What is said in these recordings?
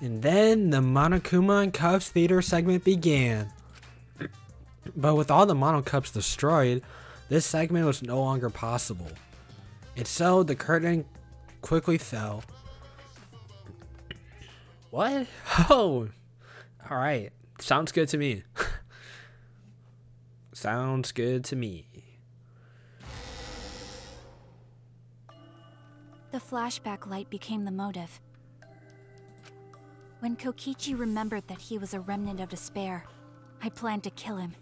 And then the Monokuma and Cubs theater segment began. But with all the Monokubs destroyed, this segment was no longer possible. And so the curtain quickly fell. What? Oh, alright. Sounds good to me. Sounds good to me. The flashback light became the motive. When Kokichi remembered that he was a remnant of despair, I planned to kill him.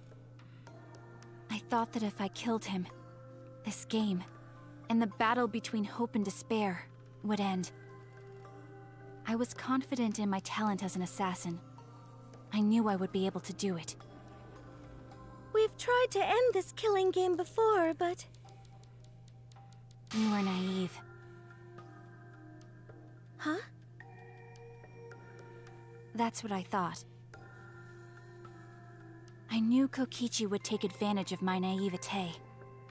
I thought that if I killed him, this game, and the battle between hope and despair, would end. I was confident in my talent as an assassin. I knew I would be able to do it. We've tried to end this killing game before, but You were naive. Huh? That's what I thought. I knew Kokichi would take advantage of my naivete,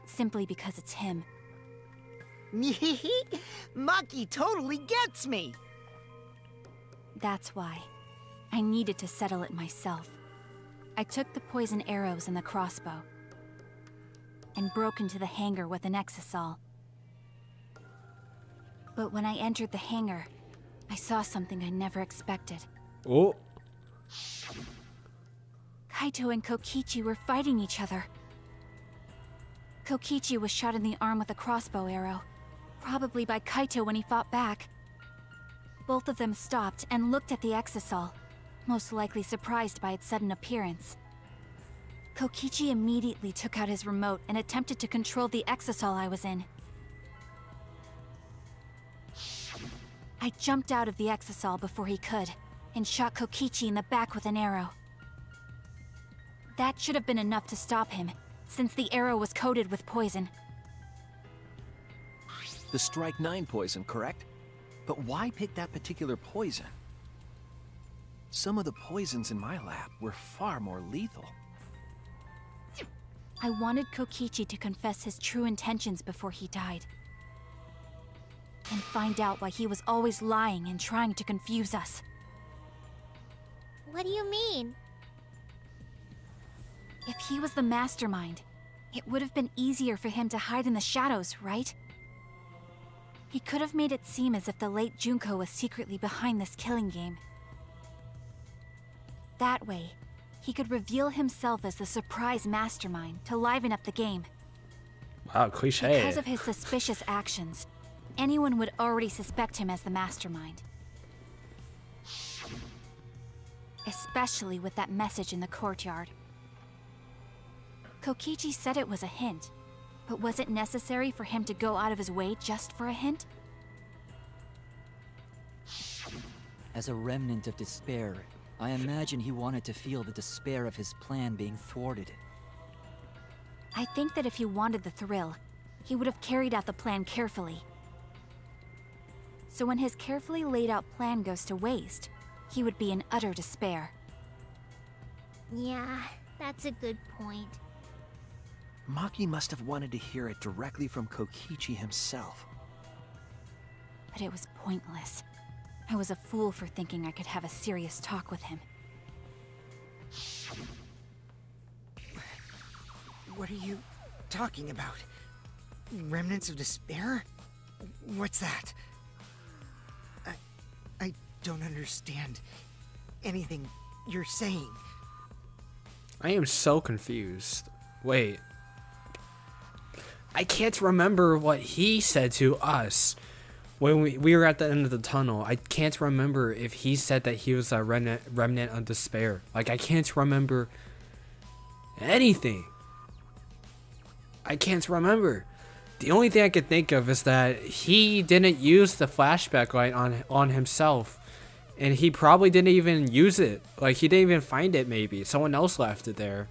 simply because it's him. Maki totally gets me! That's why. I needed to settle it myself. I took the poison arrows and the crossbow, and broke into the hangar with an exisal. But when I entered the hangar, I saw something I never expected. Oh, Kaito and Kokichi were fighting each other. Kokichi was shot in the arm with a crossbow arrow, probably by Kaito when he fought back. Both of them stopped and looked at the Exisal, most likely surprised by its sudden appearance. Kokichi immediately took out his remote and attempted to control the Exisal I was in. I jumped out of the Exisal before he could, and shot Kokichi in the back with an arrow. That should have been enough to stop him, since the arrow was coated with poison. The Strike 9 poison, correct? But why pick that particular poison? Some of the poisons in my lab were far more lethal. I wanted Kokichi to confess his true intentions before he died. And find out why he was always lying and trying to confuse us. What do you mean? If he was the mastermind, it would have been easier for him to hide in the shadows, right? He could have made it seem as if the late Junko was secretly behind this killing game. That way, he could reveal himself as the surprise mastermind to liven up the game. wow, cliche. Because of his suspicious actions, anyone would already suspect him as the mastermind. Especially with that message in the courtyard. Kokichi said it was a hint, but was it necessary for him to go out of his way just for a hint? As a remnant of despair, I imagine he wanted to feel the despair of his plan being thwarted. I think that if he wanted the thrill, he would have carried out the plan carefully. So when his carefully laid out plan goes to waste, he would be in utter despair. Yeah, that's a good point. Maki must have wanted to hear it directly from Kokichi himself. But it was pointless. I was a fool for thinking I could have a serious talk with him. What are you talking about? Remnants of despair? What's that? Don't understand anything you're saying. I am so confused. Wait. I can't remember what he said to us when we, we were at the end of the tunnel. I can't remember if he said that he was a remnant, remnant of despair. Like, I can't remember anything. I can't remember. The only thing I can think of is that he didn't use the flashback light on on himself. And he probably didn't even use it. Like he didn't even find it maybe. Someone else left it there.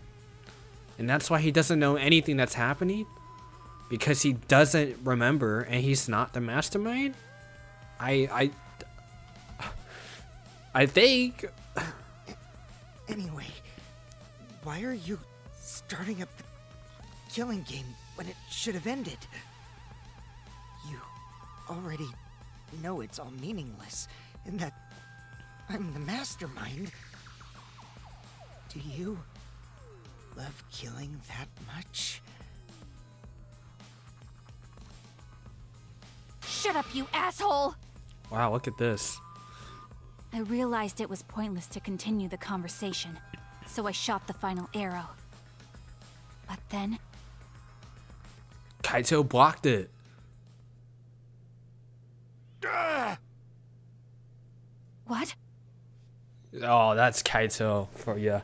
And that's why he doesn't know anything that's happening. Because he doesn't remember and he's not the mastermind. I I I think Anyway, why are you starting up the killing game when it should have ended? You already know it's all meaningless, and that I'm the mastermind, do you love killing that much? Shut up, you asshole! Wow, look at this. I realized it was pointless to continue the conversation, so I shot the final arrow. But then, Kaito blocked it. what? Oh, that's Kaito for you.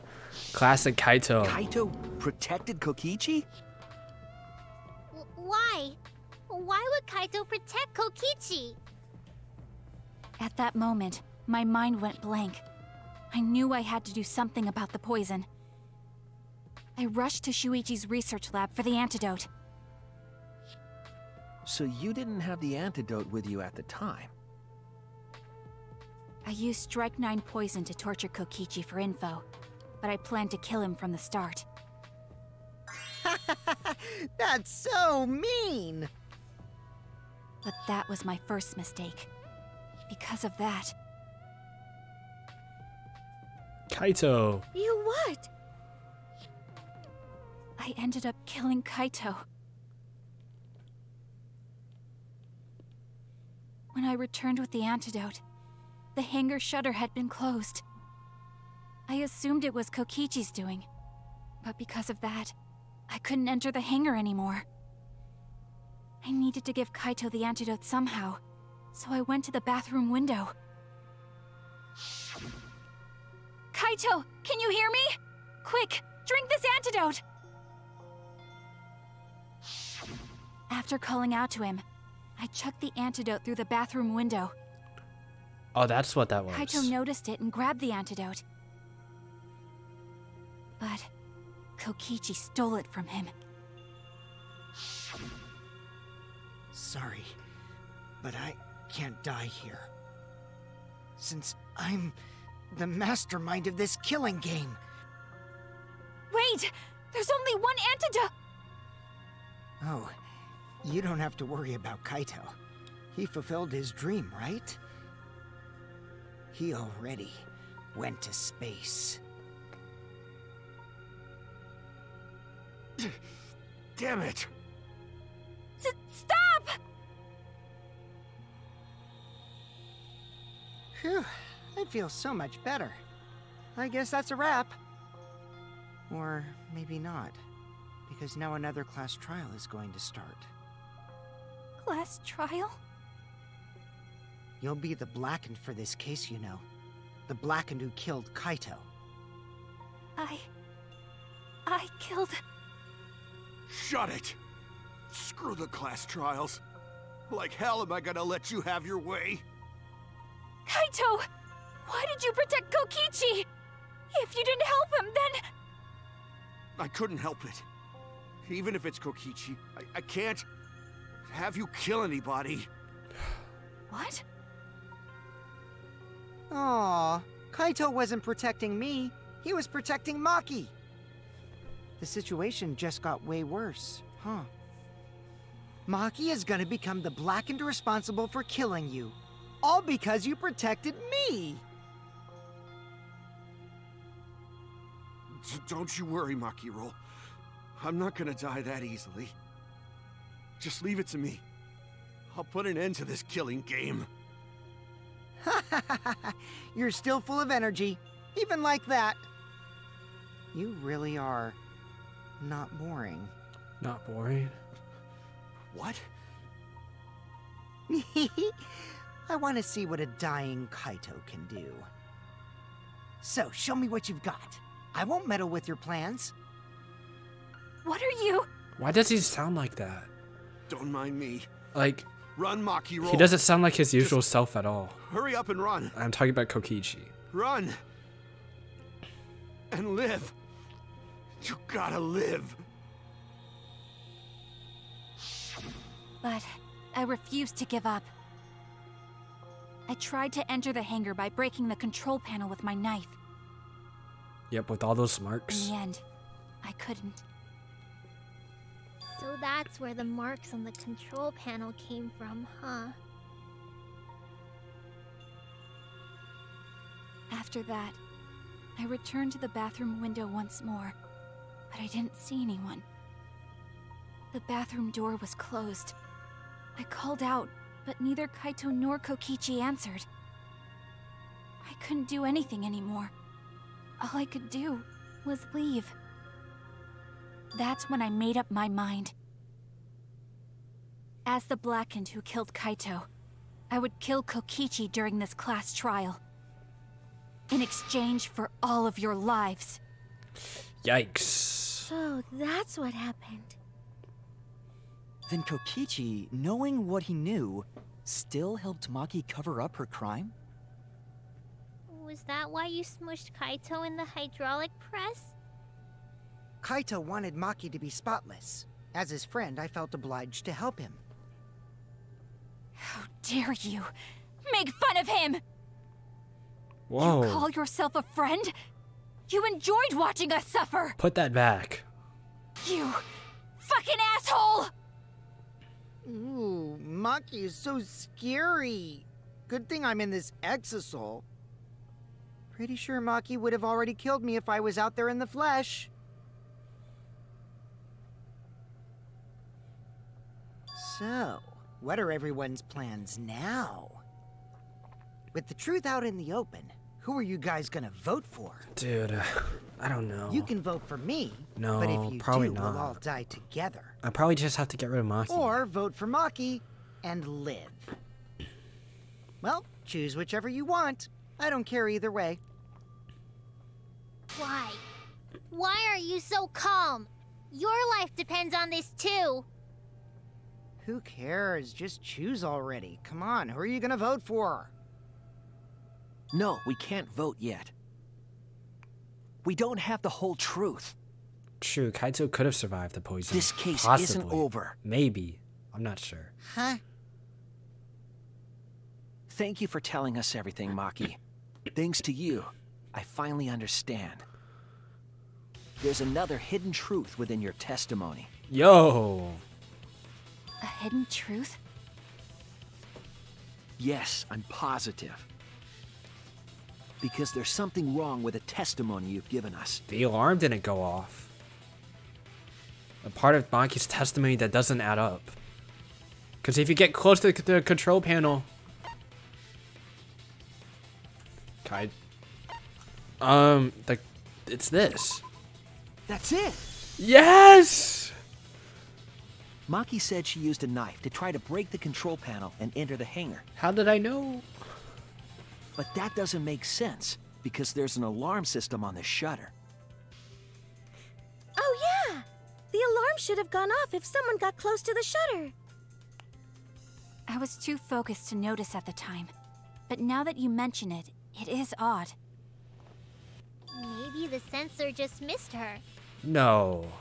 Classic Kaito. Kaito protected Kokichi? W- why? Why would Kaito protect Kokichi? At that moment, my mind went blank. I knew I had to do something about the poison. I rushed to Shuichi's research lab for the antidote. So you didn't have the antidote with you at the time. I used Strike 9 poison to torture Kokichi for info, but I planned to kill him from the start. That's so mean! But that was my first mistake. Because of that, Kaito. You what? I ended up killing Kaito. When I returned with the antidote, the hangar shutter had been closed. I assumed it was Kokichi's doing, but because of that, I couldn't enter the hangar anymore. I needed to give Kaito the antidote somehow, so I went to the bathroom window. Kaito, can you hear me? Quick, drink this antidote! After calling out to him, I chucked the antidote through the bathroom window. Oh, that's what that was. Kaito noticed it and grabbed the antidote. But Kokichi stole it from him. Sorry, but I can't die here. Since I'm the mastermind of this killing game. Wait! There's only one antidote! Oh, you don't have to worry about Kaito. He fulfilled his dream, right? He already went to space. Damn it! S stop! Phew, I feel so much better. I guess that's a wrap. Or maybe not, because now another class trial is going to start. Class trial? You'll be the Blackened for this case, you know. The Blackened who killed Kaito. I. I killed. Shut it! Screw the class trials. Like hell am I gonna let you have your way? Kaito! Why did you protect Kokichi? If you didn't help him, then. I couldn't help it. Even if it's Kokichi, I, I can't have you kill anybody. What? Aw, Kaito wasn't protecting me. He was protecting Maki. The situation just got way worse, huh? Maki is gonna become the blackened responsible for killing you. All because you protected me! D- don't you worry, Maki Roll. I'm not gonna die that easily. Just leave it to me. I'll put an end to this killing game. You're still full of energy, even like that. You really are not boring. Not boring. What? I want to see what a dying Kaito can do. So, show me what you've got. I won't meddle with your plans. What are you? Why does he sound like that? Don't mind me. Like, Run, Maki Roll. he doesn't sound like his usual self at all. Hurry up and run. I'm talking about Kokichi. Run. And live. You gotta live. But I refused to give up. I tried to enter the hangar by breaking the control panel with my knife. Yep, with all those marks. In the end, I couldn't. So that's where the marks on the control panel came from, huh? After that, I returned to the bathroom window once more, but I didn't see anyone. The bathroom door was closed. I called out, but neither Kaito nor Kokichi answered. I couldn't do anything anymore. All I could do was leave. That's when I made up my mind. As the Blackened who killed Kaito, I would kill Kokichi during this class trial. In exchange for all of your lives. Yikes. So that's what happened. Then Kokichi, knowing what he knew, still helped Maki cover up her crime? Was that why you smushed Kaito in the hydraulic press? Kaito wanted Maki to be spotless. As his friend, I felt obliged to help him. How dare you! Make fun of him! Whoa. You call yourself a friend? You enjoyed watching us suffer! Put that back. You fucking asshole! Ooh, Maki is so scary. Good thing I'm in this exisal. Pretty sure Maki would have already killed me if I was out there in the flesh. So, what are everyone's plans now? With the truth out in the open, who are you guys gonna vote for? Dude, uh, I don't know. You can vote for me, No, but if you probably do, not. we'll all die together. I probably just have to get rid of Maki. Or vote for Maki and live. Well, choose whichever you want. I don't care either way. Why? Why are you so calm? Your life depends on this too. Who cares? Just choose already. Come on, who are you gonna vote for? No, we can't vote yet. We don't have the whole truth. True, Kaito could have survived the poison. This case Possibly. isn't over. Maybe. I'm not sure. Huh? Thank you for telling us everything, Maki. Thanks to you, I finally understand. There's another hidden truth within your testimony. Yo! A hidden truth? Yes, I'm positive. Because there's something wrong with the testimony you've given us. The alarm didn't go off. A part of Maki's testimony that doesn't add up. Because if you get close to the control panel... Kai... Um, the, it's this. That's it! Yes! Maki said she used a knife to try to break the control panel and enter the hangar. How did I know? But that doesn't make sense, because there's an alarm system on the shutter. Oh, yeah! The alarm should have gone off if someone got close to the shutter. I was too focused to notice at the time. But now that you mention it, it is odd. Maybe the sensor just missed her. No.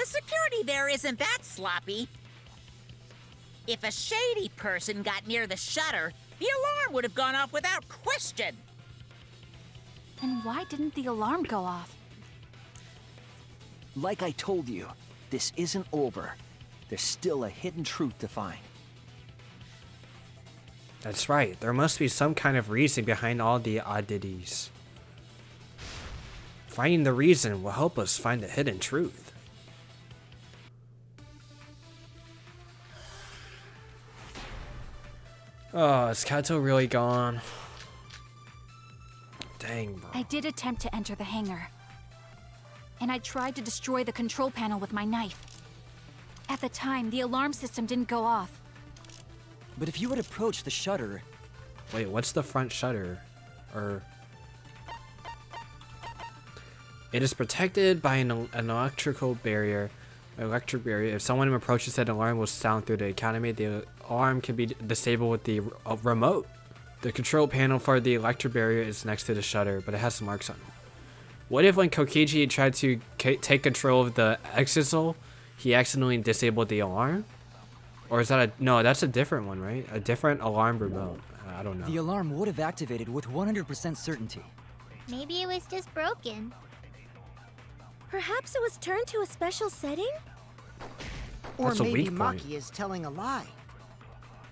Nah, the security there isn't that sloppy. If a shady person got near the shutter, the alarm would have gone off without question. Then why didn't the alarm go off? Like I told you, this isn't over. There's still a hidden truth to find. That's right. There must be some kind of reason behind all the oddities. Finding the reason will help us find the hidden truth. Oh, is Kaito really gone? Dang, bro. I did attempt to enter the hangar. And I tried to destroy the control panel with my knife. At the time, the alarm system didn't go off. But if you had approached the shutter, Wait, what's the front shutter? Or it is protected by an, an electrical barrier. Electric barrier. If someone approaches it, an alarm will sound through the academy. The alarm can be disabled with the uh, remote. The control panel for the electric barrier is next to the shutter, but it has some marks on it. What if when Kokichi tried to take control of the exisal, he accidentally disabled the alarm? Or is that a no? That's a different one, right? A different alarm remote. I don't know. the alarm would have activated with 100% certainty. Maybe it was just broken. Perhaps it was turned to a special setting? Or That's a maybe. Maki is telling a lie.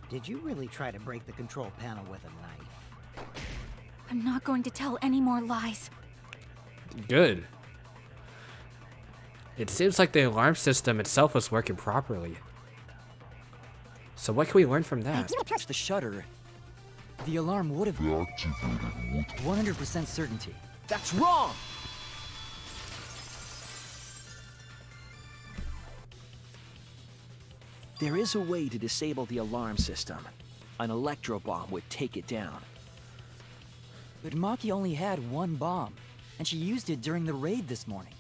Did you really try to break the control panel with a knife? I'm not going to tell any more lies. Good. It seems like the alarm system itself was working properly. So what can we learn from that? Touch the shutter. The alarm would have 100% certainty. That's wrong! There is a way to disable the alarm system. An electro bomb would take it down. But Maki only had one bomb, and she used it during the raid this morning.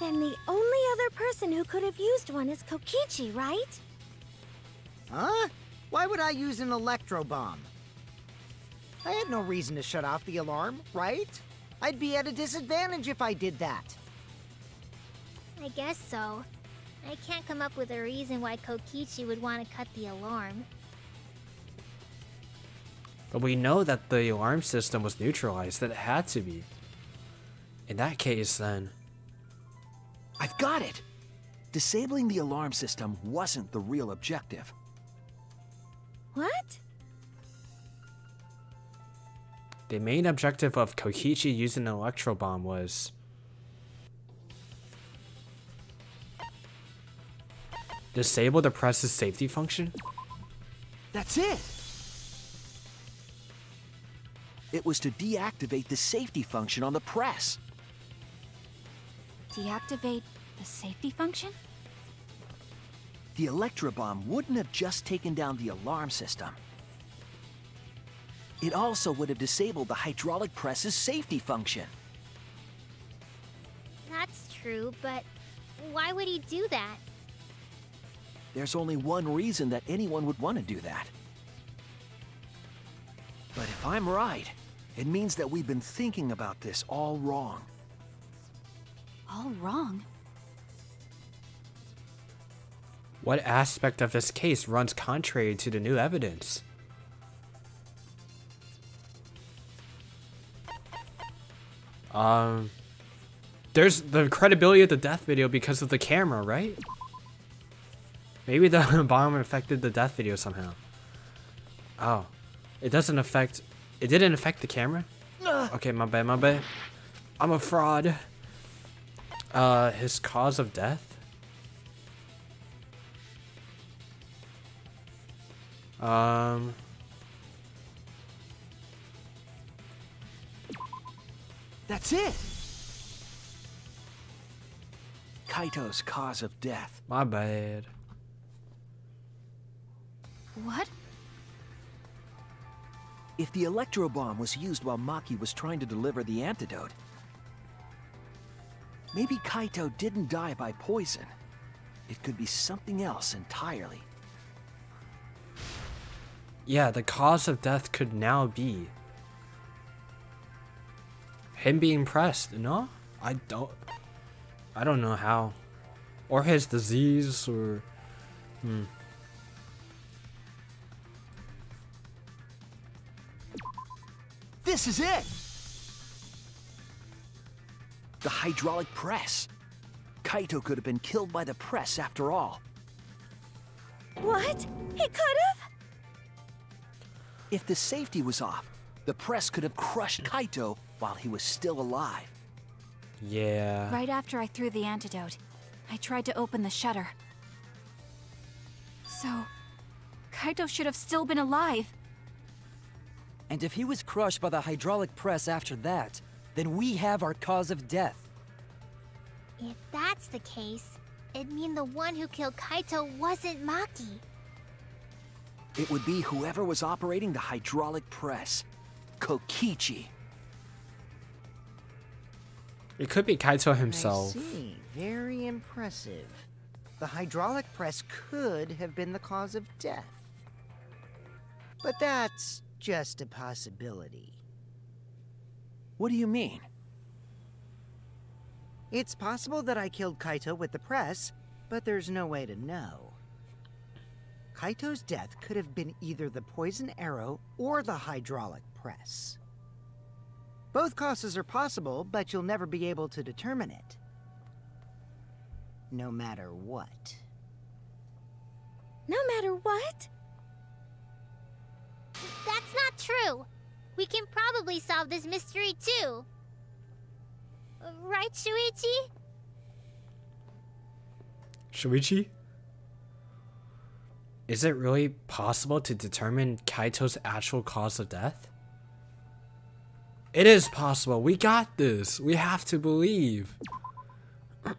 Then the only other person who could have used one is Kokichi, right? Huh? Why would I use an electro bomb? I had no reason to shut off the alarm, right? I'd be at a disadvantage if I did that. I guess so. I can't come up with a reason why Kokichi would want to cut the alarm. But we know that the alarm system was neutralized, that it had to be. In that case, then. I've got it! Disabling the alarm system wasn't the real objective. What? The main objective of Kokichi using an electro bomb was disable the press's safety function. That's it! It was to deactivate the safety function on the press. Deactivate the safety function? The Electro Bomb wouldn't have just taken down the alarm system. It also would have disabled the hydraulic press's safety function. That's true, but why would he do that? There's only one reason that anyone would want to do that. But if I'm right, it means that we've been thinking about this all wrong. All wrong. What aspect of this case runs contrary to the new evidence? Um, there's the credibility of the death video because of the camera, right? Maybe the bomb affected the death video somehow. Oh, it doesn't affect. It didn't affect the camera. Okay, my bad, my bad. I'm a fraud. Uh, his cause of death. Um. That's it! Kaito's cause of death. My bad. If the electro bomb was used while Maki was trying to deliver the antidote, maybe Kaito didn't die by poison. It could be something else entirely. Yeah, the cause of death could now be him being pressed. No, I don't. I don't know how, or his disease, or hmm. This is it! The hydraulic press. Kaito could have been killed by the press after all. What? He could have? If the safety was off, the press could have crushed Kaito while he was still alive. Yeah. Right after I threw the antidote, I tried to open the shutter. So, Kaito should have still been alive. And if he was crushed by the hydraulic press after that, then we have our cause of death. If that's the case, it'd mean the one who killed Kaito wasn't Maki. It would be whoever was operating the hydraulic press. Kokichi. It could be Kaito himself. I himself. see. Very impressive. The hydraulic press could have been the cause of death. But that's just a possibility. What do you mean? It's possible that I killed Kaito with the press, but there's no way to know. Kaito's death could have been either the poison arrow or the hydraulic press. Both causes are possible, but you'll never be able to determine it. No matter what. No matter what? That's not true. we can probably solve this mystery too. Right, Shuichi? Shuichi? Is it really possible to determine Kaito's actual cause of death? It is possible. We got this. We have to believe.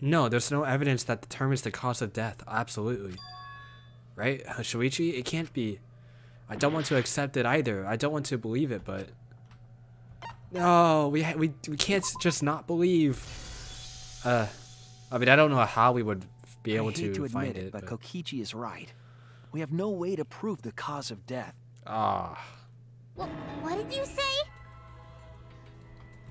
no, there's no evidence that determines the cause of death. Absolutely. Right? Shuichi? It can't be. I don't want to accept it either. I don't want to believe it, but... No, we, ha- we, we can't just not believe. Uh, I mean, I don't know how we would be able I hate to, find admit it, it, but but... Kokichi is right. We have no way to prove the cause of death. Ah. Wh- what did you say?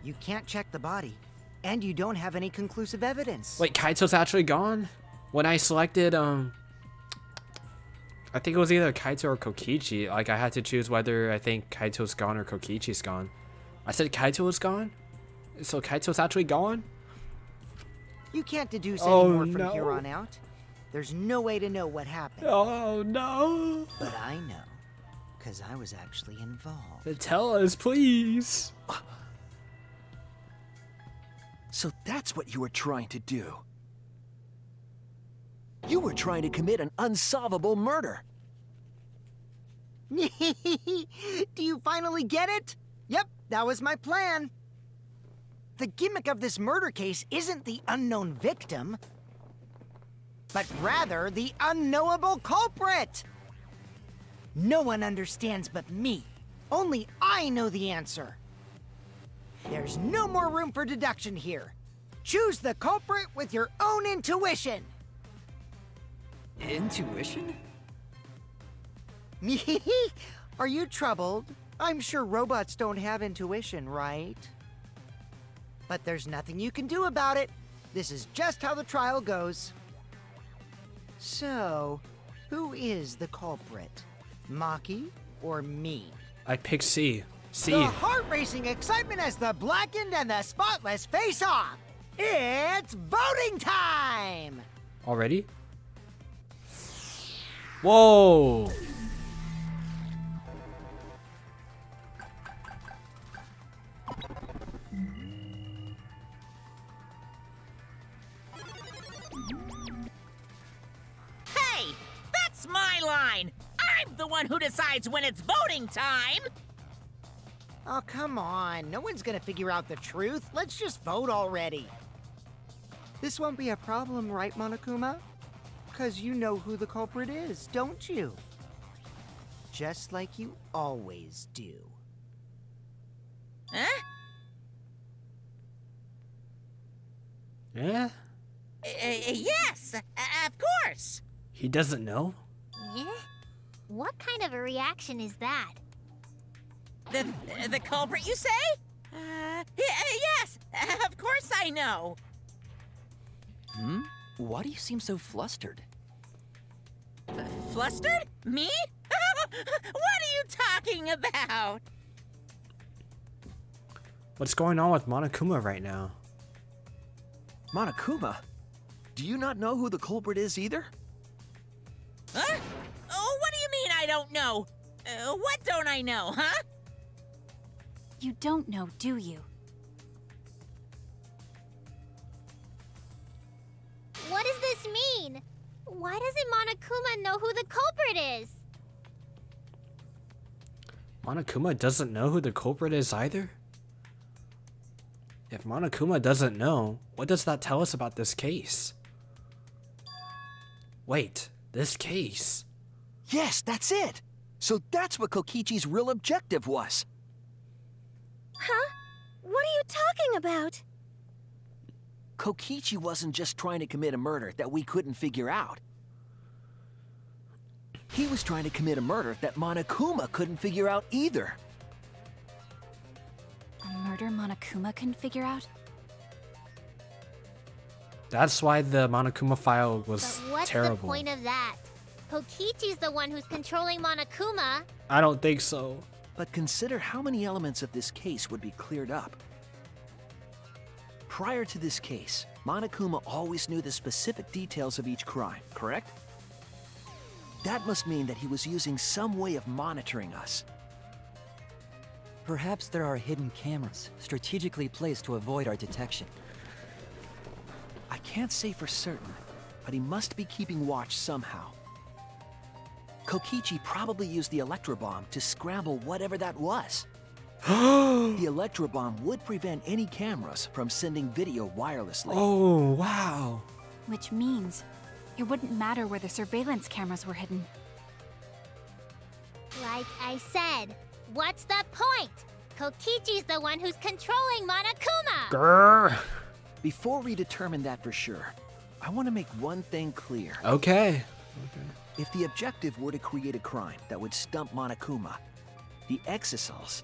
You can't check the body, and you don't have any conclusive evidence. Wait, Kaito's actually gone? When I selected, um... I think it was either Kaito or Kokichi. Like, I had to choose whether I think Kaito's gone or Kokichi's gone. I said Kaito was gone? So Kaito's actually gone? You can't deduce Oh, any more from no. here on out. There's no way to know what happened. Oh, no. But I know, because I was actually involved. Tell us, please. So that's what you were trying to do. You were trying to commit an unsolvable murder. Do you finally get it? Yep, that was my plan. The gimmick of this murder case isn't the unknown victim, but rather the unknowable culprit. No one understands but me. Only I know the answer. There's no more room for deduction here. Choose the culprit with your own intuition. Intuition? Me? Are you troubled? I'm sure robots don't have intuition, right? But there's nothing you can do about it. This is just how the trial goes. So, who is the culprit? Maki or me? I pick C. C. The heart-racing excitement as the blackened and the spotless face off. It's voting time! Already? Whoa! Hey, that's my line. I'm the one who decides when it's voting time. Oh, come on. No one's gonna figure out the truth. Let's just vote already. This won't be a problem, right, Monokuma? Because you know who the culprit is, don't you? Just like you always do. Huh? Yeah? Uh, uh, yes, uh, of course. He doesn't know? Yeah? What kind of a reaction is that? The the culprit, you say? Uh, y- uh, yes, of course I know. Hmm? Why do you seem so flustered? F- flustered? Me? what are you talking about? What's going on with Monokuma right now? Monokuma, do you not know who the culprit is either? Huh? Oh, what do you mean I don't know? Uh, what don't I know, huh? You don't know, do you? What does this mean? Why doesn't Monokuma know who the culprit is? Monokuma doesn't know who the culprit is either? If Monokuma doesn't know, what does that tell us about this case? Wait, this case? Yes, that's it. So that's what Kokichi's real objective was. Huh? What are you talking about? Kokichi wasn't just trying to commit a murder that we couldn't figure out. He was trying to commit a murder that Monokuma couldn't figure out either. A murder Monokuma couldn't figure out? That's why the Monokuma file was But what's terrible. the point of that? Kokichi's the one who's controlling Monokuma. I don't think so. But consider how many elements of this case would be cleared up. Prior to this case, Monokuma always knew the specific details of each crime, correct? That must mean that he was using some way of monitoring us. Perhaps there are hidden cameras, strategically placed to avoid our detection. I can't say for certain, but he must be keeping watch somehow. Kokichi probably used the Electro Bomb to scramble whatever that was. the Electro Bomb would prevent any cameras from sending video wirelessly. Oh, wow. Which means it wouldn't matter where the surveillance cameras were hidden. Like I said, what's the point? Kokichi's the one who's controlling Monokuma! Grr. Before we determine that for sure, I want to make one thing clear. Okay. If the objective were to create a crime that would stump Monokuma, the Exisals...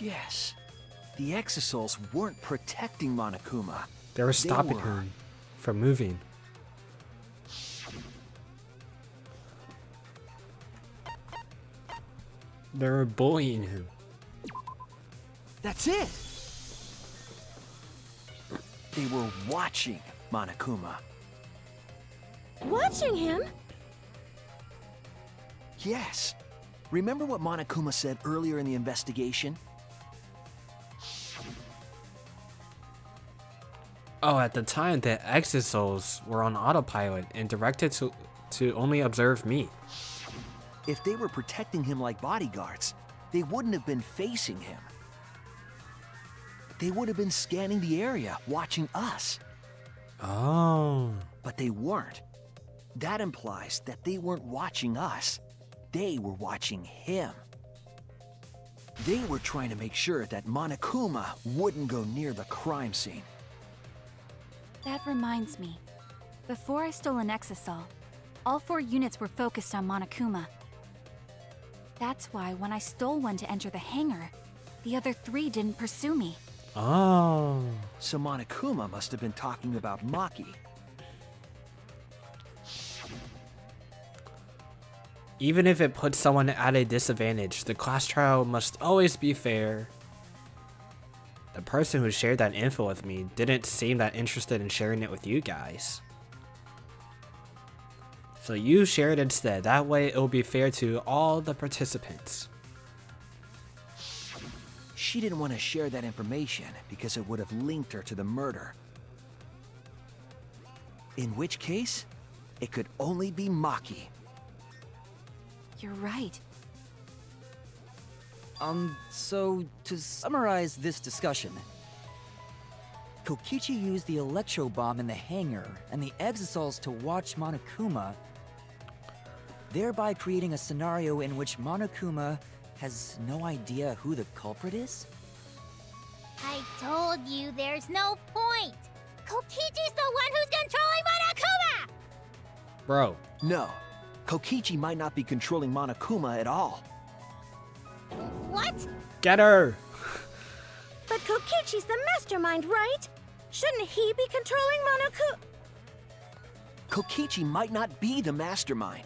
Yes, the Exisals weren't protecting Monokuma. They were stopping were. him from moving. They were bullying him. That's it! They were watching Monokuma. Watching him? Yes. Remember what Monokuma said earlier in the investigation? Oh, at the time, the Exisals were on autopilot and directed to to only observe me. If they were protecting him like bodyguards, they wouldn't have been facing him. They would have been scanning the area, watching us. Oh. But they weren't. That implies that they weren't watching us. They were watching him. They were trying to make sure that Monokuma wouldn't go near the crime scene. That reminds me. Before I stole an Exisal, all four units were focused on Monokuma. That's why when I stole one to enter the hangar, the other three didn't pursue me. Oh. So Monokuma must have been talking about Maki. Even if it puts someone at a disadvantage, the class trial must always be fair. The person who shared that info with me didn't seem that interested in sharing it with you guys. So you share it instead, that way it will be fair to all the participants. She didn't want to share that information because it would have linked her to the murder. In which case, it could only be Maki. You're right. Um, so to summarize this discussion, Kokichi used the electro bomb in the hangar and the Exisals to watch Monokuma, thereby creating a scenario in which Monokuma has no idea who the culprit is? I told you there's no point! Kokichi's the one who's controlling Monokuma! Bro, No, Kokichi might not be controlling Monokuma at all. What? get her! But Kokichi's the mastermind, right? Shouldn't he be controlling Monoku? Kokichi might not be the mastermind.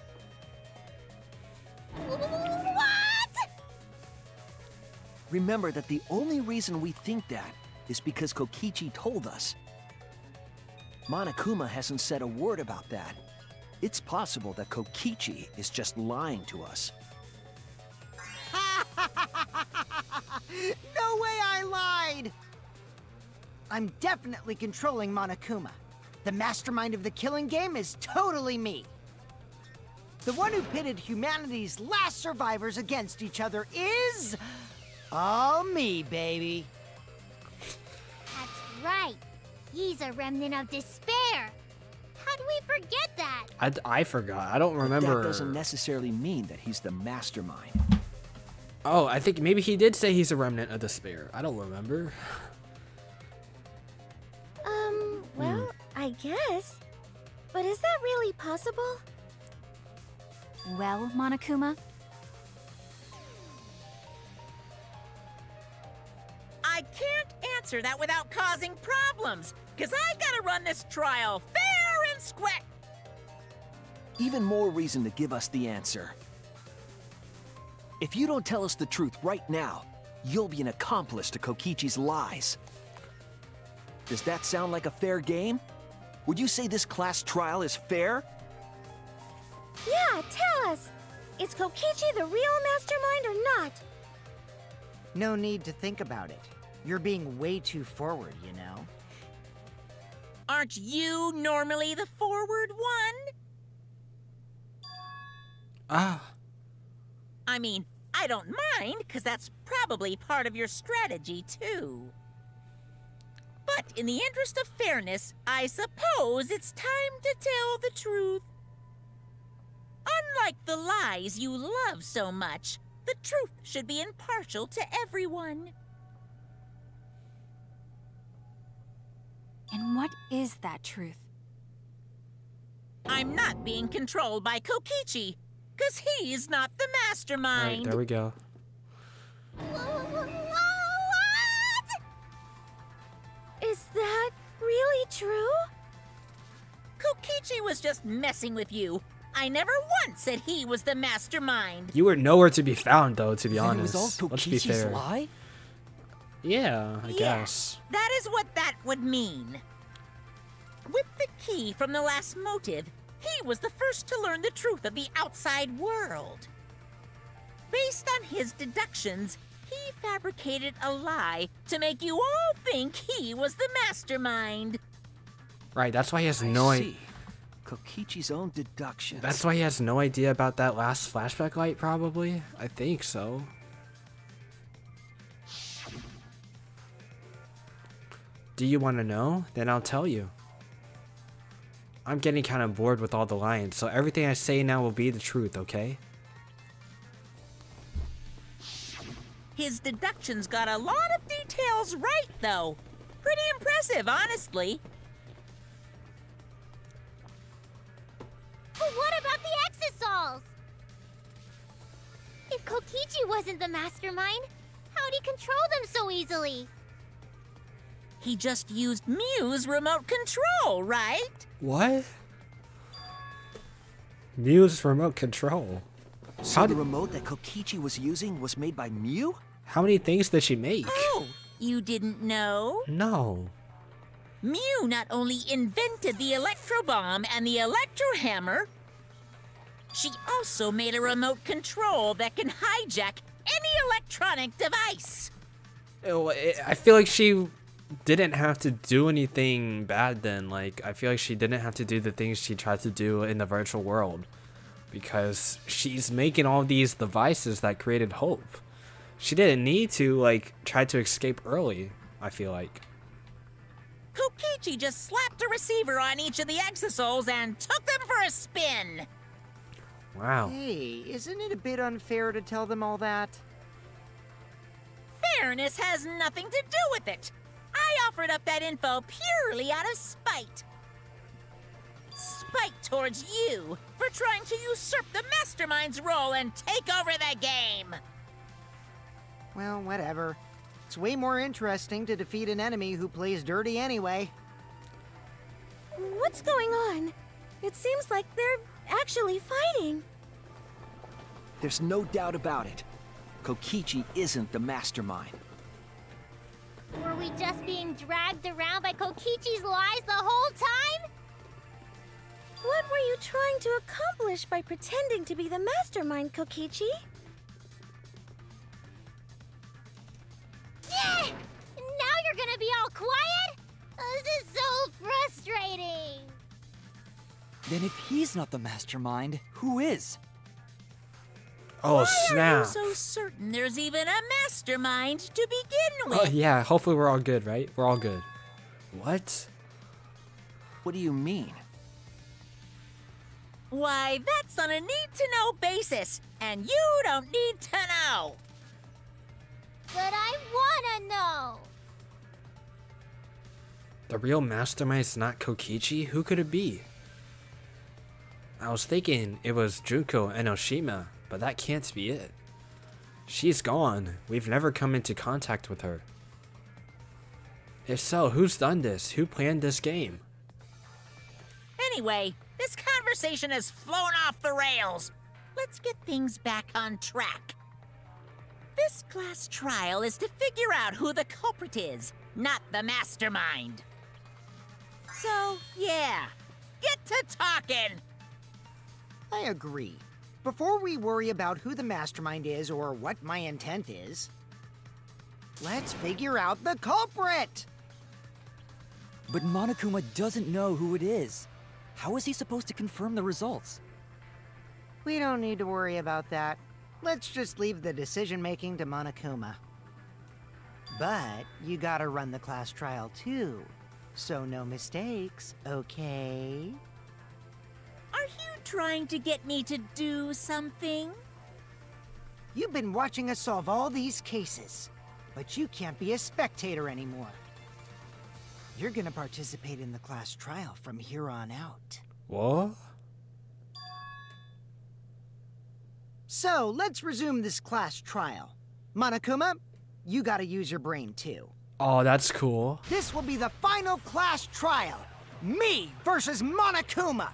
What? Remember that the only reason we think that is because Kokichi told us. Monokuma hasn't said a word about that. It's possible that Kokichi is just lying to us. No way I lied! I'm definitely controlling Monokuma. The mastermind of the killing game is totally me. The one who pitted humanity's last survivors against each other is... all me, baby. That's right. He's a remnant of despair. How do we forget that? I, I forgot. I don't But remember. That doesn't necessarily mean that he's the mastermind. Oh, I think maybe he did say he's a remnant of despair. I don't remember. Um, well, I guess. But is that really possible? Well, Monokuma, I can't answer that without causing problems, because I gotta run this trial fair and square. Even more reason to give us the answer. If you don't tell us the truth right now, you'll be an accomplice to Kokichi's lies. Does that sound like a fair game? Would you say this class trial is fair? Yeah, tell us. Is Kokichi the real mastermind or not? No need to think about it. You're being way too forward, you know? Aren't you normally the forward one? Ah, I mean, I don't mind, because that's probably part of your strategy, too. But in the interest of fairness, I suppose it's time to tell the truth. Unlike the lies you love so much, the truth should be impartial to everyone. And what is that truth? I'm not being controlled by Kokichi, because he's not the all right, mastermind. there we go. What? Is that really true? Kokichi was just messing with you. I never once said he was the mastermind. You were nowhere to be found, though. To be Then honest, it was all let's be Kokichi's fair. lie? Yeah, I Yeah, guess. That is what that would mean. With the key from the last motive, he was the first to learn the truth of the outside world. Based on his deductions, he fabricated a lie to make you all think he was the mastermind. Right. That's why he has I no. I- see. Kokichi's own deductions. That's why he has no idea about that last flashback light. Probably. I think so. Do you want to know? Then I'll tell you. I'm getting kind of bored with all the lines, so everything I say now will be the truth, okay? His deductions got a lot of details right, though. Pretty impressive, honestly. But what about the Exisals? If Kokichi wasn't the mastermind, how'd he control them so easily? He just used Miu's remote control, right? What? Miu's remote control. So How the remote that Kokichi was using was made by Miu? How many things did she make? Oh, you didn't know? No. Miu not only invented the electro bomb and the electro hammer, she also made a remote control that can hijack any electronic device. Oh, I I feel like she didn't have to do anything bad then. Like, I feel like she didn't have to do the things she tried to do in the virtual world. Because she's making all these devices that created hope. She didn't need to, like, try to escape early, I feel like. Kokichi just slapped a receiver on each of the Exisals and took them for a spin. Wow. Hey, isn't it a bit unfair to tell them all that? Fairness has nothing to do with it. I offered up that info purely out of spite. Spite towards you for trying to usurp the mastermind's role and take over the game. Well, whatever. It's way more interesting to defeat an enemy who plays dirty anyway. What's going on? It seems like they're actually fighting. There's no doubt about it. Kokichi isn't the mastermind. Were we just being dragged around by Kokichi's lies the whole time? What were you trying to accomplish by pretending to be the mastermind, Kokichi? Yeah! Now you're gonna be all quiet? Uh, this is so frustrating! Then if he's not the mastermind, who is? Oh, Why are snap. you so certain there's even a mastermind to begin oh, with? Oh, yeah, hopefully we're all good, right? We're all good. What? What do you mean? Why, that's on a need to know basis, and you don't need to know. But I wanna know! The real mastermind is not Kokichi? Who could it be? I was thinking it was Junko Enoshima, but that can't be it. She's gone. We've never come into contact with her. If so, who's done this? Who planned this game? Anyway, this conversation has flown off the rails. Let's get things back on track. This class trial is to figure out who the culprit is, not the mastermind. So, yeah, get to talking. I agree. Before we worry about who the mastermind is or what my intent is, let's figure out the culprit! But Monokuma doesn't know who it is. How is he supposed to confirm the results? We don't need to worry about that. Let's just leave the decision making to Monokuma. But you gotta run the class trial too. So no mistakes, okay? Are you trying to get me to do something? You've been watching us solve all these cases, but you can't be a spectator anymore. You're gonna participate in the class trial from here on out. What? So, let's resume this class trial. Monokuma, you gotta use your brain too. Oh, that's cool. This will be the final class trial. Me versus Monokuma.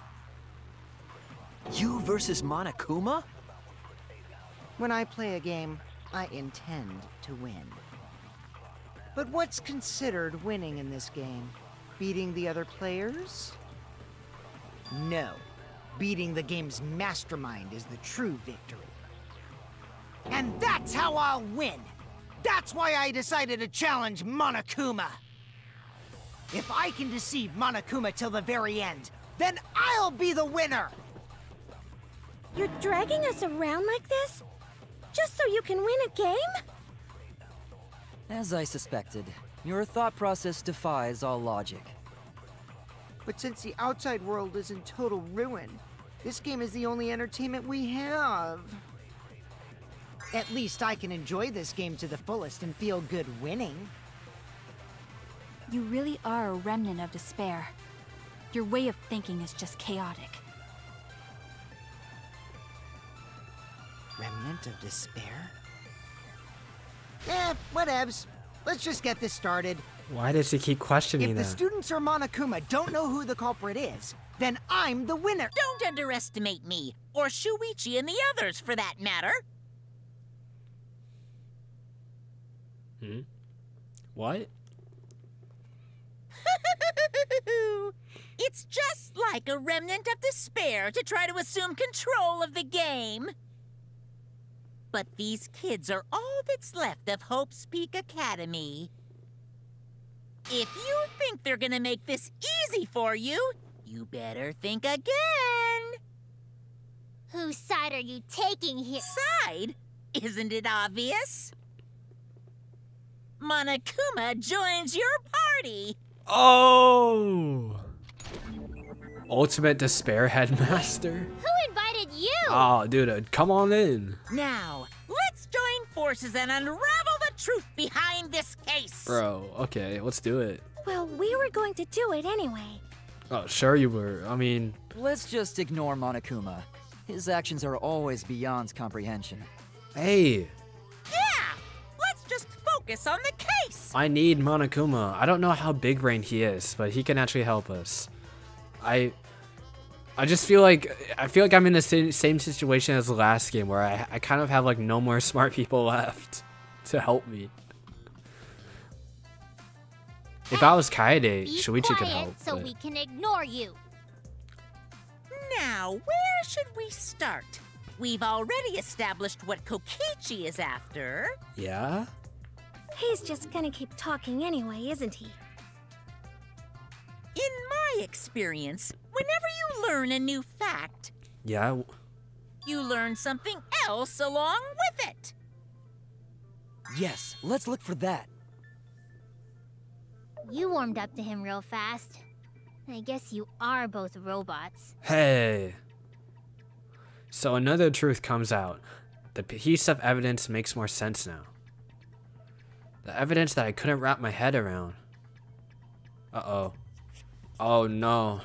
You versus Monokuma? When I play a game, I intend to win. But what's considered winning in this game? Beating the other players? No. Beating the game's mastermind is the true victory. And that's how I'll win! That's why I decided to challenge Monokuma! If I can deceive Monokuma till the very end, then I'll be the winner! You're dragging us around like this? Just so you can win a game? As I suspected, your thought process defies all logic. But since the outside world is in total ruin, this game is the only entertainment we have. At least I can enjoy this game to the fullest and feel good winning. You really are a remnant of despair. Your way of thinking is just chaotic. Remnant of despair? Eh, whatevs. Let's just get this started. Why does he keep questioning If the students or Monokuma don't know who the culprit is, then I'm the winner. Don't underestimate me, or Shuichi and the others for that matter. Hmm? What? it's just like a remnant of despair to try to assume control of the game. But these kids are all that's left of Hope's Peak Academy. If you think they're gonna make this easy for you, you better think again. Whose side are you taking here? Side? Isn't it obvious? Monokuma joins your party. Oh! Ultimate Despair Headmaster? Who invited you? Oh, dude, uh, come on in. Now, let's join forces and unravel the truth behind this case. Bro, okay, let's do it. Well, we were going to do it anyway. Oh, sure you were. I mean, Let's just ignore Monokuma. His actions are always beyond comprehension. hey, Yeah, let's just focus on the case. I need Monokuma. I don't know how big brain he is, but he can actually help us. I I just feel like I feel like I'm in the same, same situation as the last game where I, I kind of have like no more smart people left to help me. If I was Kaede, Be Shuichi quiet could help. so but- we can ignore you. Now, where should we start? We've already established what Kokichi is after. Yeah? He's just gonna keep talking anyway, isn't he? In my experience, whenever you learn a new fact, Yeah? w- you learn something else along with it. Yes, let's look for that. You warmed up to him real fast. I guess you are both robots. Hey. So another truth comes out. The piece of evidence makes more sense now. The evidence that I couldn't wrap my head around. Uh oh. No.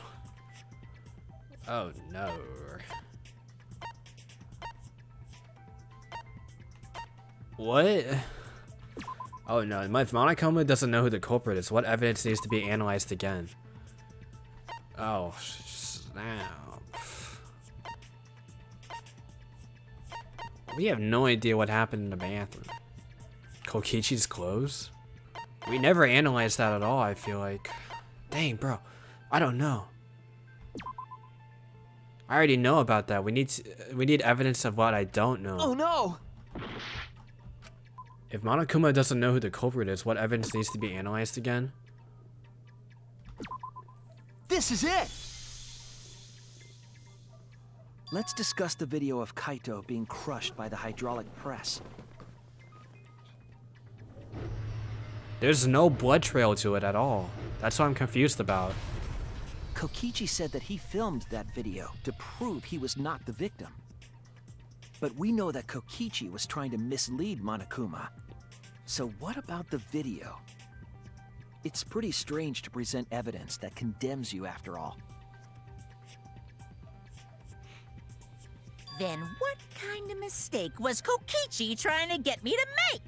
Oh no. What? Oh no, my Monokuma doesn't know who the culprit is. What evidence needs to be analyzed again? Oh, snap. We have no idea what happened in the bathroom. Kokichi's clothes? We never analyzed that at all, I feel like. Dang, bro. I don't know. I already know about that. We need to, uh, we need evidence of what I don't know. Oh no! If Monokuma doesn't know who the culprit is, what evidence needs to be analyzed again? This is it! Let's discuss the video of Kaito being crushed by the hydraulic press. There's no blood trail to it at all. That's what I'm confused about. Kokichi said that he filmed that video to prove he was not the victim. But we know that Kokichi was trying to mislead Monokuma. So what about the video? It's pretty strange to present evidence that condemns you after all. Then what kind of mistake was Kokichi trying to get me to make?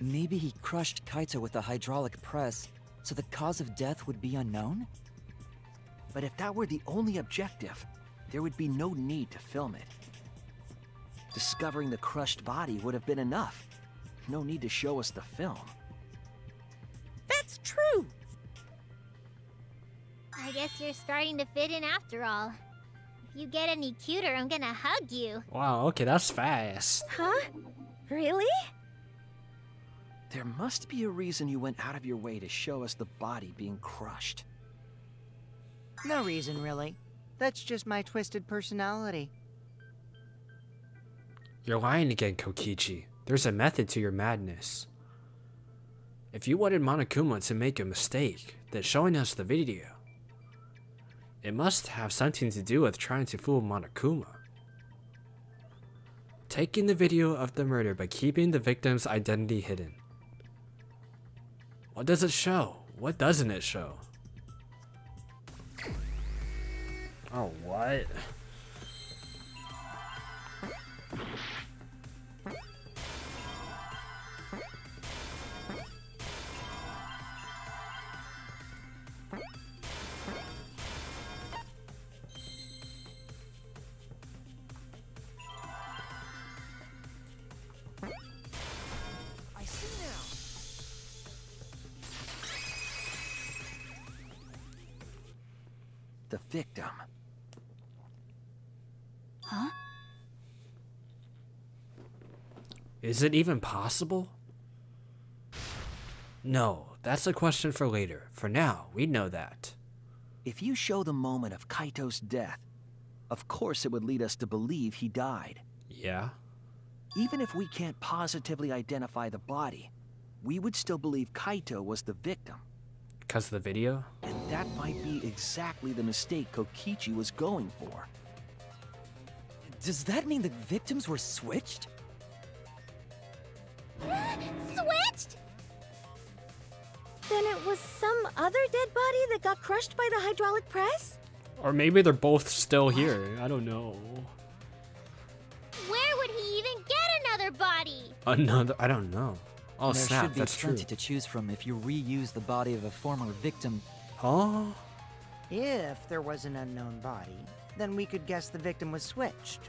Maybe he crushed Kaito with a hydraulic press, so the cause of death would be unknown? But if that were the only objective, there would be no need to film it. Discovering the crushed body would have been enough. No need to show us the film. That's true. I guess you're starting to fit in after all. If you get any cuter, I'm gonna hug you. Wow, okay, that's fast. Huh? Really? There must be a reason you went out of your way to show us the body being crushed. No reason, really. That's just my twisted personality. You're lying again, Kokichi. There's a method to your madness. If you wanted Monokuma to make a mistake, then showing us the video. It must have something to do with trying to fool Monokuma. Taking the video of the murder but keeping the victim's identity hidden. What does it show? What doesn't it show? Oh, what? Is it even possible? No, that's a question for later. For now, we know that. If you show the moment of Kaito's death, of course it would lead us to believe he died. Yeah? Even if we can't positively identify the body, we would still believe Kaito was the victim. Because of the video? And that might be exactly the mistake Kokichi was going for. Does that mean the victims were switched? Switched? Then it was some other dead body that got crushed by the hydraulic press? Or maybe they're both still here. I don't know. Where would he even get another body? Another. I don't know. Oh, there snap. should be That's true. plenty to choose from if you reuse the body of a former victim. Huh? If there was an unknown body, then we could guess the victim was switched.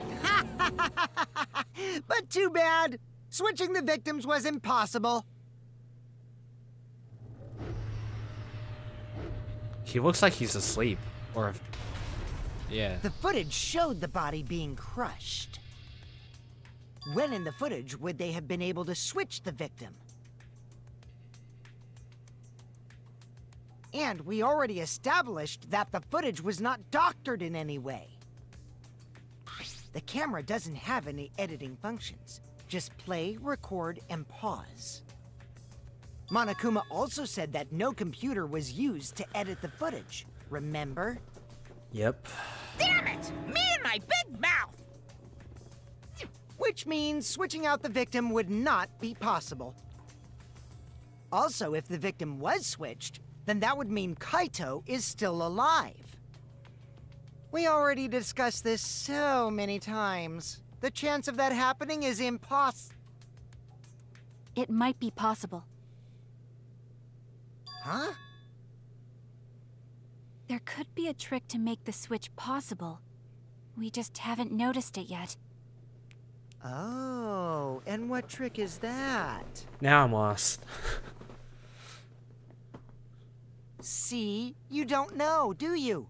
but too bad! Switching the victims was impossible. He looks like he's asleep. Or. Yeah. The footage showed the body being crushed. When in the footage would they have been able to switch the victim? And we already established that the footage was not doctored in any way. The camera doesn't have any editing functions. Just play, record, and pause. Monokuma also said that no computer was used to edit the footage. Remember? Yep. Damn it! Me and my big mouth! Which means switching out the victim would not be possible. Also, if the victim was switched, then that would mean Kaito is still alive. We already discussed this so many times. The chance of that happening is impos- It might be possible. Huh? There could be a trick to make the switch possible. We just haven't noticed it yet. Oh, and what trick is that? Now I'm lost. See? You don't know, do you?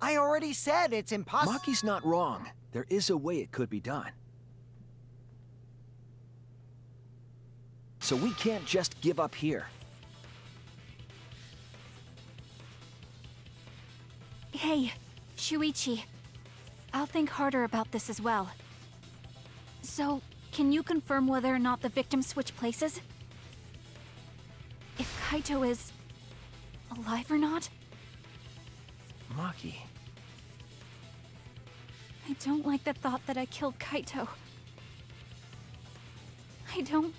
I already said it's impossible. Maki's not wrong. There is a way it could be done. So we can't just give up here. Hey, Shuichi. I'll think harder about this as well. So, can you confirm whether or not the victims switch places? If Kaito is... alive or not? Maki. I don't like the thought that I killed Kaito. I don't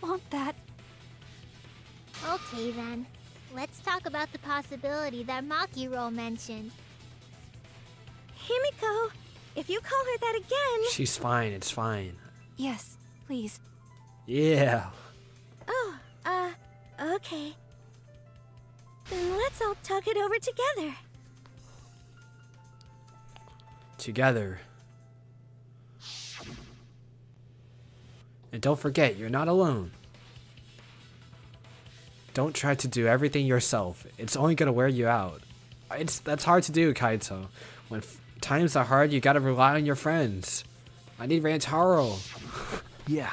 want that. Okay then. Let's talk about the possibility that Maki Roll mentioned. Himiko, if you call her that again... She's fine. It's fine. Yes, please. Yeah. Oh, uh, okay. Then let's all talk it over together. Together. And don't forget, you're not alone. Don't try to do everything yourself. It's only gonna wear you out. It's that's hard to do, Kaito. When f- times are hard, you gotta rely on your friends. I need Rantaro. Yeah,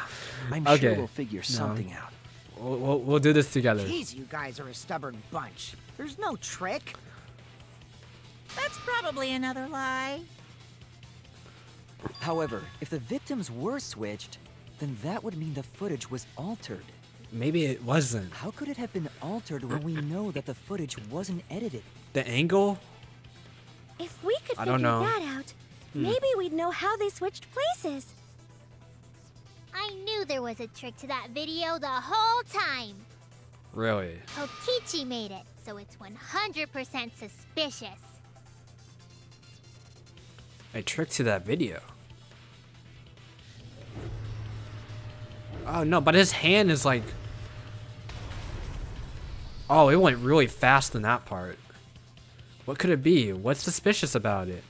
I'm Okay. sure we'll figure No. something out. We'll, we'll, we'll do this together. Jeez, you guys are a stubborn bunch. There's no trick. That's probably another lie. However, if the victims were switched, then that would mean the footage was altered. Maybe it wasn't. How could it have been altered when we know that the footage wasn't edited? The angle? If we could I figure don't know. that out, Hmm. maybe we'd know how they switched places. I knew there was a trick to that video the whole time. Really? Kokichi made it, so it's 100% suspicious. A trick to that video. Oh no, but his hand is like. Oh, it went really fast in that part. What could it be? What's suspicious about it?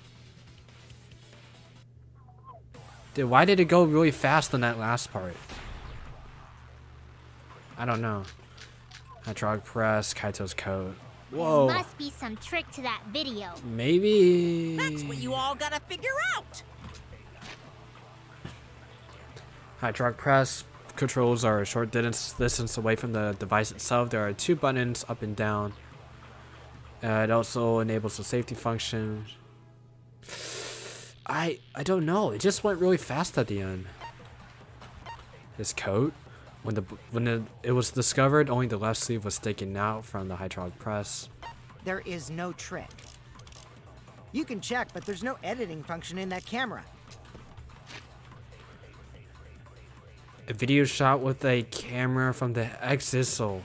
Dude, why did it go really fast in that last part? I don't know. Hydraulic press, Kaito's coat. Whoa. There must be some trick to that video. Maybe. That's what you all gotta figure out. Hydraulic press controls are a short distance, distance away from the device itself. There are two buttons up and down. Uh, it also enables the safety function. I I don't know. It just went really fast at the end. His coat, when the when the, it was discovered, only the left sleeve was taken out from the hydraulic press. There is no trick. You can check, but there's no editing function in that camera. A video shot with a camera from the Exisal.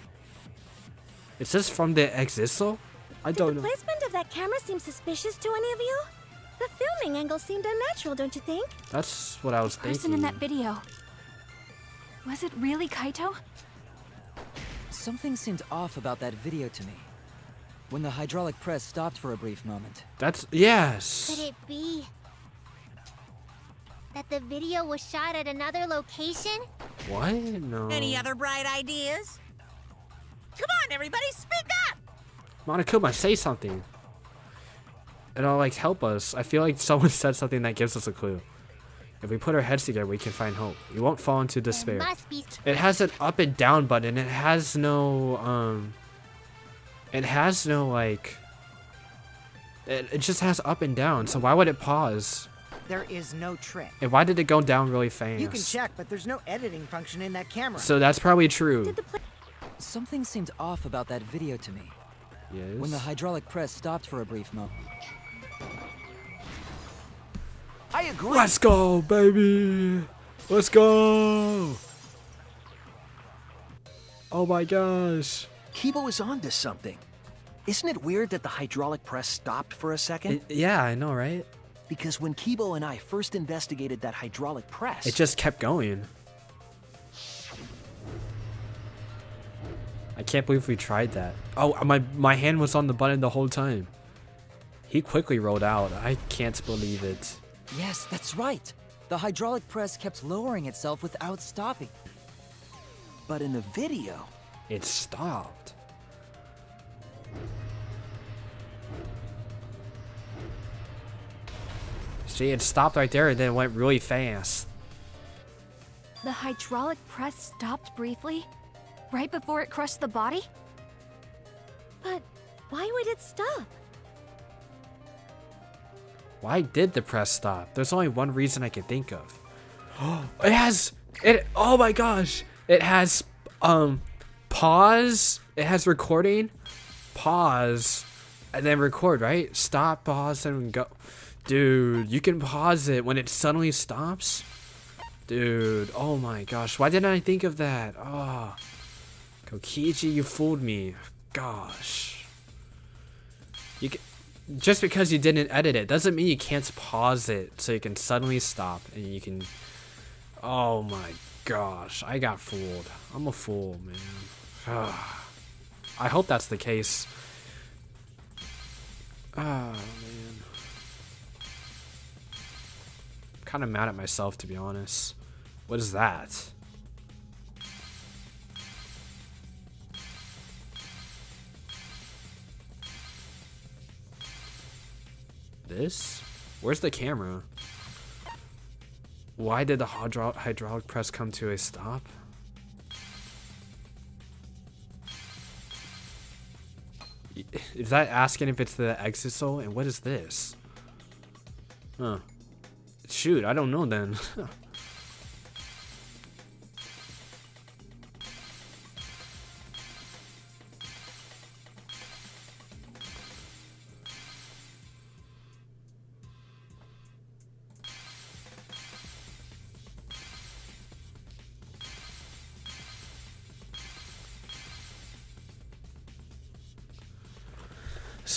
Is this from the Exisal? I don't know. the know. placement of that camera seem suspicious to any of you? The filming angle seemed unnatural, don't you think? That's what I was Person thinking. in that video. Was it really Kaito? Something seemed off about that video to me. When the hydraulic press stopped for a brief moment. That's yes. Could it be that the video was shot at another location? What? No. Any other bright ideas? Come on, everybody, speak up! Monokuma, say something. It'll like help us. I feel like someone said something that gives us a clue. If we put our heads together, we can find hope. We won't fall into despair. There must be. It has an up and down button. It has no um. It has no like. It, it just has up and down. So why would it pause? There is no trick. And why did it go down really fast? You can check, but there's no editing function in that camera. So that's probably true. Did the Something seemed off about that video to me. Yes. When the hydraulic press stopped for a brief moment. I agree. Let's go, baby. Let's go. Oh my gosh. Kibo is onto something. Isn't it weird that the hydraulic press stopped for a second? It- yeah, I know, right? because when Kibo and I first investigated that hydraulic press, It just kept going. I can't believe we tried that. Oh, uh, my my hand was on the button the whole time. He quickly rolled out. I can't believe it. Yes, that's right. The hydraulic press kept lowering itself without stopping. but in the video, It stopped. See, it stopped right there and then went really fast. The hydraulic press stopped briefly? Right before it crushed the body? But why would it stop? Why did the press stop? There's only one reason I can think of. it has it oh my gosh. It has um pause, it has recording, pause, and then record, right? Stop, pause, and go. Dude, you can pause it when it suddenly stops. Dude, oh my gosh. Why didn't I think of that? Oh. Kokichi, you fooled me. Gosh. You can, just because you didn't edit it doesn't mean you can't pause it so you can suddenly stop and you can Oh my gosh, I got fooled. I'm a fool, man. I hope that's the case. Oh man. kind of mad at myself to be honest. What is that? This? Where's the camera? Why did the hydro hydraulic press come to a stop? Is that asking if it's the exisal? And what is this? Huh. Shoot, I don't know then.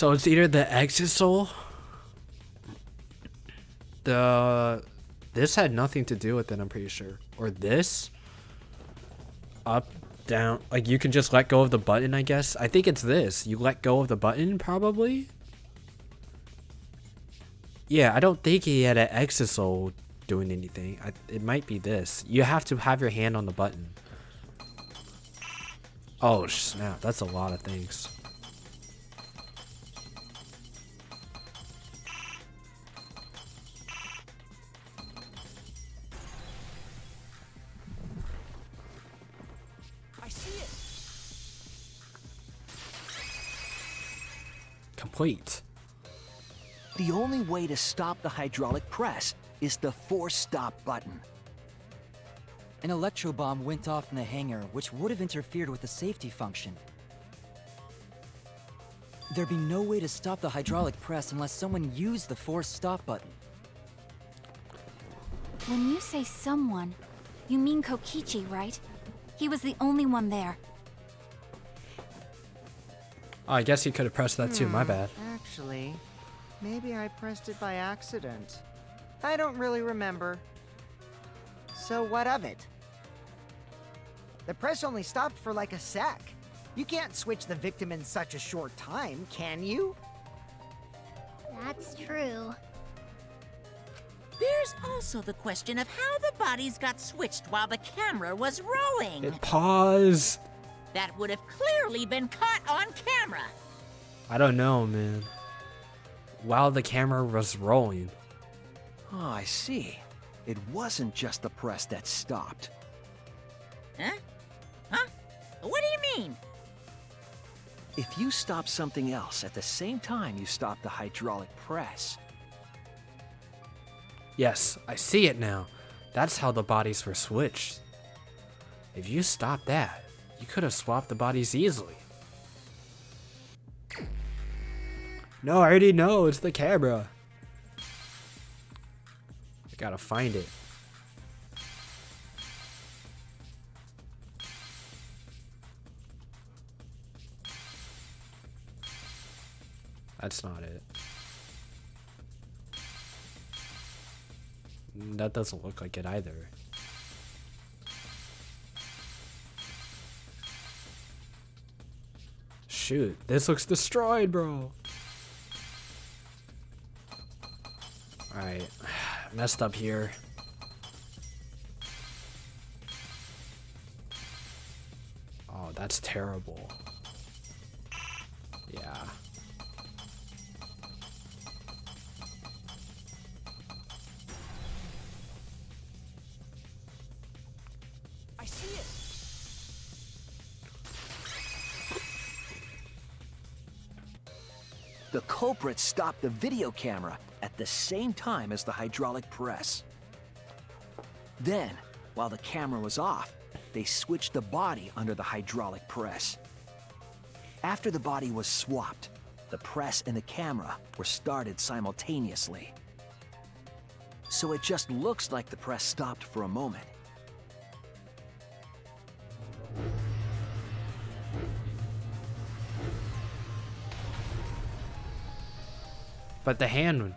So it's either the Exisal. The this had nothing to do with it, I'm pretty sure. Or this. Up, down. Like you can just let go of the button, I guess. I think it's this. You let go of the button, probably. Yeah, I don't think he had an exisal doing anything. I, it might be this. You have to have your hand on the button. Oh snap, that's a lot of things. Complete. The only way to stop the hydraulic press is the force stop button. An electro bomb went off in the hangar, which would have interfered with the safety function. There'd be no way to stop the hydraulic press unless someone used the force stop button. When you say someone, you mean Kokichi, right? He was the only one there. Oh, I guess he could have pressed that too. My Hmm, bad. Actually, maybe I pressed it by accident. I don't really remember. So what of it? The press only stopped for like a sec. You can't switch the victim in such a short time, can you? That's true. There's also the question of how the bodies got switched while the camera was rolling. It paused. That would have clearly been caught on camera. I don't know, man. While the camera was rolling. Oh, I see. It wasn't just the press that stopped. Huh? Huh? What do you mean? If you stop something else at the same time you stop the hydraulic press, Yes, I see it now. That's how the bodies were switched. If you stop that, you could have swapped the bodies easily. No, I already know. It's the camera. I gotta find it. That's not it. That doesn't look like it either. Shoot, this looks destroyed, bro. Alright, messed up here. Oh, that's terrible. The culprit stopped the video camera at the same time as the hydraulic press. Then, while the camera was off, they switched the body under the hydraulic press. After the body was swapped, the press and the camera were started simultaneously. So it just looks like the press stopped for a moment. But the hand,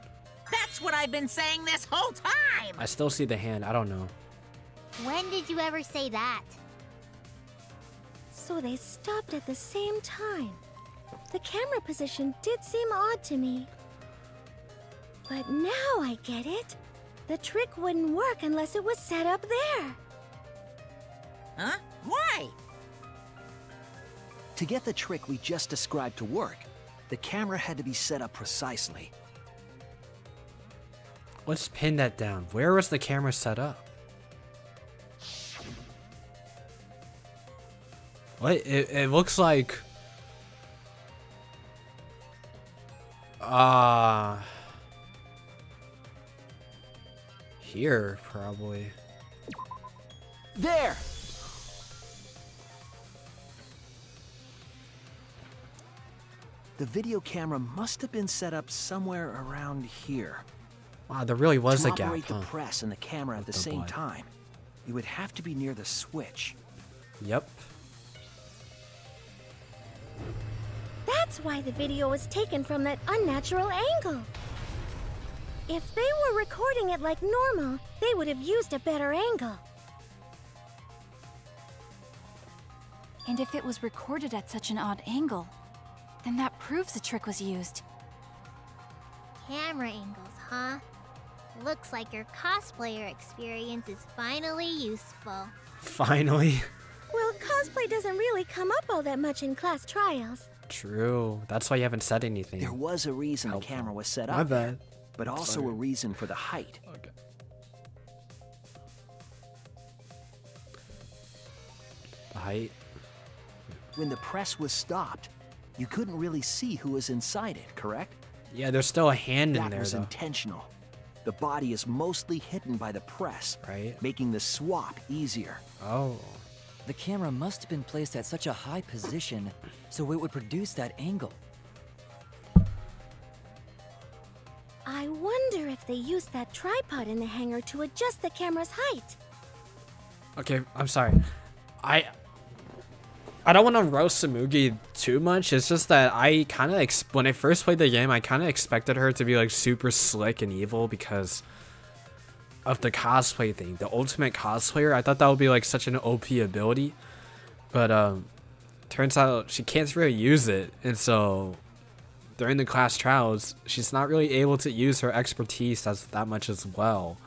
That's what I've been saying this whole time! I still see the hand. I don't know. When did you ever say that? So they stopped at the same time. The camera position did seem odd to me. But now I get it. The trick wouldn't work unless it was set up there. Huh? Why? To get the trick we just described to work, the camera had to be set up precisely. Let's pin that down. Where was the camera set up? What? It, it looks like... Ah... here, probably. There! The video camera must have been set up somewhere around here. Wow, there really was to a gap, operate the huh? press and the camera at oh, the the same blood. time, you would have to be near the switch. Yep. That's why the video was taken from that unnatural angle. If they were recording it like normal, they would have used a better angle. And if it was recorded at such an odd angle, then that proves the trick was used. Camera angles, huh? Looks like your cosplayer experience is finally useful. Finally. Well, cosplay doesn't really come up all that much in class trials. True. That's why you haven't said anything. There was a reason Helpful. the camera was set up, My there, bad. but also Sorry. a reason for the height. Okay. The height. When the press was stopped, you couldn't really see who was inside it, correct? Yeah, there's still a hand in there. that was though. intentional. The body is mostly hidden by the press, Right. making the swap easier. Oh. The camera must have been placed at such a high position so it would produce that angle. I wonder if they used that tripod in the hangar to adjust the camera's height. Okay, I'm sorry. I I don't want to roast Tsumugi too much. It's just that I kind of when I first played the game, I kind of expected her to be like super slick and evil because of the cosplay thing, the ultimate cosplayer. I thought that would be like such an OP ability, but um, turns out she can't really use it, and so during the class trials, she's not really able to use her expertise as that much as well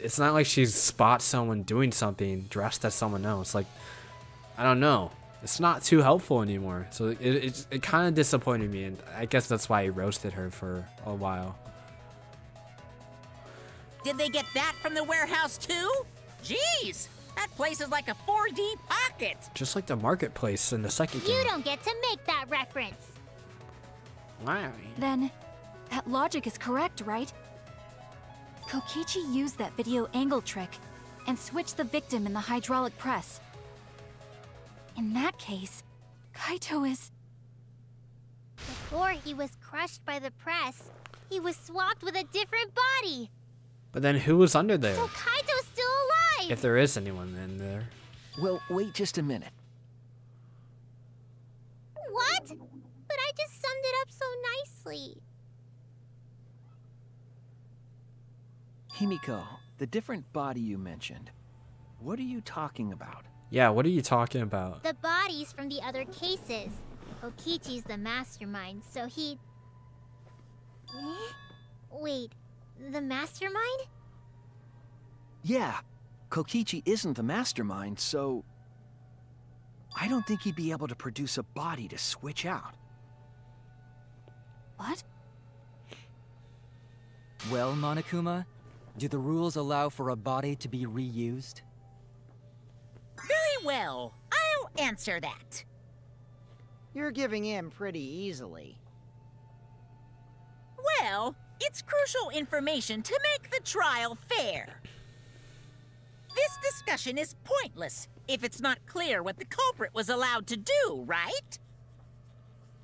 it's not like she spots someone doing something dressed as someone else. Like, I don't know. It's not too helpful anymore. So it it, it kind of disappointed me, and I guess that's why I roasted her for a while. Did they get that from the warehouse too? Jeez, that place is like a 4D pocket. Just like the marketplace in the second You game. don't get to make that reference. Wow. Then, that logic is correct, right? Kokichi used that video angle trick and switched the victim in the hydraulic press. In that case, Kaito is... Before he was crushed by the press, he was swapped with a different body. But then who was under there? So Kaito's still alive. If there is anyone in there. Well, wait just a minute. What? But I just summed it up so nicely. Himiko, the different body you mentioned, what are you talking about? Yeah, what are you talking about? The bodies from the other cases. Kokichi's the mastermind, so he. Wait, the mastermind? Yeah, Kokichi isn't the mastermind, so... I don't think he'd be able to produce a body to switch out. What? Well, Monokuma, do the rules allow for a body to be reused? Very well. I'll answer that. You're giving in pretty easily. Well, it's crucial information to make the trial fair. This discussion is pointless if it's not clear what the culprit was allowed to do, right?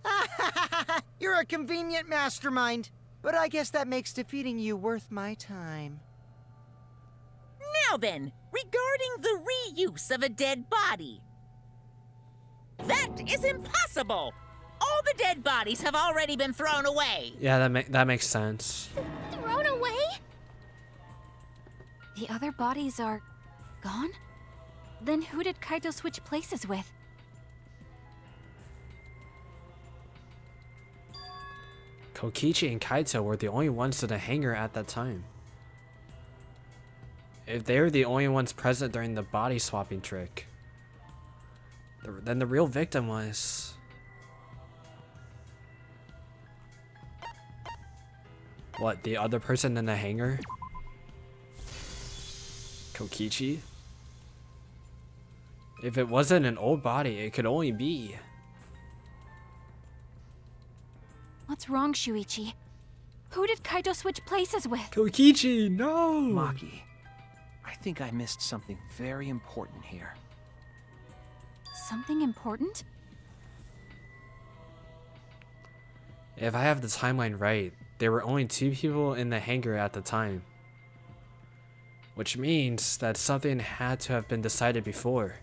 You're a convenient mastermind. But I guess that makes defeating you worth my time. Now then, regarding the reuse of a dead body. That is impossible! All the dead bodies have already been thrown away. Yeah, that ma- that makes sense. Thrown away? The other bodies are gone? Then who did Kaito switch places with? Kokichi and Kaito were the only ones in the hangar at that time. If they were the only ones present during the body swapping trick, the, then the real victim was. What, the other person in the hangar? Kokichi? If it wasn't an old body, it could only be. What's wrong, Shuichi? Who did Kaito switch places with? Kokichi, no! Maki, I think I missed something very important here. Something important? If I have the timeline right, there were only two people in the hangar at the time. Which means that something had to have been decided before.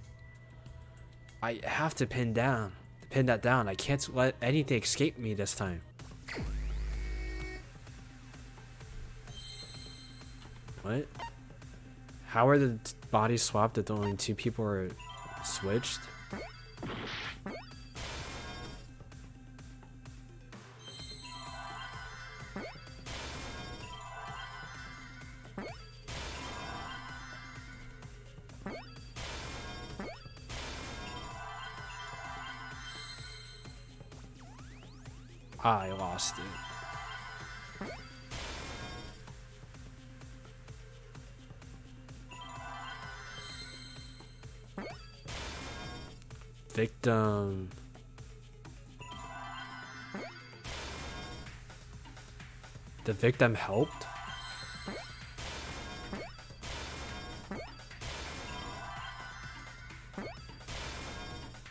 I have to pin down, pin that down. I can't let anything escape me this time. What? How are the bodies swapped if only two people are switched? Victim. Um, the victim helped?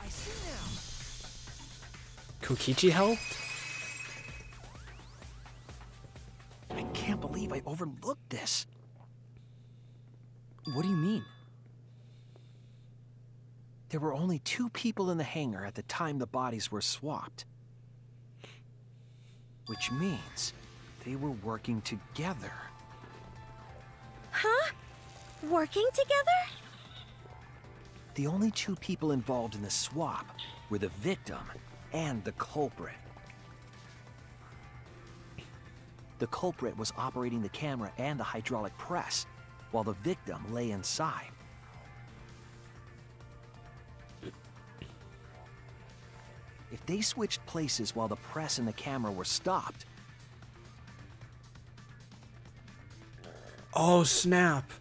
I see now. Kokichi helped? People in the hangar at the time the bodies were swapped. Which means they were working together. Huh? Working together? The only two people involved in the swap were the victim and the culprit. The culprit was operating the camera and the hydraulic press, while the victim lay inside. They switched places while the press and the camera were stopped, Oh, snap.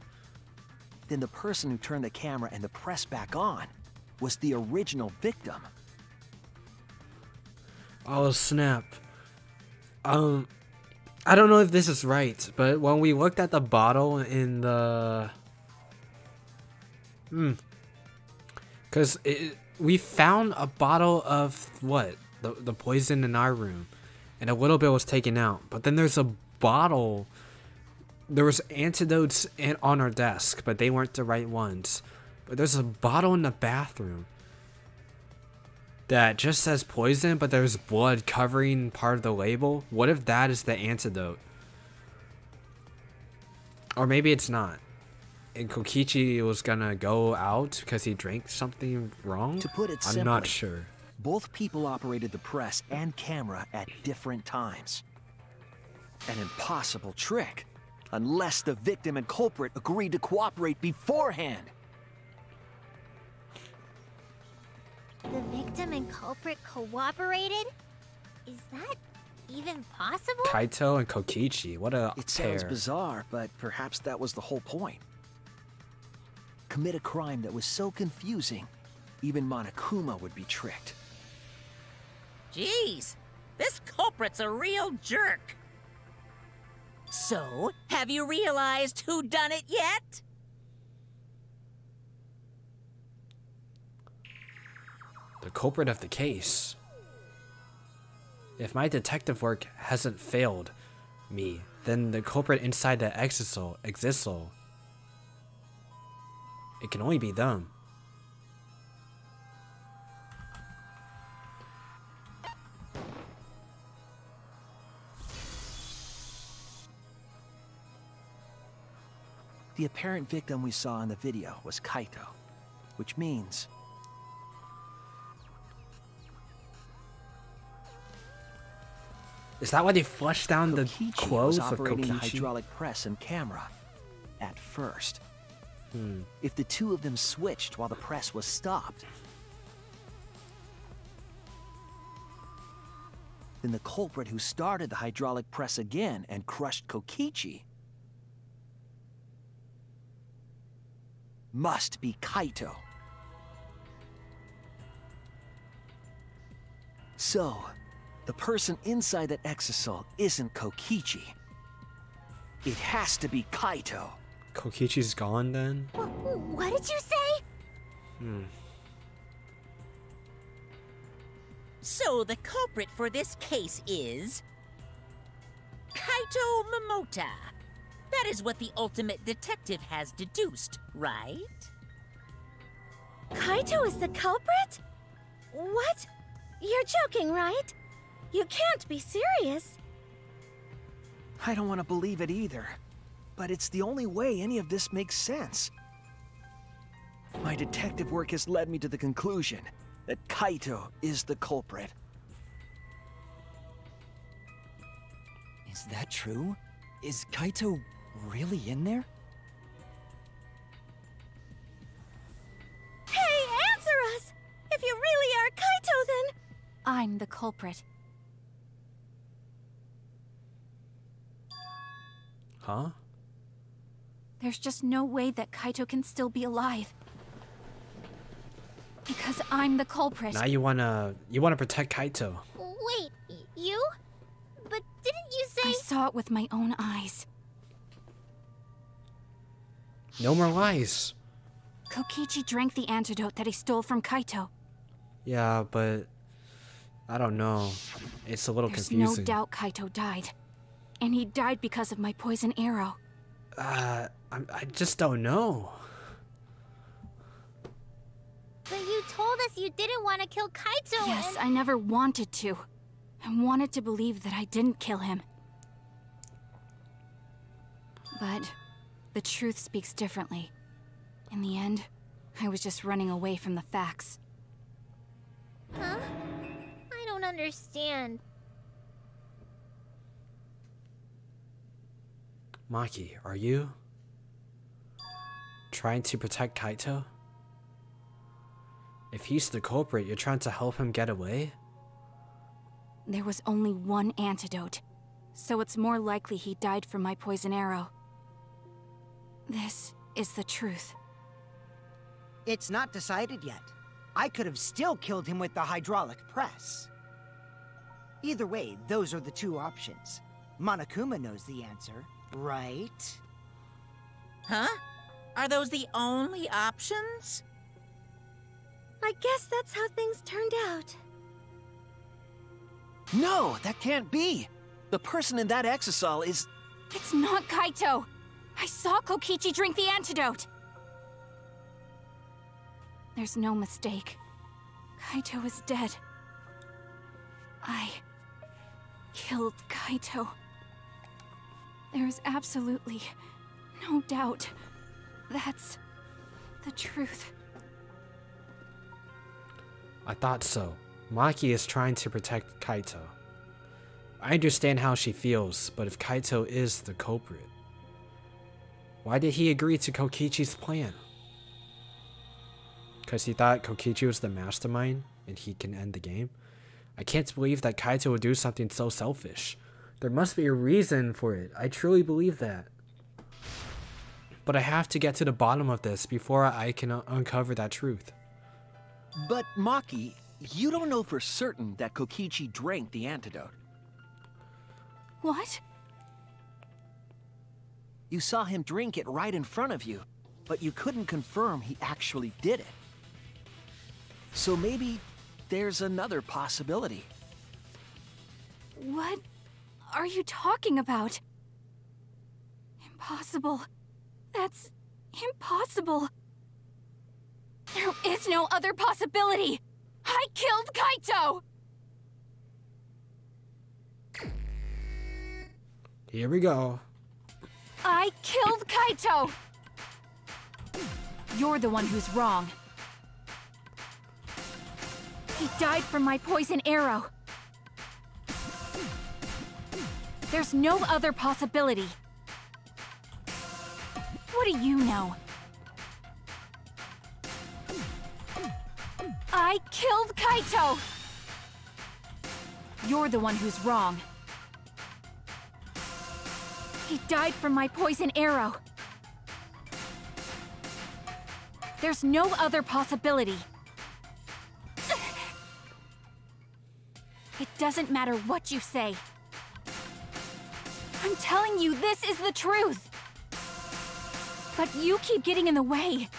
then the person who turned the camera and the press back on was the original victim. Oh, snap. Um, I don't know if this is right, but when we looked at the bottle in the. Hmm. Because we found a bottle of what? The, the poison in our room. And a little bit was taken out. But then there's a bottle. There was antidotes in, on our desk, but they weren't the right ones. But there's a bottle in the bathroom that just says poison, but there's blood covering part of the label. What if that is the antidote? Or maybe it's not. And Kokichi was gonna go out because he drank something wrong? To put it I'm not sure. Both people operated the press and camera at different times. An impossible trick, unless the victim and culprit agreed to cooperate beforehand. The victim and culprit cooperated? Is that even possible? Kaito and Kokichi, what a It sounds bizarre, but perhaps that was the whole point. Commit a crime that was so confusing, even Monokuma would be tricked. Jeez, this culprit's a real jerk. So, have you realized who done it yet? The culprit of the case. If my detective work hasn't failed me, then the culprit inside the Exisal, Exisal, it can only be them. The apparent victim we saw in the video was Kaito, which means Is that why they flushed down the Kokichi clothes was of operating the Kokichi? hydraulic press and camera at first. Hmm. If the two of them switched while the press was stopped, then the culprit who started the hydraulic press again and crushed Kokichi must be Kaito. So, the person inside that exisal isn't Kokichi. It has to be Kaito. Kokichi's gone then? Wh- What did you say? Hmm. So the culprit for this case is. Kaito Momota. That is what the ultimate detective has deduced, right? Kaito is the culprit? What? You're joking, right? You can't be serious. I don't want to believe it either. But it's the only way any of this makes sense. My detective work has led me to the conclusion that Kaito is the culprit. Is that true? Is Kaito really in there? Hey, answer us! If you really are Kaito, then. I'm the culprit. Huh? There's just no way that Kaito can still be alive. Because I'm the culprit. Now you wanna you wanna protect Kaito. Wait, you? But didn't you say I saw it with my own eyes. No more lies. Kokichi drank the antidote that he stole from Kaito. Yeah, but I don't know. It's a little There's confusing. no doubt Kaito died. And he died because of my poison arrow. Uh, I, I just don't know. But you told us you didn't want to kill Kaito Yes. I never wanted to. I wanted to believe that I didn't kill him. But the truth speaks differently. In the end, I was just running away from the facts. Huh? I don't understand. Maki, are you trying to protect Kaito? If he's the culprit, you're trying to help him get away? There was only one antidote, so it's more likely he died from my poison arrow. This is the truth. It's not decided yet. I could have still killed him with the hydraulic press. Either way, those are the two options. Monokuma knows the answer, right? Huh? Are those the only options? I guess that's how things turned out. No, that can't be. The person in that exisal is. It's not Kaito! I saw Kokichi drink the antidote! There's no mistake. Kaito is dead. I killed Kaito. There is absolutely no doubt. That's the truth. I thought so. Maki is trying to protect Kaito. I understand how she feels, but if Kaito is the culprit, why did he agree to Kokichi's plan? Because he thought Kokichi was the mastermind and he can end the game? I can't believe that Kaito would do something so selfish. There must be a reason for it. I truly believe that. but I have to get to the bottom of this before I can uncover that truth. But, Maki, you don't know for certain that Kokichi drank the antidote. What? You saw him drink it right in front of you, but you couldn't confirm he actually did it. So maybe there's another possibility. What are you talking about? Impossible. That's impossible. There is no other possibility. I killed Kaito! Here we go. I killed Kaito! You're the one who's wrong. He died from my poison arrow. There's no other possibility. What do you know? I killed Kaito! You're the one who's wrong. He died from my poison arrow. There's no other possibility. It doesn't matter what you say. I'm telling you, this is the truth. But you keep getting in the way.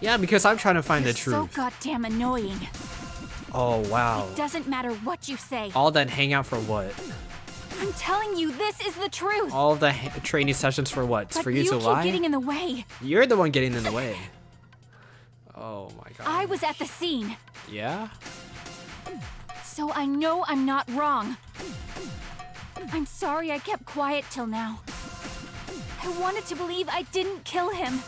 Yeah, because I'm trying to find You're the truth. so goddamn annoying. oh, wow. It doesn't matter what you say. All that hangout for what? I'm telling you, this is the truth. All the training sessions for what? but for you, you to keep lie? getting in the way. You're the one getting in the way. Oh my god. I was at the scene, Yeah? so I know I'm not wrong. I'm sorry I kept quiet till now. I wanted to believe I didn't kill him.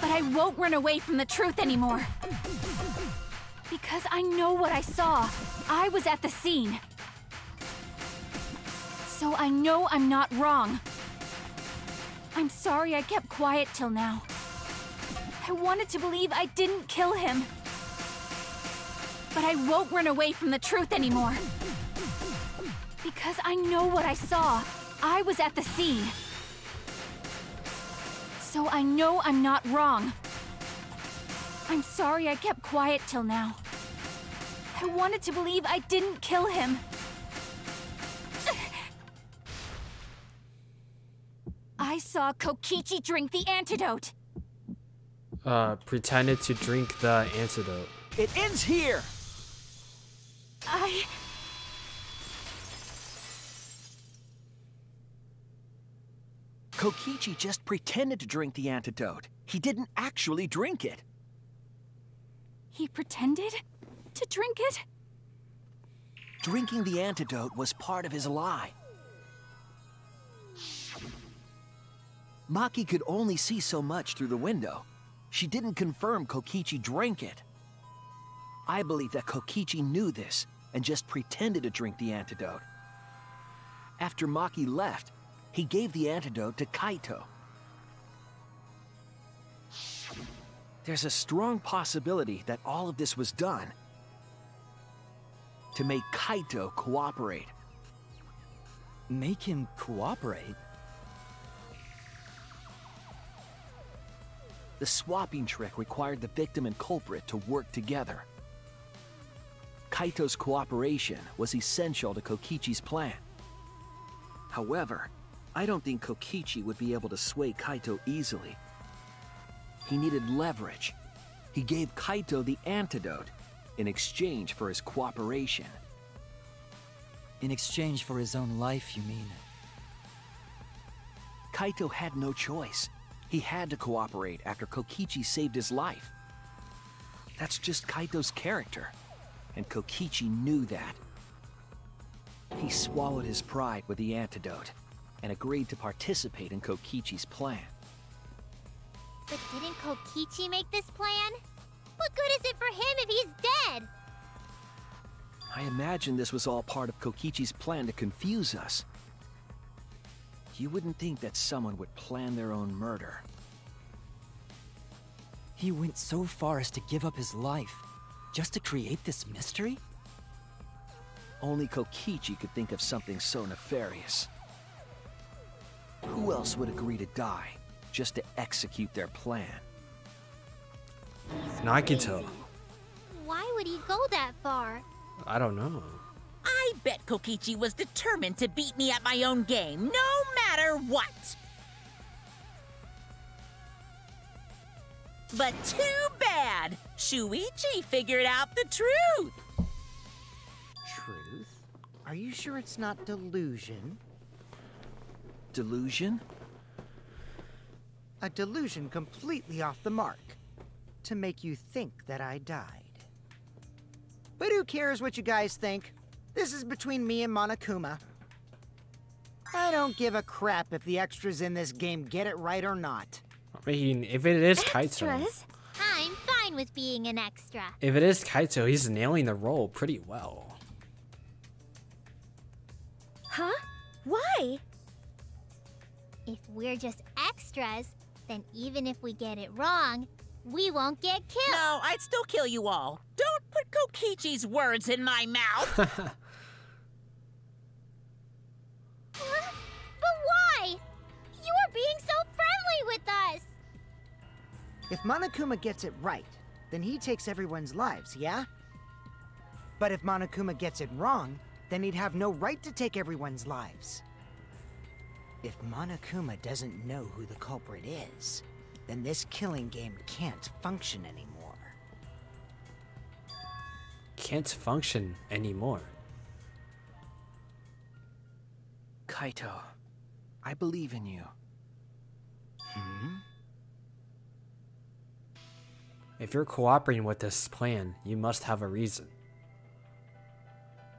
But I won't run away from the truth anymore. Because I know what I saw. I was at the scene. So I know I'm not wrong. I'm sorry I kept quiet till now. I wanted to believe I didn't kill him. But I won't run away from the truth anymore. Because I know what I saw. I was at the scene. So I know I'm not wrong. I'm sorry I kept quiet till now. I wanted to believe I didn't kill him. I saw Kokichi drink the antidote. Uh, pretended to drink the antidote. It ends here! I. Kokichi just pretended to drink the antidote. He didn't actually drink it. He pretended to drink it? Drinking the antidote was part of his lie. Maki could only see so much through the window. She didn't confirm Kokichi drank it. I believe that Kokichi knew this and just pretended to drink the antidote. After Maki left, he gave the antidote to Kaito. There's a strong possibility that all of this was done to make Kaito cooperate. Make him cooperate? The swapping trick required the victim and culprit to work together. Kaito's cooperation was essential to Kokichi's plan. However, I don't think Kokichi would be able to sway Kaito easily. He needed leverage. He gave Kaito the antidote in exchange for his cooperation. In exchange for his own life, you mean? Kaito had no choice. He had to cooperate after Kokichi saved his life. That's just Kaito's character, and Kokichi knew that. He swallowed his pride with the antidote and agreed to participate in Kokichi's plan. But didn't Kokichi make this plan? What good is it for him if he's dead? I imagine this was all part of Kokichi's plan to confuse us. You wouldn't think that someone would plan their own murder. He went so far as to give up his life just to create this mystery? Only Kokichi could think of something so nefarious. Who else would agree to die just to execute their plan? Nagito. Why would he go that far? I don't know. I bet Kokichi was determined to beat me at my own game, no matter what. But too bad! Shuichi figured out the truth! Truth? Are you sure it's not delusion? Delusion? A delusion completely off the mark. To make you think that I died. But who cares what you guys think? This is between me and Monokuma. I don't give a crap if the extras in this game get it right or not. I mean, if it is Kaito, Extras? I'm fine with being an extra. if it is Kaito, he's nailing the role pretty well. Huh? Why? If we're just extras, then even if we get it wrong, we won't get killed. No, I'd still kill you all. Don't put Kokichi's words in my mouth! Huh? But why? You are being so friendly with us. If Monokuma gets it right, then he takes everyone's lives, yeah? But if Monokuma gets it wrong, then he'd have no right to take everyone's lives. If Monokuma doesn't know who the culprit is, then this killing game can't function anymore. Can't function anymore. Kaito, I believe in you. Hmm? If you're cooperating with this plan, you must have a reason.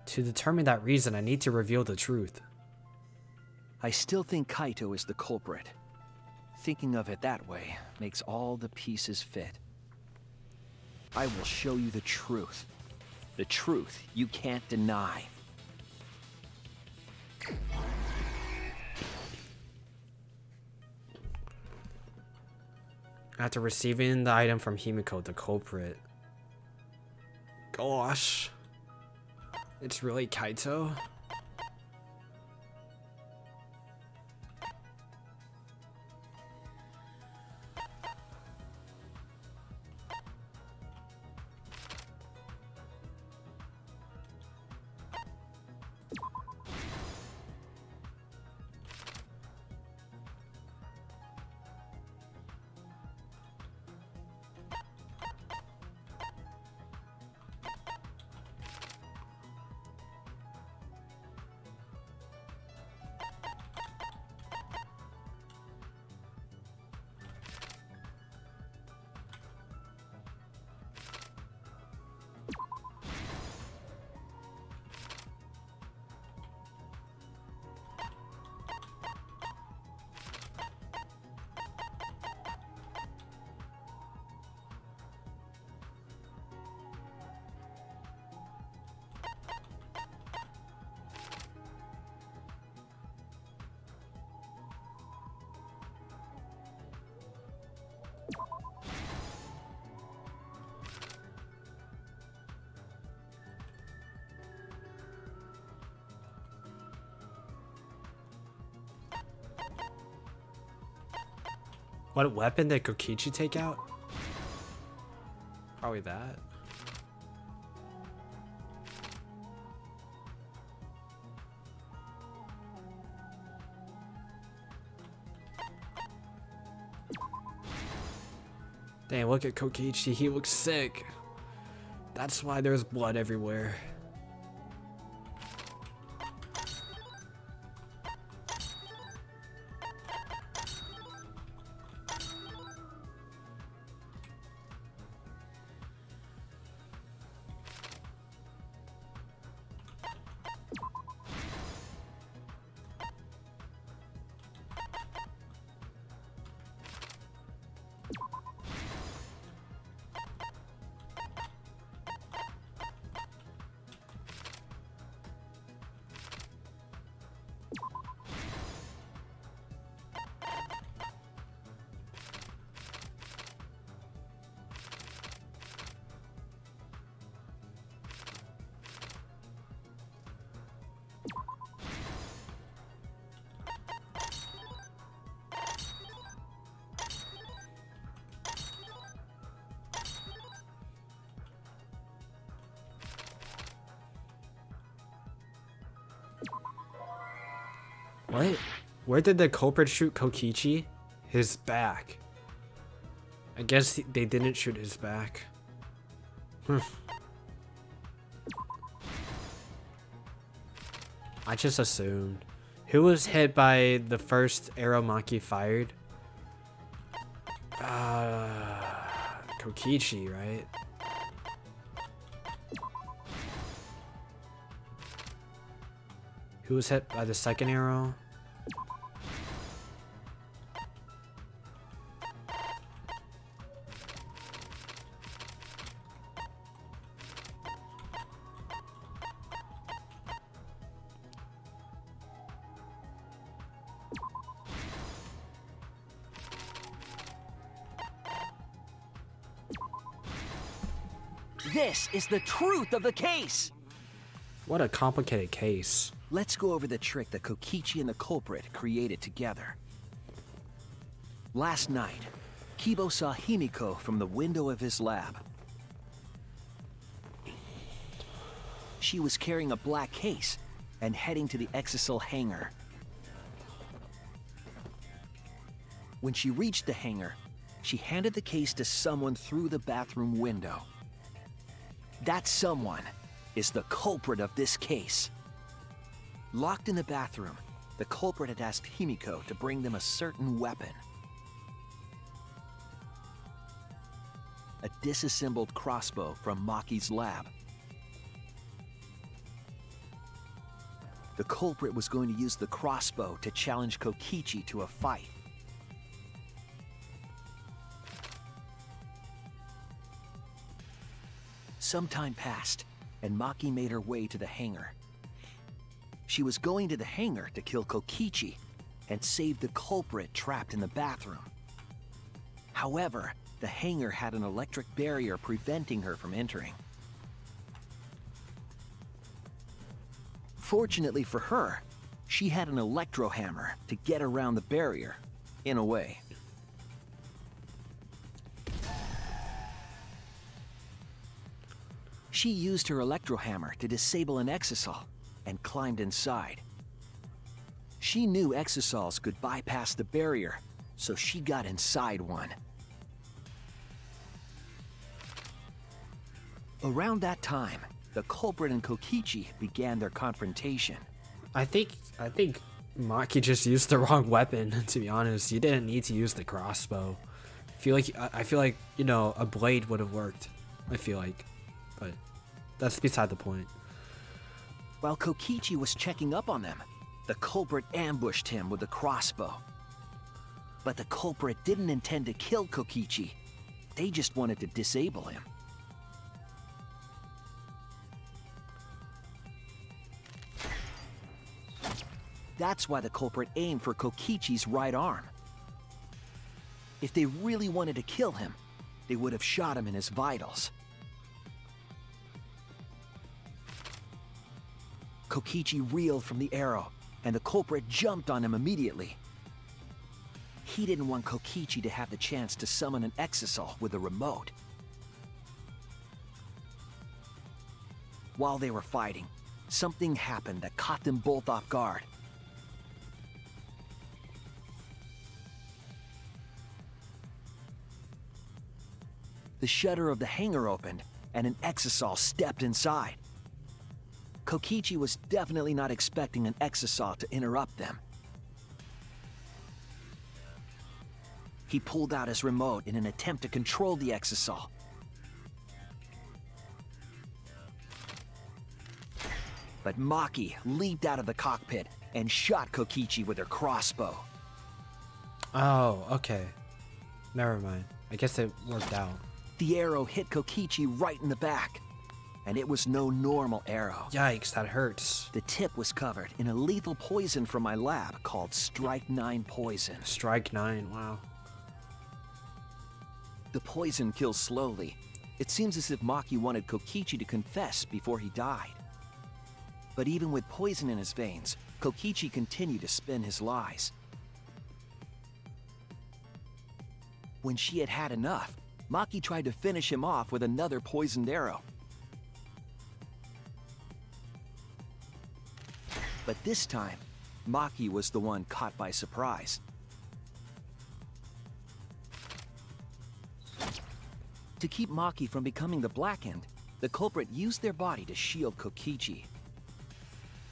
To determine that reason, I need to reveal the truth. I still think Kaito is the culprit. Thinking of it that way makes all the pieces fit. I will show you the truth. The truth you can't deny. After receiving the item from Himiko, the culprit. Gosh. It's really Kaito? What weapon did Kokichi take out? Probably that. Dang, look at Kokichi. He looks sick. That's why there's blood everywhere. What? Where did the culprit shoot Kokichi? His back. I guess they didn't shoot his back. Hmm. I just assumed. Who was hit by the first arrow Maki fired? Uh, Kokichi, right? Who was hit by the second arrow? Is the truth of the case! What a complicated case. Let's go over the trick that Kokichi and the culprit created together. Last night, Keebo saw Himiko from the window of his lab. She was carrying a black case and heading to the Exisal hangar. When she reached the hangar, she handed the case to someone through the bathroom window. That someone is the culprit of this case. Locked in the bathroom, the culprit had asked Himiko to bring them a certain weapon. A disassembled crossbow from Maki's lab. The culprit was going to use the crossbow to challenge Kokichi to a fight. Some time passed, and Maki made her way to the hangar. She was going to the hangar to kill Kokichi and save the culprit trapped in the bathroom. However, the hangar had an electric barrier preventing her from entering. Fortunately for her, she had an electro hammer to get around the barrier, in a way. She used her electrohammer to disable an exisal and climbed inside. She knew exisals could bypass the barrier, so she got inside one. Around that time, the culprit and Kokichi began their confrontation. I think I think Maki just used the wrong weapon. To be honest, you didn't need to use the crossbow. I feel like I feel like you know a blade would have worked. I feel like, but that's beside the point. While Kokichi was checking up on them, the culprit ambushed him with a crossbow. But the culprit didn't intend to kill Kokichi. They just wanted to disable him. That's why the culprit aimed for Kokichi's right arm. If they really wanted to kill him, they would have shot him in his vitals. Kokichi reeled from the arrow, and the culprit jumped on him immediately. He didn't want Kokichi to have the chance to summon an Exisal with a remote. While they were fighting, something happened that caught them both off guard. The shutter of the hangar opened, and an Exisal stepped inside. Kokichi was definitely not expecting an Exisal to interrupt them. He pulled out his remote in an attempt to control the Exisal. But Maki leaped out of the cockpit and shot Kokichi with her crossbow. Oh, okay. Never mind. I guess it worked out. The arrow hit Kokichi right in the back. And it was no normal arrow. Yikes, that hurts. The tip was covered in a lethal poison from my lab called Strike 9 Poison. Strike nine. Wow. The poison kills slowly. It seems as if Maki wanted Kokichi to confess before he died. But even with poison in his veins, Kokichi continued to spin his lies. When she had had enough, Maki tried to finish him off with another poisoned arrow. But this time, Maki was the one caught by surprise. To keep Maki from becoming the Blackened, the culprit used their body to shield Kokichi.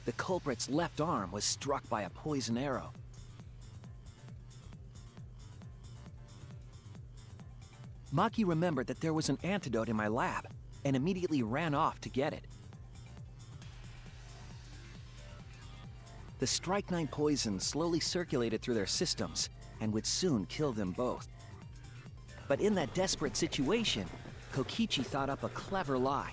The culprit's left arm was struck by a poison arrow. Maki remembered that there was an antidote in my lab and immediately ran off to get it. The Strychnine poison slowly circulated through their systems and would soon kill them both. But in that desperate situation, Kokichi thought up a clever lie.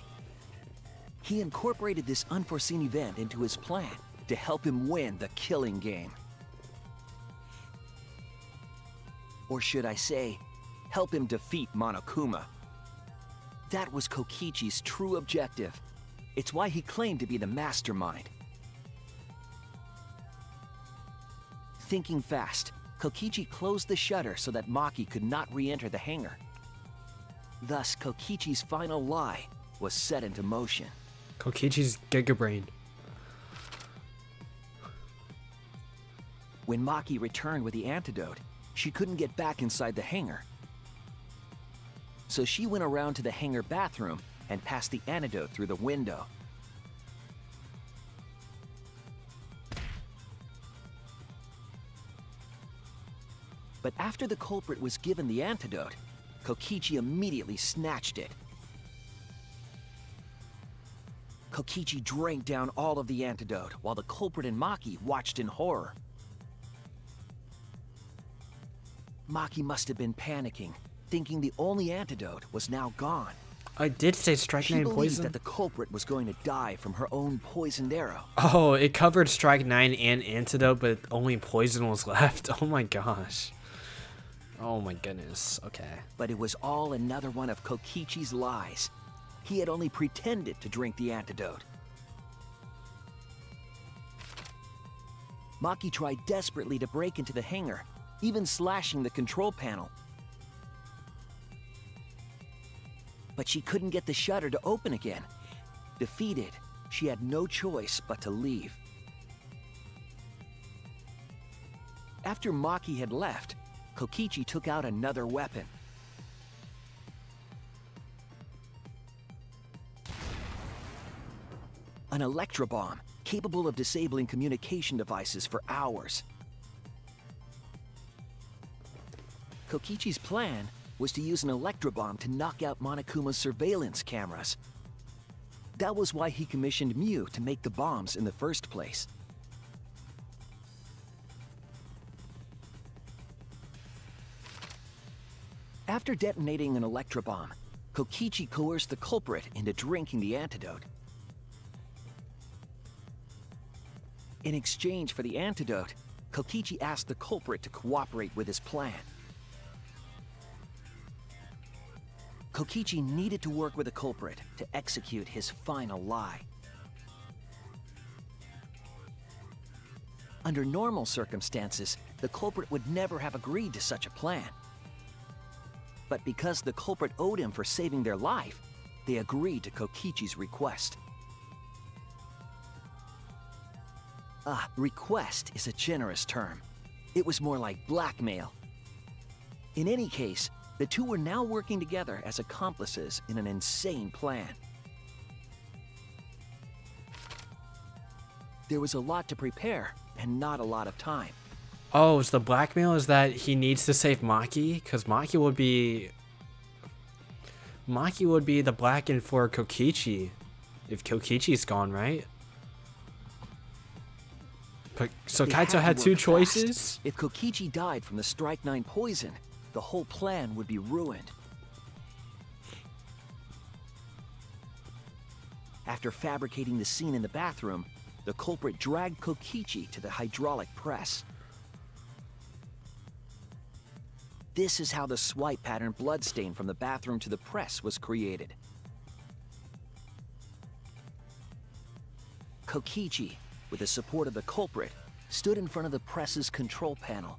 He incorporated this unforeseen event into his plan to help him win the killing game. Or should I say, help him defeat Monokuma. That was Kokichi's true objective. It's why he claimed to be the mastermind. Thinking fast, Kokichi closed the shutter so that Maki could not re-enter the hangar. Thus, Kokichi's final lie was set into motion. Kokichi's Giga Brain. When Maki returned with the antidote, she couldn't get back inside the hangar. So she went around to the hangar bathroom and passed the antidote through the window. But after the culprit was given the antidote, Kokichi immediately snatched it. Kokichi drank down all of the antidote while the culprit and Maki watched in horror. Maki must have been panicking, thinking the only antidote was now gone. I did say She strychnine believed poison. that the culprit was going to die from her own poisoned arrow. Oh, it covered strychnine and antidote, but only poison was left. Oh my gosh. Oh my goodness. Okay. But it was all another one of Kokichi's lies. He had only pretended to drink the antidote. Maki tried desperately to break into the hangar, even slashing the control panel. But she couldn't get the shutter to open again. Defeated, she had no choice but to leave. After Maki had left, Kokichi took out another weapon. An electrobomb, capable of disabling communication devices for hours. Kokichi's plan was to use an electrobomb to knock out Monokuma's surveillance cameras. That was why he commissioned Miu to make the bombs in the first place. After detonating an electrobomb, Kokichi coerced the culprit into drinking the antidote. In exchange for the antidote, Kokichi asked the culprit to cooperate with his plan. Kokichi needed to work with the culprit to execute his final lie. Under normal circumstances, the culprit would never have agreed to such a plan. But because the culprit owed him for saving their life, they agreed to Kokichi's request. Ah, request is a generous term. It was more like blackmail. In any case, the two were now working together as accomplices in an insane plan. There was a lot to prepare and not a lot of time. Oh, is the blackmail is that he needs to save Maki? Because Maki would be... Maki would be the blackened for Kokichi. If Kokichi's gone, right? But, so Kaito to had two work fast. choices? If Kokichi died from the Strike 9 poison, the whole plan would be ruined. After fabricating the scene in the bathroom, the culprit dragged Kokichi to the hydraulic press. This is how the swipe pattern bloodstain from the bathroom to the press was created. Kokichi, with the support of the culprit, stood in front of the press's control panel.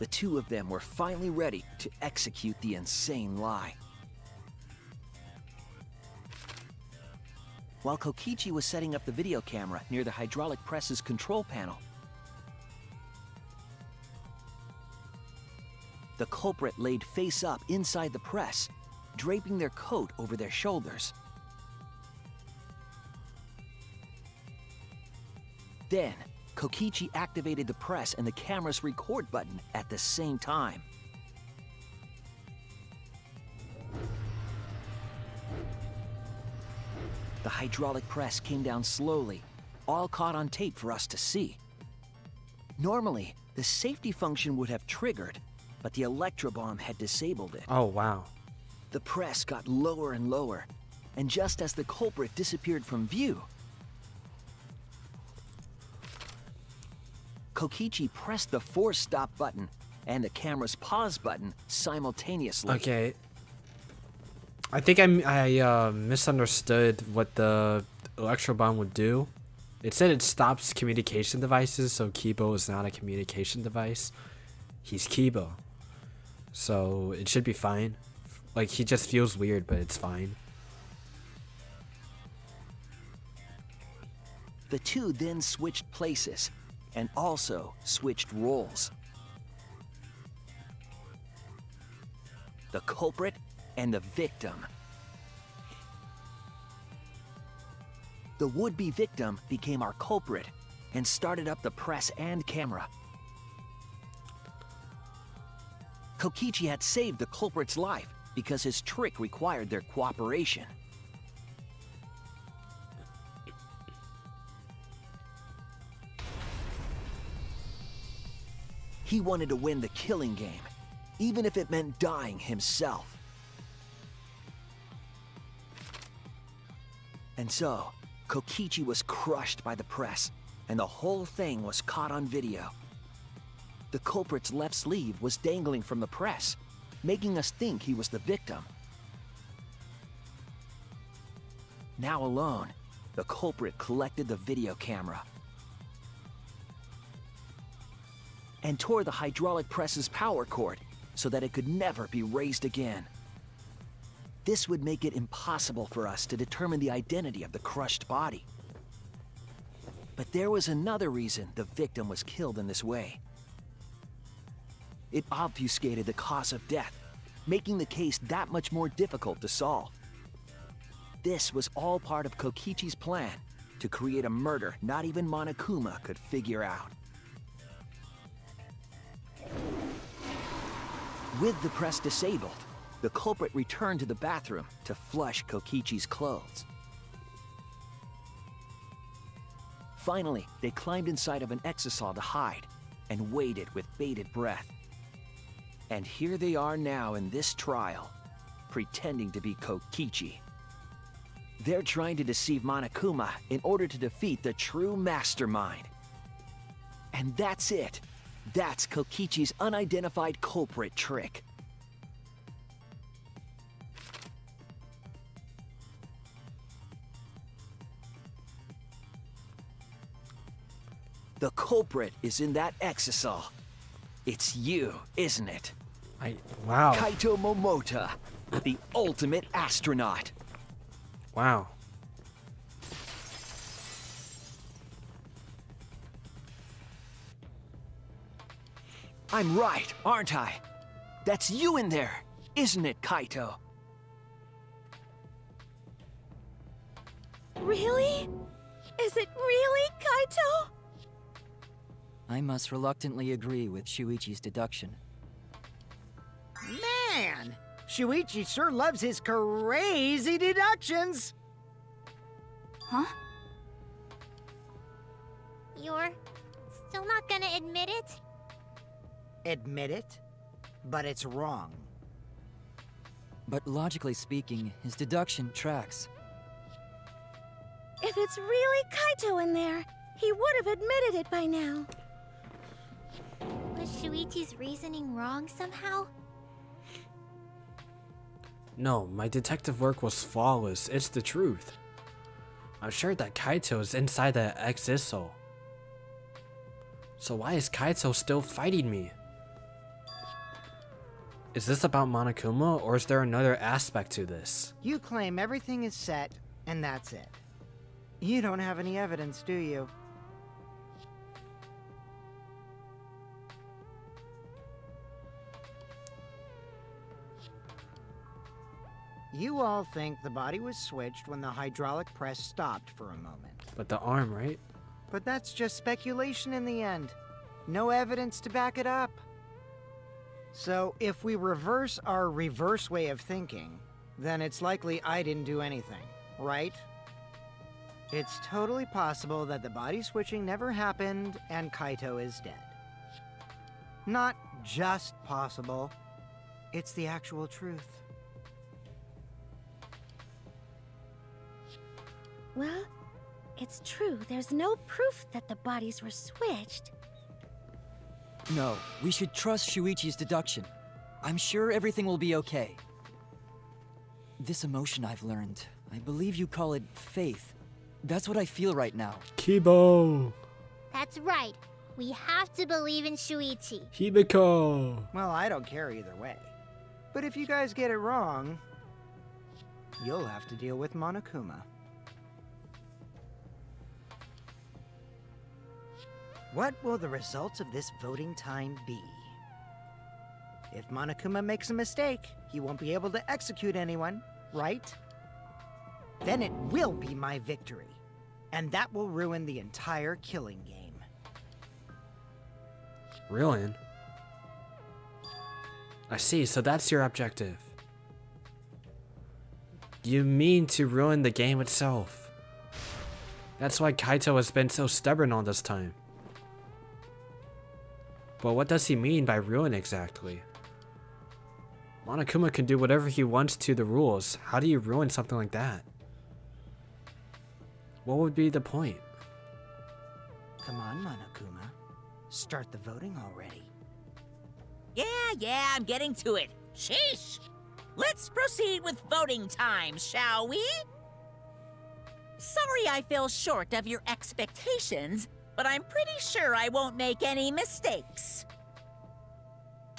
The two of them were finally ready to execute the insane lie. While Kokichi was setting up the video camera near the hydraulic press's control panel, the culprit laid face up inside the press, draping their coat over their shoulders. Then, Kokichi activated the press and the camera's record button at the same time. The hydraulic press came down slowly, all caught on tape for us to see. Normally, the safety function would have triggered, but the electro bomb had disabled it. Oh, wow. The press got lower and lower, and just as the culprit disappeared from view, Kokichi pressed the force stop button and the camera's pause button simultaneously. Okay. I think I, I uh, misunderstood what the electro bomb would do. It said it stops communication devices, so Keebo is not a communication device. He's Keebo. So it should be fine. Like, he just feels weird, but it's fine. The two then switched places and also switched roles. The culprit and the victim. The would-be victim became our culprit and started up the press and camera. Kokichi had saved the culprit's life because his trick required their cooperation. He wanted to win the killing game, even if it meant dying himself. And so, Kokichi was crushed by the press, and the whole thing was caught on video. The culprit's left sleeve was dangling from the press, making us think he was the victim. Now alone, the culprit collected the video camera and tore the hydraulic press's power cord so that it could never be raised again. This would make it impossible for us to determine the identity of the crushed body. But there was another reason the victim was killed in this way. It obfuscated the cause of death, making the case that much more difficult to solve. This was all part of Kokichi's plan to create a murder not even Monokuma could figure out. With the press disabled, the culprit returned to the bathroom to flush Kokichi's clothes. Finally, they climbed inside of an exisal to hide and waited with bated breath. And here they are now in this trial, pretending to be Kokichi. They're trying to deceive Monokuma in order to defeat the true mastermind. And that's it. That's Kokichi's unidentified culprit trick. The culprit is in that exisal. It's you, isn't it? I wow. Kaito Momota, the ultimate astronaut. Wow. I'm right, aren't I? That's you in there, isn't it, Kaito? Really? Is it really Kaito? I must reluctantly agree with Shuichi's deduction. Man, Shuichi sure loves his crazy deductions. Huh? You're still not gonna admit it? Admit it, but it's wrong. But logically speaking, his deduction tracks. If it's really Kaito in there, he would have admitted it by now. Was Shuichi's reasoning wrong somehow? No, my detective work was flawless. It's the truth. I'm sure that Kaito is inside that Exisal. So why is Kaito still fighting me? Is this about Monokuma, or is there another aspect to this? You claim everything is set, and that's it. You don't have any evidence, do you? You all think the body was switched when the hydraulic press stopped for a moment. But the arm, right? But that's just speculation in the end. No evidence to back it up. So, if we reverse our reverse way of thinking, then it's likely I didn't do anything, right? It's totally possible that the body switching never happened and Kaito is dead. Not just possible, it's the actual truth. Well, it's true. There's no proof that the bodies were switched. No, we should trust Shuichi's deduction. I'm sure everything will be okay. This emotion I've learned, I believe you call it faith. That's what I feel right now. Keebo! That's right. We have to believe in Shuichi. Himiko! Well, I don't care either way. But if you guys get it wrong, you'll have to deal with Monokuma. What will the results of this voting time be? If Monokuma makes a mistake, he won't be able to execute anyone, right? Then it will be my victory. And that will ruin the entire killing game. Ruin? I see, so that's your objective. You mean to ruin the game itself. That's why Kaito has been so stubborn all this time. But what does he mean by ruin exactly? Monokuma can do whatever he wants to the rules. How do you ruin something like that? What would be the point? Come on, Monokuma. Start the voting already. Yeah, yeah, I'm getting to it. Sheesh! Let's proceed with voting time, shall we? Sorry I fell short of your expectations, but I'm pretty sure I won't make any mistakes.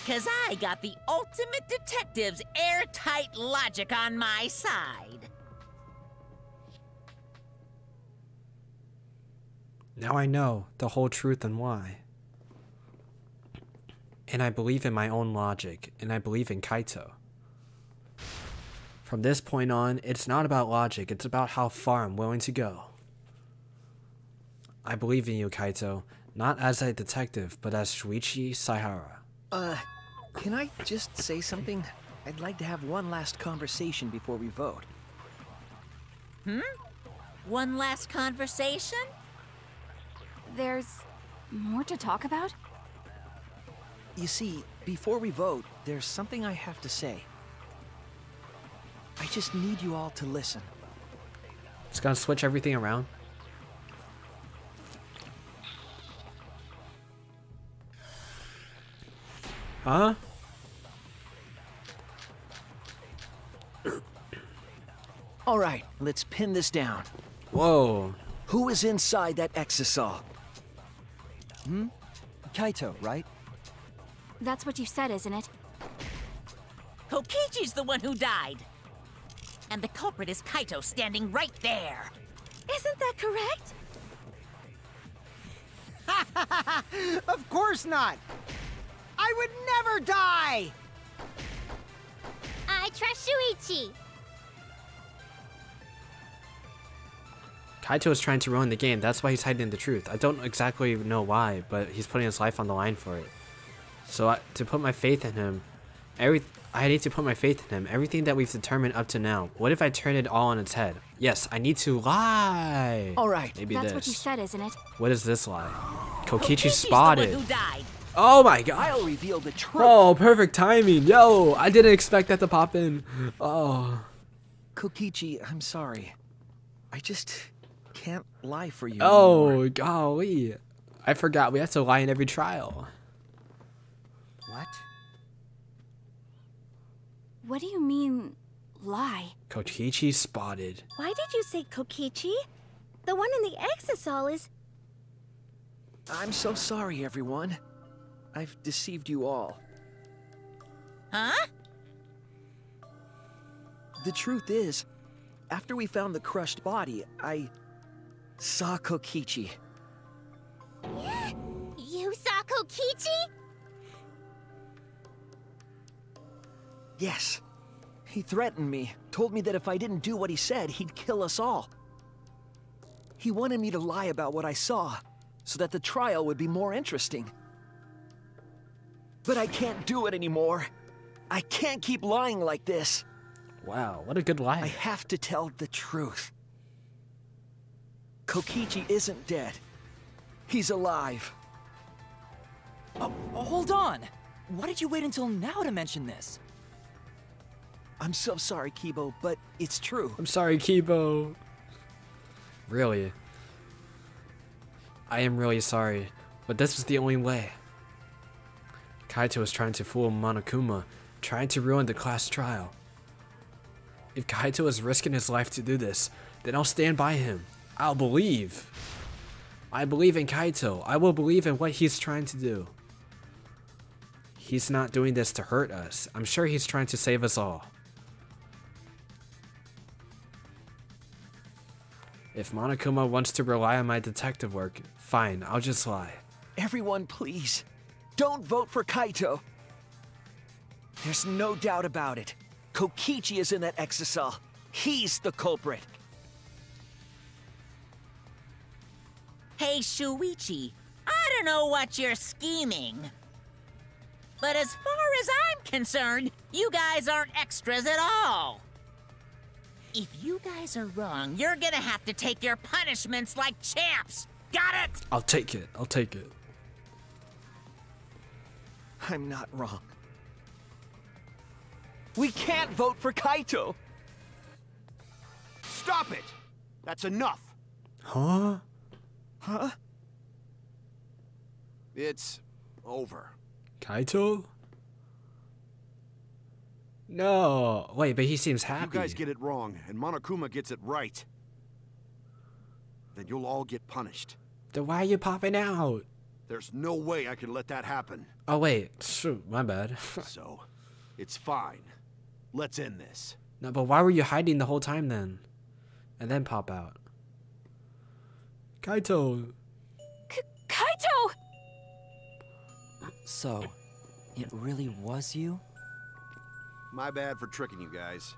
Cause I got the ultimate detective's airtight logic on my side. Now I know the whole truth and why. And I believe in my own logic, and I believe in Kaito. From this point on, it's not about logic, it's about how far I'm willing to go. I believe in you, Kaito, not as a detective, but as Shuichi Saihara. Uh, can I just say something? I'd like to have one last conversation before we vote. Hmm? One last conversation? There's more to talk about? You see, before we vote, there's something I have to say. I just need you all to listen. It's gonna switch everything around. Huh? All right, let's pin this down. Whoa. Who is inside that exisal? Hmm? Kaito, right? That's what you said, isn't it? Kokichi's the one who died. And the culprit is Kaito standing right there. Isn't that correct? of course not! I would never die! I trust Shuichi. Kaito is trying to ruin the game. That's why he's hiding the truth. I don't exactly know why, but he's putting his life on the line for it. So I, to put my faith in him, every I need to put my faith in him. Everything that we've determined up to now. What if I turn it all on its head? Yes, I need to lie. All right. Maybe That's this. what you said, isn't it? What is this lie? Kokichi Kokichi's spotted. The one who died. Oh my god. I'll reveal the truth. Oh, perfect timing. Yo, I didn't expect that to pop in. Oh. Kokichi, I'm sorry. I just can't lie for you. Oh, anymore. Oh, golly. I forgot we have to lie in every trial. What? What do you mean, lie? Kokichi spotted. Why did you say Kokichi? The one in the exisal is. I'm so sorry, everyone. I've deceived you all. Huh? The truth is, after we found the crushed body, I saw Kokichi. You saw Kokichi? Yes. He threatened me, told me that if I didn't do what he said, he'd kill us all. He wanted me to lie about what I saw, so that the trial would be more interesting. But I can't do it anymore. I can't keep lying like this. Wow, what a good lie. I have to tell the truth. Kokichi isn't dead. He's alive. Oh, hold on! Why did you wait until now to mention this? I'm so sorry, Keebo, but it's true. I'm sorry, Keebo. Really. I am really sorry, but this was the only way. Kaito is trying to fool Monokuma, trying to ruin the class trial. If Kaito is risking his life to do this, then I'll stand by him. I'll believe. I believe in Kaito. I will believe in what he's trying to do. He's not doing this to hurt us. I'm sure he's trying to save us all. If Monokuma wants to rely on my detective work, fine, I'll just lie. Everyone, please, don't vote for Kaito. There's no doubt about it. Kokichi is in that exisal. He's the culprit. Hey, Shuichi, I don't know what you're scheming. But as far as I'm concerned, you guys aren't extras at all. If you guys are wrong, you're gonna have to take your punishments like champs. Got it? I'll take it. I'll take it. I'm not wrong. We can't vote for Kaito! Stop it! That's enough! Huh? Huh? It's over. Kaito? No. Wait, but he seems If happy. you guys get it wrong and Monokuma gets it right, then you'll all get punished. Then why are you popping out? There's no way I can let that happen. Oh, wait. Shoot, my bad. so, it's fine. Let's end this. no, but why were you hiding the whole time then? And then pop out. Kaito. Kaito! So, it really was you? My bad for tricking you guys.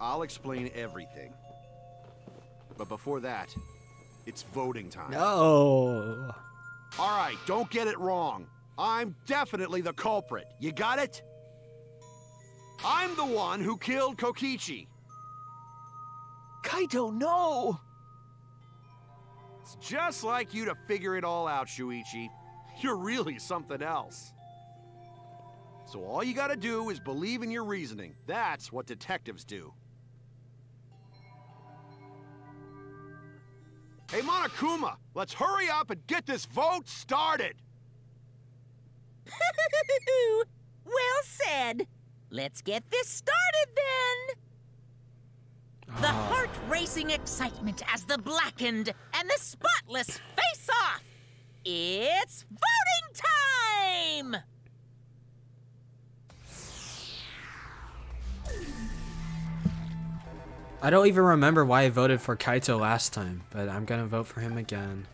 I'll explain everything. But before that, it's voting time. No. All right, don't get it wrong. I'm definitely the culprit. You got it? I'm the one who killed Kokichi. Kaito, no! It's just like you to figure it all out, Shuichi. You're really something else. So all you gotta do is believe in your reasoning. That's what detectives do. Hey, Monokuma, let's hurry up and get this vote started! well said. Let's get this started then. The ah. heart racing excitement as the blackened and the spotless face off. It's voting time! I don't even remember why I voted for Kaito last time, but I'm gonna vote for him again.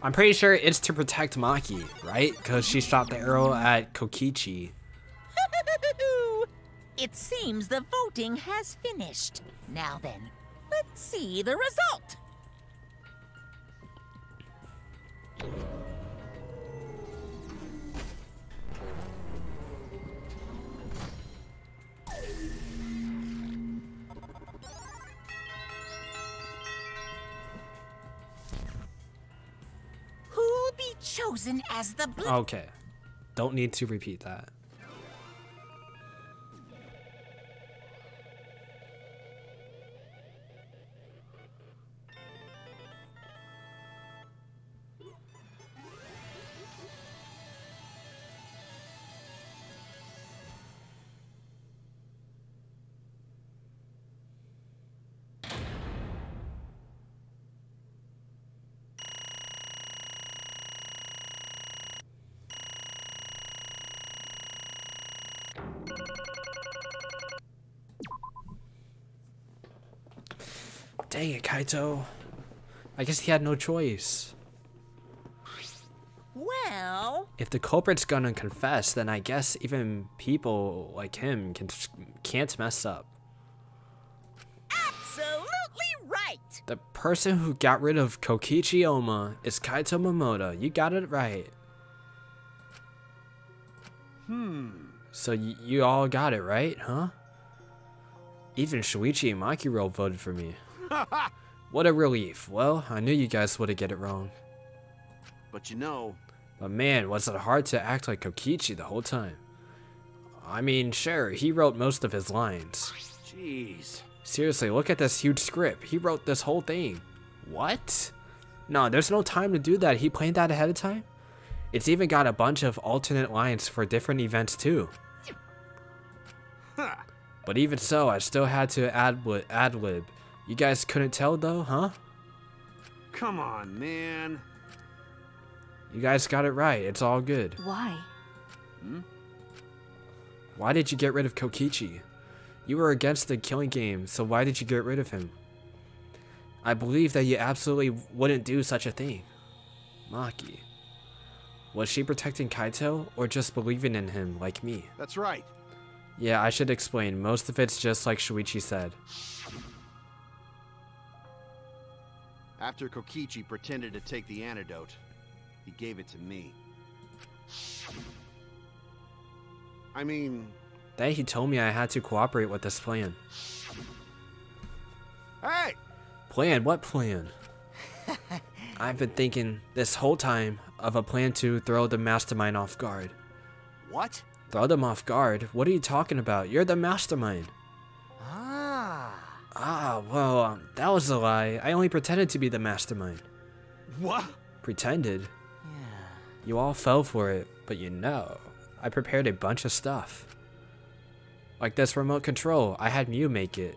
I'm pretty sure it's to protect Maki, right? Because she shot the arrow at Kokichi. it seems the voting has finished. Now then, let's see the result. Chosen as the Okay. Don't need to repeat that. Dang it, Kaito. I guess he had no choice. Well, If the culprit's gonna confess, then I guess even people like him can can't mess up. Absolutely right! The person who got rid of Kokichi Oma is Kaito Momota. You got it right. Hmm. So y- you all got it right, huh? Even Shuichi and Maki Roll voted for me. what a relief. Well, I knew you guys would get it wrong. But you know, But man, was it hard to act like Kokichi the whole time. I mean, sure, he wrote most of his lines. jeez. Seriously, look at this huge script. He wrote this whole thing. What? No, there's no time to do that. He planned that ahead of time? It's even got a bunch of alternate lines for different events too. Huh. But even so, I still had to ad lib. Ad -lib. You guys couldn't tell though, huh? Come on, man. You guys got it right. It's all good. Why? Hmm? Why did you get rid of Kokichi? You were against the killing game, so why did you get rid of him? I believe that you absolutely wouldn't do such a thing. Maki. Was she protecting Kaito, or just believing in him like me? That's right. Yeah, I should explain. Most of it's just like Shuichi said. After Kokichi pretended to take the antidote, he gave it to me. I mean, Then he told me I had to cooperate with this plan. hey! Plan? What plan? I've been thinking this whole time of a plan to throw the mastermind off guard. What? Throw them off guard? What are you talking about? You're the mastermind. Ah. Well, um, that was a lie. I only pretended to be the mastermind. What? Pretended? Yeah. You all fell for it, but you know, I prepared a bunch of stuff. Like this remote control, I had Miu make it.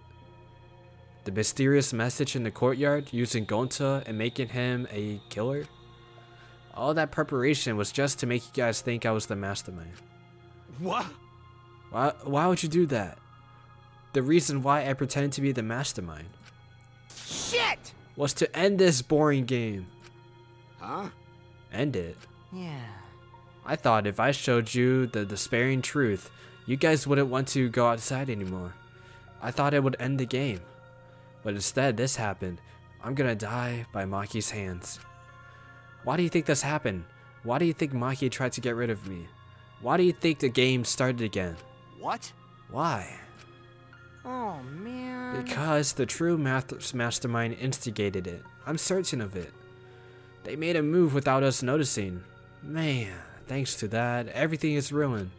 The mysterious message in the courtyard using Gonta and making him a killer. All that preparation was just to make you guys think I was the mastermind. What? Why, why would you do that? The reason why I pretended to be the mastermind Shit! was to end this boring game. Huh? End it. Yeah. I thought if I showed you the despairing truth, you guys wouldn't want to go outside anymore. I thought it would end the game. But instead, this happened. I'm gonna die by Maki's hands. Why do you think this happened? Why do you think Maki tried to get rid of me? Why do you think the game started again? What? Why? Oh man. Because the true math- mastermind instigated it. I'm certain of it. They made a move without us noticing. Man, thanks to that, everything is ruined.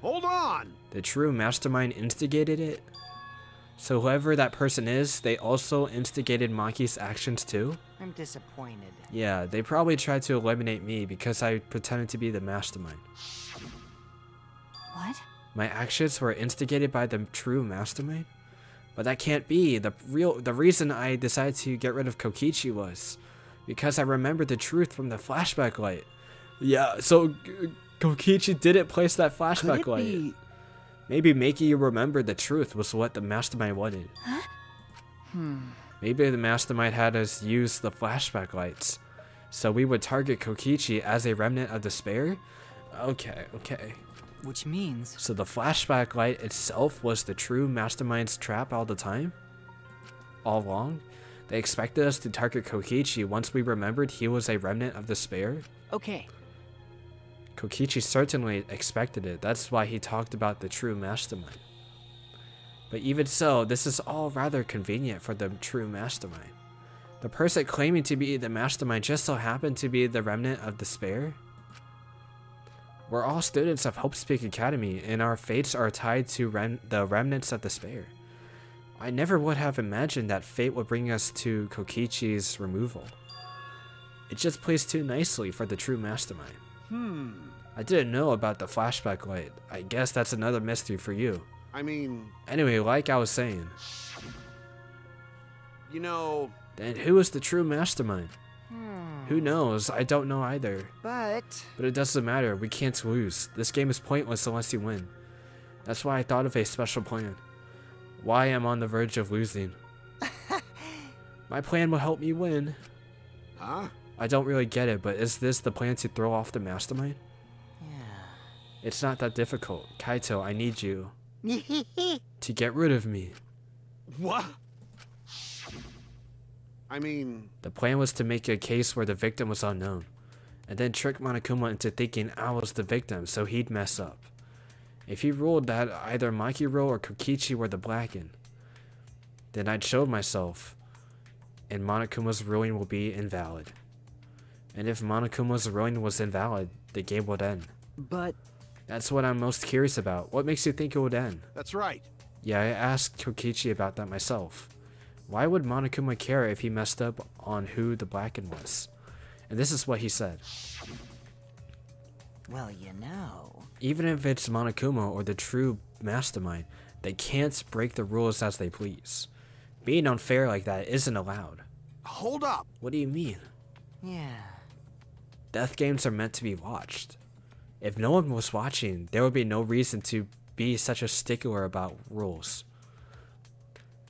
Hold on! The true mastermind instigated it? So whoever that person is, they also instigated Maki's actions too? I'm disappointed. Yeah, they probably tried to eliminate me because I pretended to be the mastermind. What? My actions were instigated by the true mastermind? But that can't be. The real the reason I decided to get rid of Kokichi was because I remembered the truth from the flashback light. Yeah, so Kokichi didn't place that Could flashback it light. be? Maybe making you remember the truth was what the mastermind wanted. Hmm. Maybe the mastermind had us use the flashback lights. So we would target Kokichi as a remnant of despair? Okay, okay. Which means So the flashback light itself was the true mastermind's trap all the time? All along? They expected us to target Kokichi once we remembered he was a remnant of despair? Okay. Kokichi certainly expected it. That's why he talked about the true mastermind. But even so, this is all rather convenient for the true mastermind. The person claiming to be the mastermind just so happened to be the remnant of despair? We're all students of Hope's Peak Academy, and our fates are tied to rem- the remnants of despair. I never would have imagined that fate would bring us to Kokichi's removal. It just plays too nicely for the true mastermind. Hmm. I didn't know about the flashback light. I guess that's another mystery for you. I mean, Anyway, like I was saying, you know, then who is the true mastermind? Hmm. Who knows? I don't know either. But But it doesn't matter. We can't lose. This game is pointless unless you win. That's why I thought of a special plan. Why I'm on the verge of losing. My plan will help me win. huh? I don't really get it, but is this the plan to throw off the mastermind? Yeah. It's not that difficult. Kaito, I need you to get rid of me. What? I mean, The plan was to make a case where the victim was unknown, and then trick Monokuma into thinking I was the victim so he'd mess up. If he ruled that either Maki Roll or Kokichi were the Blacken, then I'd show myself, and Monokuma's ruling will be invalid. And if Monokuma's ruling was invalid, the game would end. But That's what I'm most curious about. What makes you think it would end? that's right. Yeah, I asked Kokichi about that myself. Why would Monokuma care if he messed up on who the Blacken was? And this is what he said. Well, you know. Even if it's Monokuma or the true mastermind, they can't break the rules as they please. Being unfair like that isn't allowed. Hold up. What do you mean? Yeah. Death games are meant to be watched. If no one was watching, there would be no reason to be such a stickler about rules.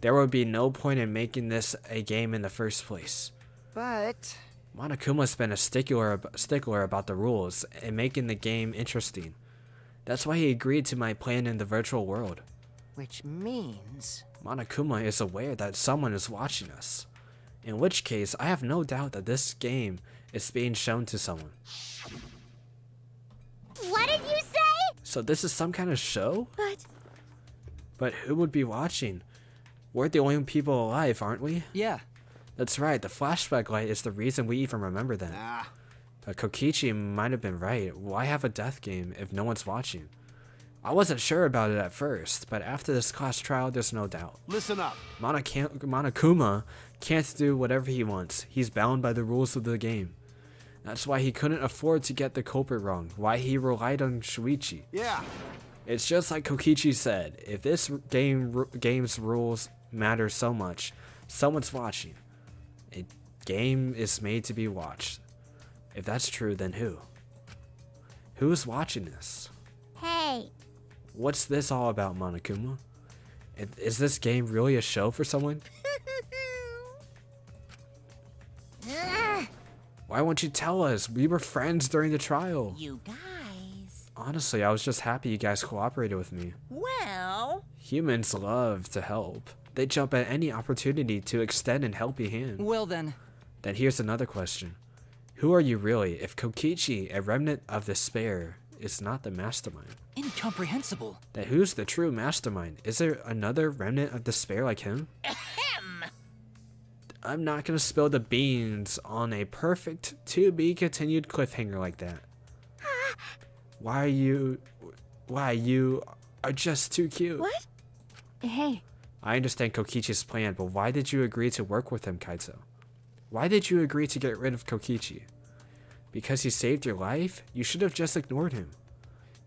There would be no point in making this a game in the first place. but Monokuma's been a stickler, stickler about the rules and making the game interesting. That's why he agreed to my plan in the virtual world. which means Monokuma is aware that someone is watching us. In which case, I have no doubt that this game is being shown to someone. What did you say? So this is some kind of show? But But who would be watching? We're the only people alive, aren't we? Yeah. That's right, the flashback light is the reason we even remember that. Ah, But Kokichi might have been right. Why have a death game if no one's watching? I wasn't sure about it at first, but after this class trial, there's no doubt. listen up. Monaka- Monokuma can't do whatever he wants. He's bound by the rules of the game. That's why he couldn't afford to get the culprit wrong. Why he relied on Shuichi. Yeah. It's just like Kokichi said. If this game game's rules matter so much, someone's watching. A game is made to be watched. If that's true, then who? Who's watching this? Hey, What's this all about, Monokuma? Is this game really a show for someone? Why won't you tell us? We were friends during the trial. You guys. Honestly, I was just happy you guys cooperated with me. Well, Humans love to help. They jump at any opportunity to extend and help a hand. Well then, Then here's another question. Who are you really if Kokichi, a remnant of despair, is not the mastermind? incomprehensible. Then who's the true mastermind? Is there another remnant of despair like him? ahem. I'm not gonna spill the beans on a perfect to be continued cliffhanger like that. Why are you. Why you are just too cute. what? Hey, I understand Kokichi's plan, but why did you agree to work with him, Kaito? Why did you agree to get rid of Kokichi? Because he saved your life? You should have just ignored him.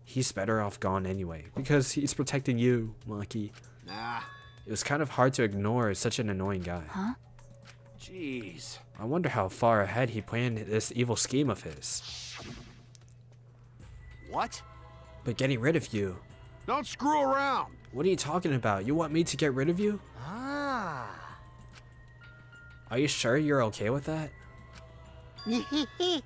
He's better off gone anyway, because he's protecting you, Monkey. Nah. It was kind of hard to ignore such an annoying guy. huh? Jeez. I wonder how far ahead he planned this evil scheme of his. What? But getting rid of you, Don't screw around. What are you talking about? You want me to get rid of you? ah. Are you sure you're okay with that?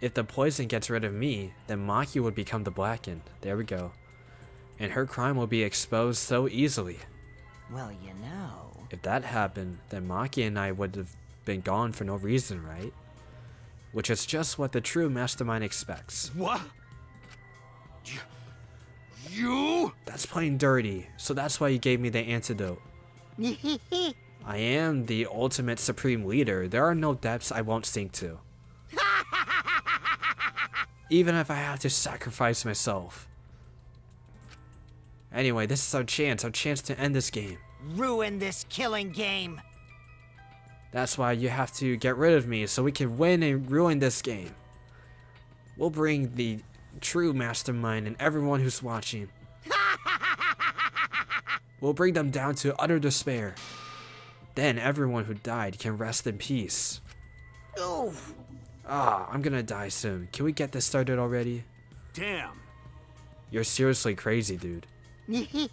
If the poison gets rid of me, then Maki would become the Blackened. There we go. And her crime will be exposed so easily. Well, you know. If that happened, then Maki and I would have been gone for no reason, right? Which is just what the true mastermind expects. What? You? That's plain dirty, so that's why you gave me the antidote. I am the ultimate supreme leader. There are no depths I won't sink to. Even if I have to sacrifice myself. Anyway, this is our chance, our chance to end this game. Ruin this killing game. That's why you have to get rid of me so we can win and ruin this game. We'll bring the true mastermind and everyone who's watching. we'll bring them down to utter despair. Then everyone who died can rest in peace. Oof. Ah, I'm gonna die soon. Can we get this started already? Damn. You're seriously crazy, dude.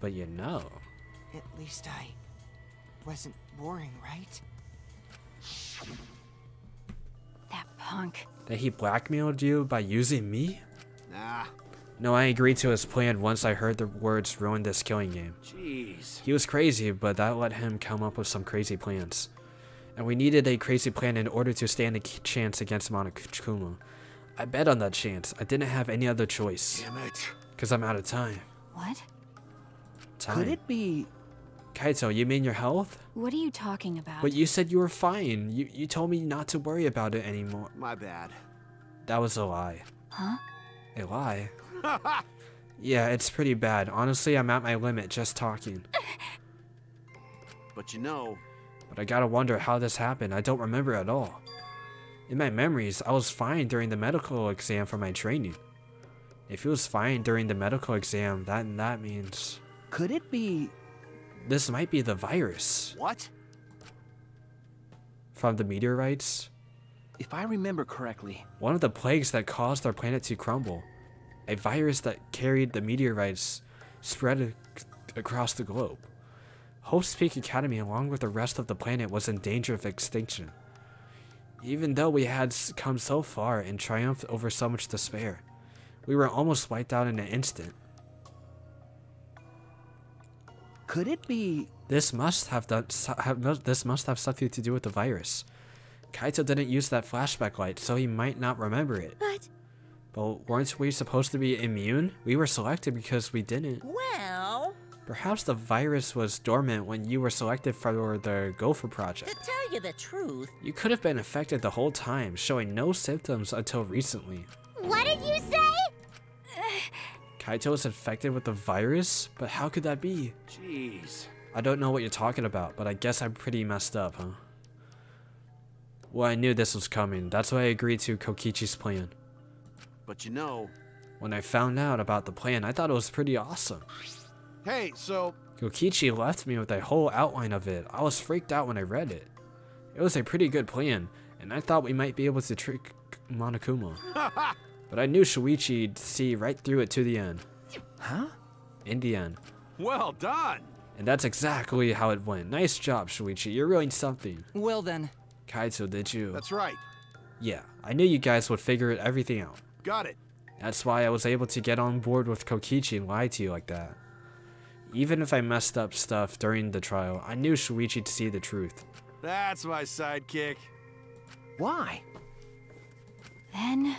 But you know. At least I wasn't boring, right? That punk. That he blackmailed you by using me? Nah. No, I agreed to his plan once I heard the words ruin this killing game. Jeez. He was crazy, but that let him come up with some crazy plans. And we needed a crazy plan in order to stand a chance against Monokuma. I bet on that chance. I didn't have any other choice. Damn it. Because I'm out of time. What? Time. Could it be Kaito, you mean your health? What are you talking about? But you said you were fine. You, you told me not to worry about it anymore. My bad. That was a lie. Huh? A lie? yeah, it's pretty bad. Honestly, I'm at my limit just talking. But you know, But I gotta wonder how this happened. I don't remember at all. In my memories, I was fine during the medical exam for my training. If he was fine during the medical exam, then that means could it be this might be the virus what? from the meteorites. if I remember correctly? One of the plagues that caused our planet to crumble. A virus that carried the meteorites spread across the globe. Hope's Peak Academy, along with the rest of the planet, was in danger of extinction. Even though we had come so far and triumphed over so much despair, we were almost wiped out in an instant. Could it be This must have done. Have, this must have something to do with the virus. Kaito didn't use that flashback light, so he might not remember it. But But weren't we supposed to be immune? We were selected because we didn't. Well, Perhaps the virus was dormant when you were selected for the Gopher Project. to tell you the truth, You could have been affected the whole time, showing no symptoms until recently. Kaito is infected with the virus? But how could that be? Jeez. I don't know what you're talking about, but I guess I'm pretty messed up, huh? Well, I knew this was coming. That's why I agreed to Kokichi's plan. But you know, When I found out about the plan, I thought it was pretty awesome. hey, so Kokichi left me with a whole outline of it. I was freaked out when I read it. It was a pretty good plan, and I thought we might be able to trick Monokuma. but I knew Shuichi'd see right through it to the end. Huh? In the end. well done. And that's exactly how it went. Nice job, Shuichi. You're really something. Well then, Kaito, did you? That's right. Yeah, I knew you guys would figure everything out. Got it. That's why I was able to get on board with Kokichi and lie to you like that. Even if I messed up stuff during the trial, I knew Shuichi'd see the truth. That's my sidekick. Why? Then,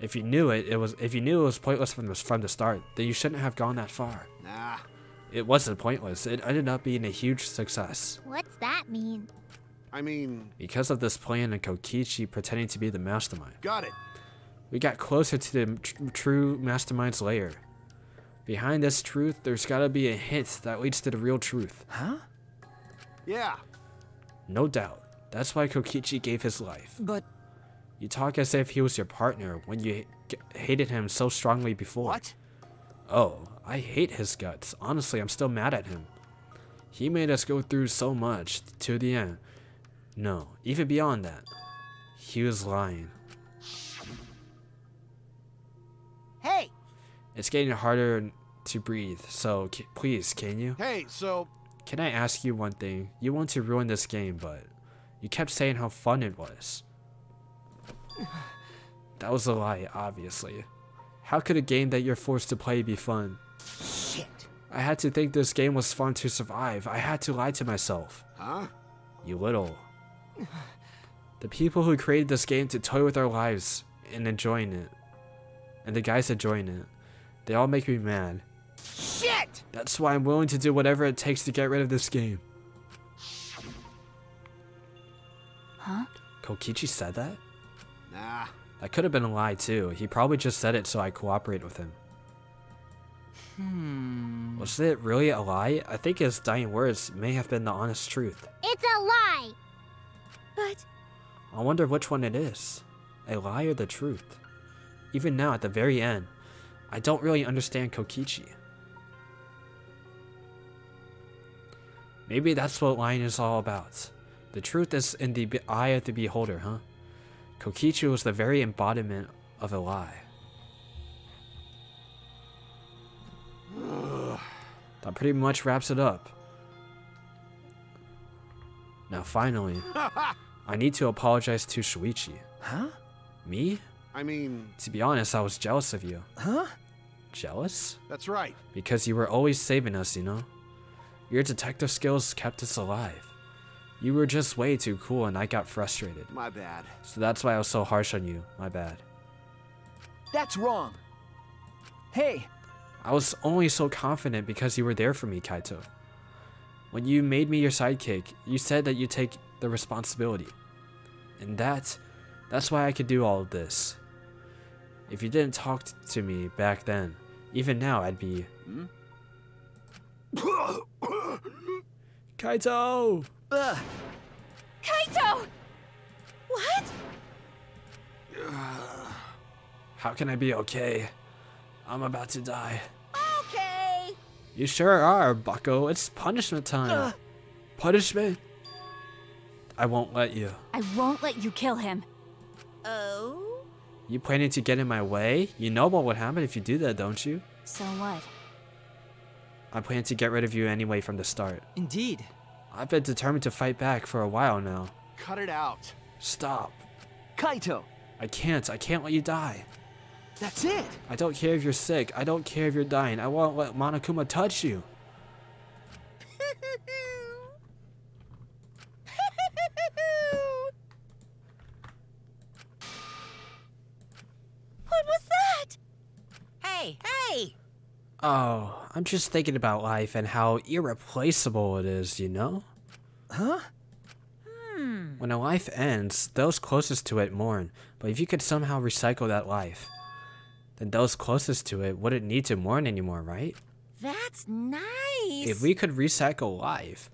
If you knew it, it was if you knew it was pointless from the from the start, then you shouldn't have gone that far. Nah. It wasn't pointless. It ended up being a huge success What's that mean? I mean, because of this plan and Kokichi pretending to be the mastermind. got it. We got closer to the tr- true mastermind's lair. Behind this truth, there's gotta be a hint that leads to the real truth. Huh? Yeah. No doubt. That's why Kokichi gave his life. but You talk as if he was your partner when you hated him so strongly before. What? Oh, I hate his guts. Honestly, I'm still mad at him. He made us go through so much to the end. No, even beyond that. He was lying. Hey, It's getting harder to breathe, so c- please, can you? Hey, so Can I ask you one thing? You want to ruin this game, but you kept saying how fun it was. That was a lie, obviously. How could a game that you're forced to play be fun? shit. I had to think this game was fun to survive. I had to lie to myself. huh? You little. The people who created this game to toy with our lives and enjoying it. And the guys enjoying it. They all make me mad. Shit! That's why I'm willing to do whatever it takes to get rid of this game. huh? Kokichi said that? Nah. That could have been a lie too. He probably just said it so I cooperate with him. hmm. Was it really a lie? I think his dying words may have been the honest truth. It's a lie! But I wonder which one it is. A lie or the truth? Even now, at the very end, I don't really understand Kokichi. Maybe that's what lying is all about. The truth is in the eye of the beholder, huh? Kokichi was the very embodiment of a lie. That pretty much wraps it up. Now, finally, I need to apologize to Shuichi. Huh? Me? I mean, To be honest, I was jealous of you. Huh? Jealous? That's right. Because you were always saving us, you know? Your detective skills kept us alive. You were just way too cool and I got frustrated. My bad. So that's why I was so harsh on you. My bad. That's wrong. Hey, I was only so confident because you were there for me, Kaito. When you made me your sidekick, you said that you'd take the responsibility. And that, that's why I could do all of this. If you didn't talk to me back then, even now I'd be. Hmm? Kaito! Ugh, Kaito! What? How can I be okay? I'm about to die. Okay. You sure are, Bucko. It's punishment time. Punishment? I won't let you. I won't let you kill him. Oh? You planning to get in my way? You know what would happen if you do that, don't you? So what? I plan to get rid of you anyway from the start. Indeed. I've been determined to fight back for a while now. Cut it out. Stop. Kaito, I can't. I can't let you die. that's it. I don't care if you're sick. I don't care if you're dying. I won't let Monokuma touch you. What was that? hey, hey! Oh, I'm just thinking about life and how irreplaceable it is, you know? Huh? Hmm. When a life ends, those closest to it mourn, but if you could somehow recycle that life, then those closest to it wouldn't need to mourn anymore, right? That's nice. If we could recycle life,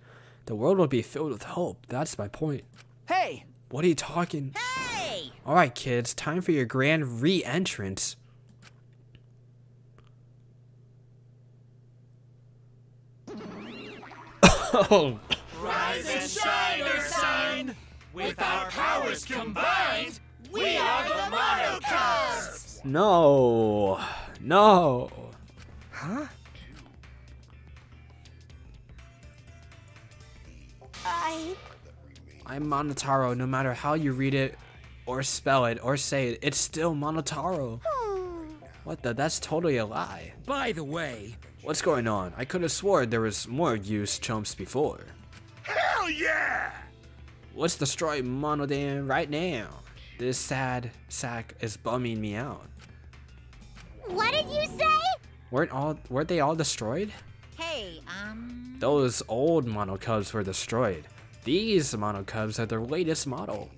the world would be filled with hope. That's my point. Hey, What are you talking? Hey! Alright, kids, time for your grand re entrance. Oh, Rise and shine, Ursine! With our powers combined, we are the Monokubs! no. No. I. I'm Monotaro, no matter how you read it, or spell it, or say it, it's still Monotaro. Hmm. What the? That's totally a lie. By the way, What's going on? I could have sworn there was more use chumps before. hell yeah! Let's destroy Monodam right now. This sad sack is bumming me out. What did you say? Weren't all weren't they all destroyed? Hey, um. Those old Monokubs were destroyed. These Monokubs are their latest model.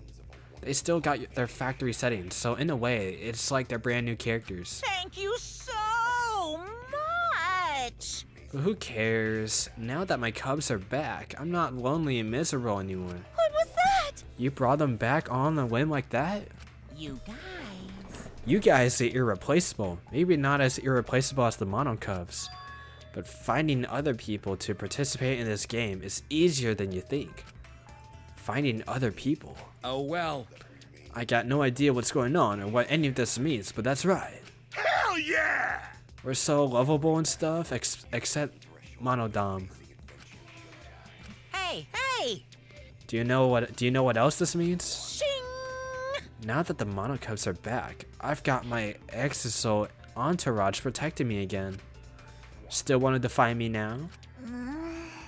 They still got their factory settings, so in a way, it's like they're brand new characters. Thank you so much! But who cares? Now that my Cubs are back, I'm not lonely and miserable anymore. What was that? You brought them back on a whim like that? You guys. You guys are irreplaceable. Maybe not as irreplaceable as the Monokubs. But finding other people to participate in this game is easier than you think. Finding other people. Oh well. I got no idea what's going on or what any of this means, but that's right. Hell yeah! We're so lovable and stuff, ex- except Monodam. Hey, hey! Do you know what? Do you know what else this means? Shing! Now that the Monokubs are back, I've got my Exisal entourage protecting me again. Still wanted to find me now?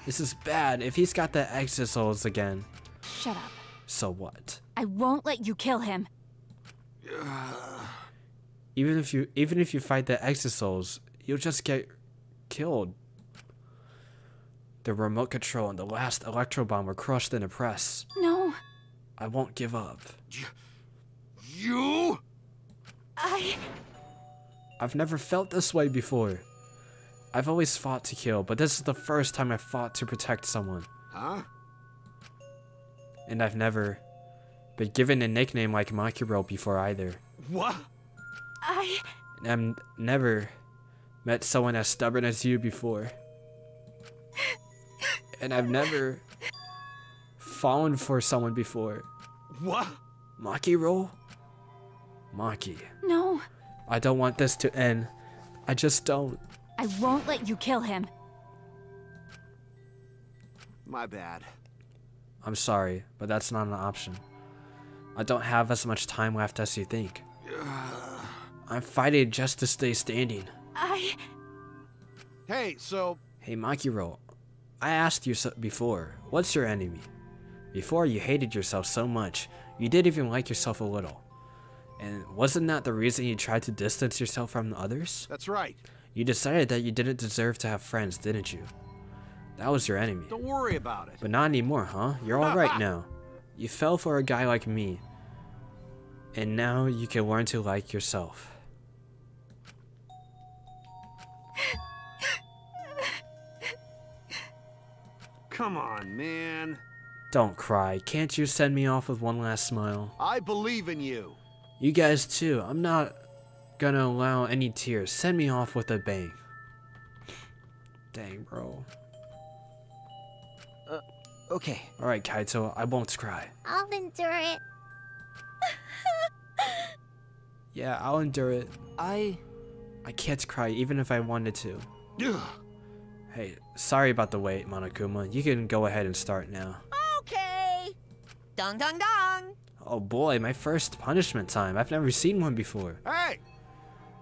This is bad. If he's got the Exisals again, Shut up. so what? I won't let you kill him. Even if you even if you fight the Exisals, you'll just get killed. The remote control and the last electro bomb were crushed in a press. No, I won't give up. You? I. I've never felt this way before. I've always fought to kill, but this is the first time I've fought to protect someone. Huh? And I've never been given a nickname like Maki Roll before either. What? I. I've never met someone as stubborn as you before. And I've never fallen for someone before. What? Maki Roll? Maki. no. I don't want this to end. I just don't. I won't let you kill him. My bad. I'm sorry, but that's not an option. I don't have as much time left as you think. I'm fighting just to stay standing. I. Hey, so Hey, Maki Roll, I asked you so before, what's your enemy? Before you hated yourself so much, you didn't even like yourself a little. And wasn't that the reason you tried to distance yourself from the others? that's right. You decided that you didn't deserve to have friends, didn't you? That was your enemy. Don't worry about it. But not anymore, huh? You're alright now. You fell for a guy like me. And now you can learn to like yourself. Come on, man. Don't cry. Can't you send me off with one last smile? I believe in you. You guys too. I'm not gonna allow any tears. Send me off with a bang. Dang, bro. Uh, okay. Alright, Kaito, I won't cry. I'll endure it. Yeah, I'll endure it. I. I can't cry even if I wanted to. Ugh. Hey, sorry about the wait, Monokuma. You can go ahead and start now. Okay. Dong dong dong. Oh boy, my first punishment time. I've never seen one before. Hey,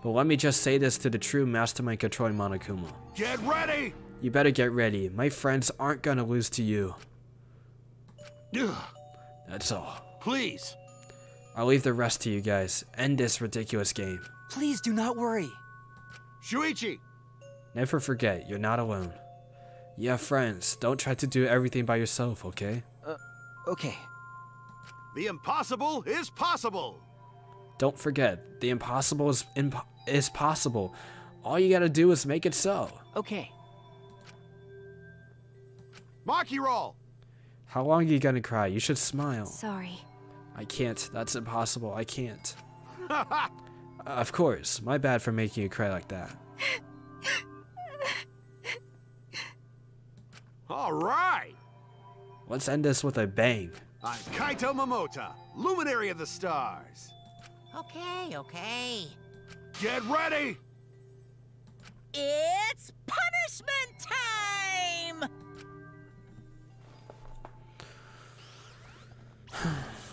But let me just say this to the true mastermind controlling Monokuma. get ready. You better get ready. My friends aren't gonna lose to you. Ugh. That's all. Please. I'll leave the rest to you guys. End this ridiculous game. Please do not worry. Shuichi, Never forget, you're not alone. You have friends. Don't try to do everything by yourself, okay? Uh, okay. the impossible is possible. Don't forget, the impossible is imp- is possible. All you gotta do is make it so. Okay. Maki roll. How long are you gonna cry? You should smile. Sorry. I can't. That's impossible. I can't. Of course. My bad for making you cry like that. All right. Let's end this with a bang. I'm Kaito Momota, luminary of the stars. Okay, okay. Get ready. It's punishment time!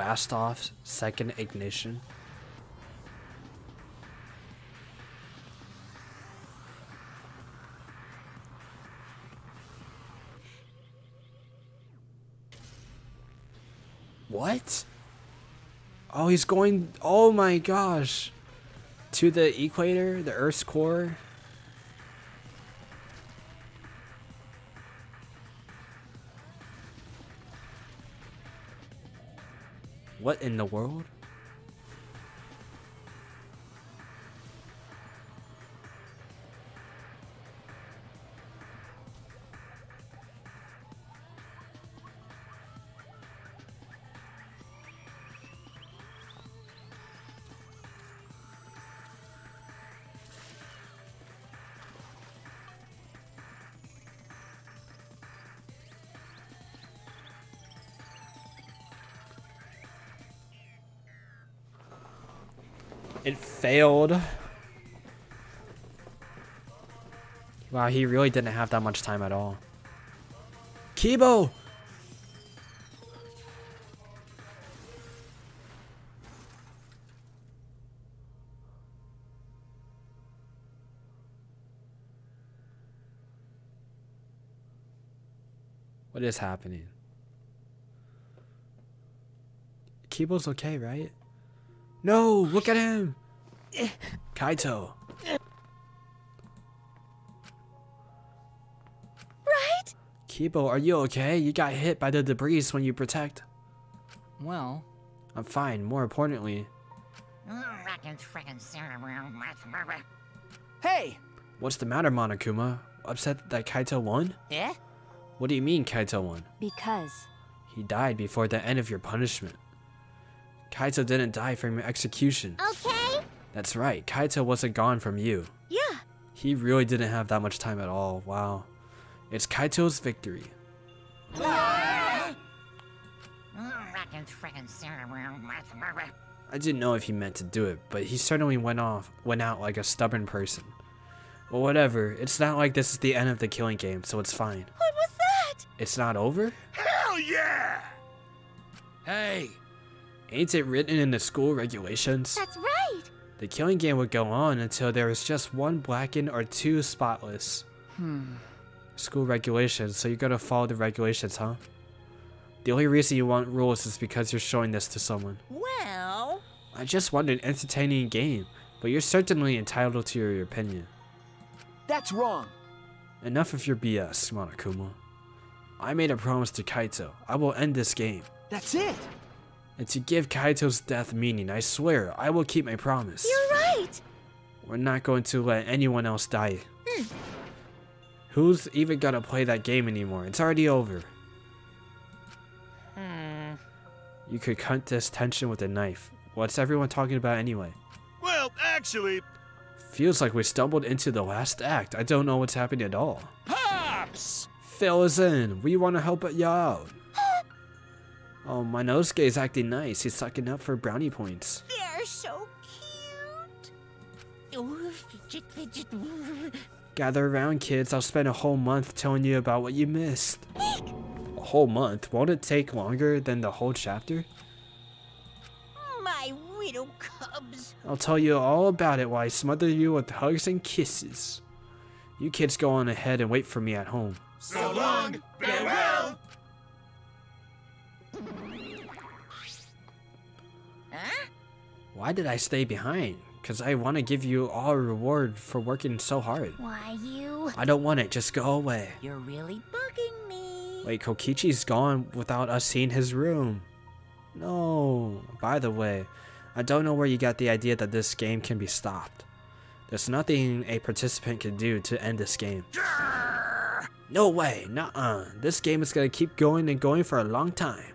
Blast off, second ignition. What? Oh, he's going. Oh my gosh. To the equator, the Earth's core. What in the world? Failed. Wow, he really didn't have that much time at all. Keebo! What is happening? Keebo's okay, right? No, look at him. Kaito. Right? Keebo, are you okay? You got hit by the debris when you protect. Well, I'm fine. More importantly, hey! what's the matter, Monokuma? Upset that Kaito won? Eh? What do you mean Kaito won? Because. He died before the end of your punishment. Kaito didn't die from your execution. Okay? That's right. Kaito wasn't gone from you. Yeah. He really didn't have that much time at all. Wow. It's Kaito's victory. I didn't know if he meant to do it, but he certainly went off, went out like a stubborn person. Well, whatever. It's not like this is the end of the killing game, so it's fine. What was that? It's not over? Hell yeah! Hey! Ain't it written in the school regulations? That's right. The killing game would go on until there was just one blackened or two spotless. Hmm. School regulations, so you gotta follow the regulations, huh? The only reason you want rules is because you're showing this to someone. Well, I just want an entertaining game, but you're certainly entitled to your opinion. That's wrong. Enough of your BS, Monokuma. I made a promise to Kaito. I will end this game. That's it. And to give Kaito's death meaning, I swear, I will keep my promise. You're right. We're not going to let anyone else die. Who's even gonna play that game anymore? It's already over. hmm. You could cut this tension with a knife. What's everyone talking about anyway? Well, actually, Feels like we stumbled into the last act. I don't know what's happening at all. Pops! Fill us in. We want to help you out. Oh, my is acting nice. He's sucking up for brownie points. They're so cute. Ooh, fidget, fidget. Gather around, kids. I'll spend a whole month telling you about what you missed. A whole month? Won't it take longer than the whole chapter? My widow cubs. I'll tell you all about it while I smother you with hugs and kisses. You kids go on ahead and wait for me at home. So long, farewell! Huh? Why did I stay behind? Because I want to give you all a reward for working so hard. Why you? I don't want it. Just go away. You're really bugging me. Wait, Kokichi's gone without us seeing his room. No. By the way, I don't know where you got the idea that this game can be stopped. There's nothing a participant can do to end this game. No way. Nuh-uh. This game is gonna keep going and going for a long time.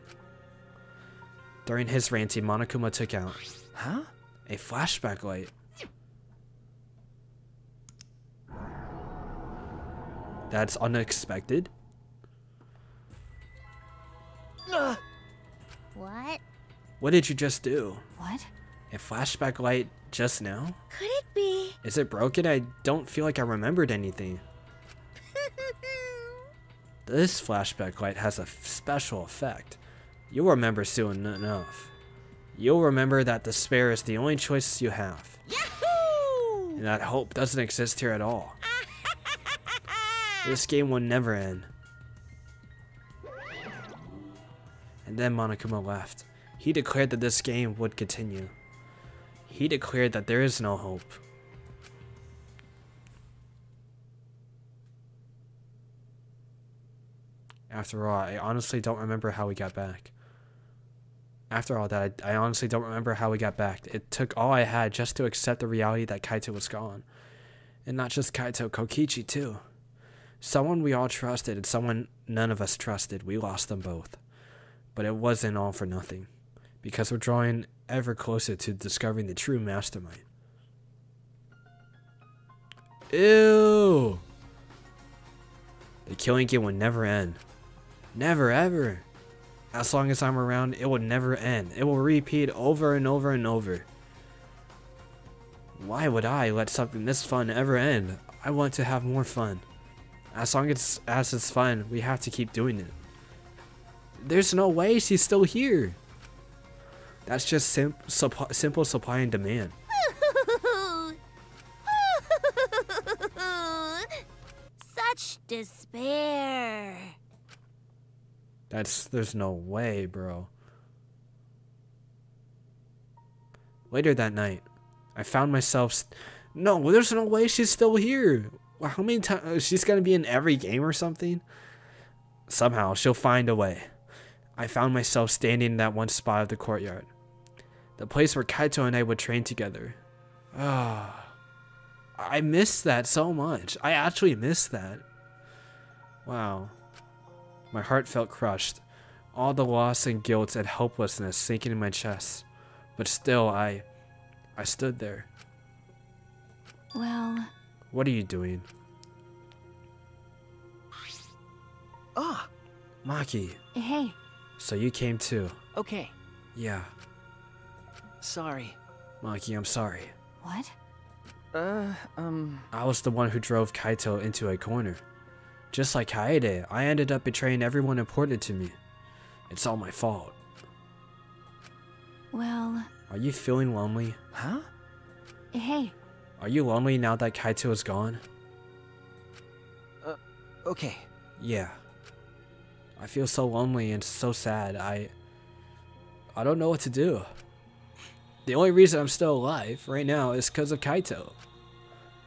During his ranting, Monokuma took out Huh? a flashback light. That's unexpected. What? What did you just do? What? A flashback light just now? Could it be? Is it broken? I don't feel like I remembered anything. This flashback light has a special effect. You'll remember soon enough. You'll remember that despair is the only choice you have, Yahoo! and that hope doesn't exist here at all. This game will never end. And then Monokuma left. He declared that this game would continue. He declared that there is no hope. After all, I honestly don't remember how we got back. After all that, I, I honestly don't remember how we got back. It took all I had just to accept the reality that Kaito was gone. And not just Kaito, Kokichi too. Someone we all trusted and someone none of us trusted. We lost them both. But it wasn't all for nothing. Because we're drawing ever closer to discovering the true mastermind. Ew! The killing game will never end. Never ever. As long as I'm around, it will never end. It will repeat over and over and over. Why would I let something this fun ever end? I want to have more fun. As long as, as it's fun, we have to keep doing it. There's no way she's still here. That's just supp- simple supply and demand. Such despair. That's there's no way, bro. Later that night, I found myself. No, there's no way she's still here. How many times she's gonna be in every game or something? Somehow she'll find a way. I found myself standing in that one spot of the courtyard, the place where Kaito and I would train together. Ah, I miss that so much. I actually miss that. Wow. My heart felt crushed, all the loss and guilt and helplessness sinking in my chest. But still, I. I stood there. Well, What are you doing? Ah, Maki, Hey, so you came too. okay. Yeah. Sorry. Maki, I'm sorry. what? Uh, um, I was the one who drove Kaito into a corner. Just like Kaede, I ended up betraying everyone important to me. It's all my fault. Well, Are you feeling lonely? huh? hey, Are you lonely now that Kaito is gone? Uh, Okay. Yeah. I feel so lonely and so sad. I I don't know what to do. The only reason I'm still alive right now is because of Kaito.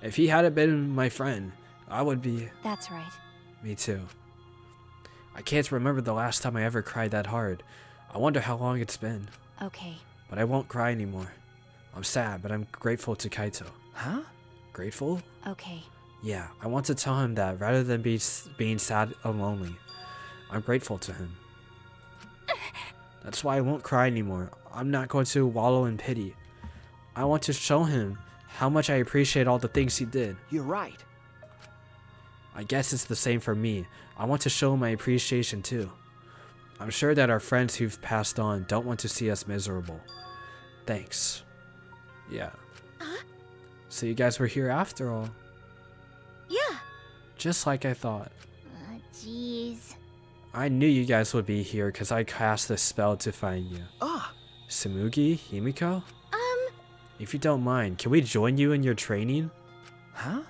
If he hadn't been my friend, I would be that's right. Me too. I can't remember the last time I ever cried that hard. I wonder how long it's been. Okay. But I won't cry anymore. I'm sad, but I'm grateful to Kaito. Huh? Grateful? Okay. Yeah, I want to tell him that rather than be being sad and lonely, I'm grateful to him. That's why I won't cry anymore. I'm not going to wallow in pity. I want to show him how much I appreciate all the things he did. You're right. I guess it's the same for me. I want to show my appreciation too. I'm sure that our friends who've passed on don't want to see us miserable. Thanks. Yeah. So you guys were here after all. Yeah. Just like I thought. Uh, jeez. I knew you guys would be here because I cast a spell to find you. Ah, Tsumugi? Himiko? Um, If you don't mind, can we join you in your training? huh?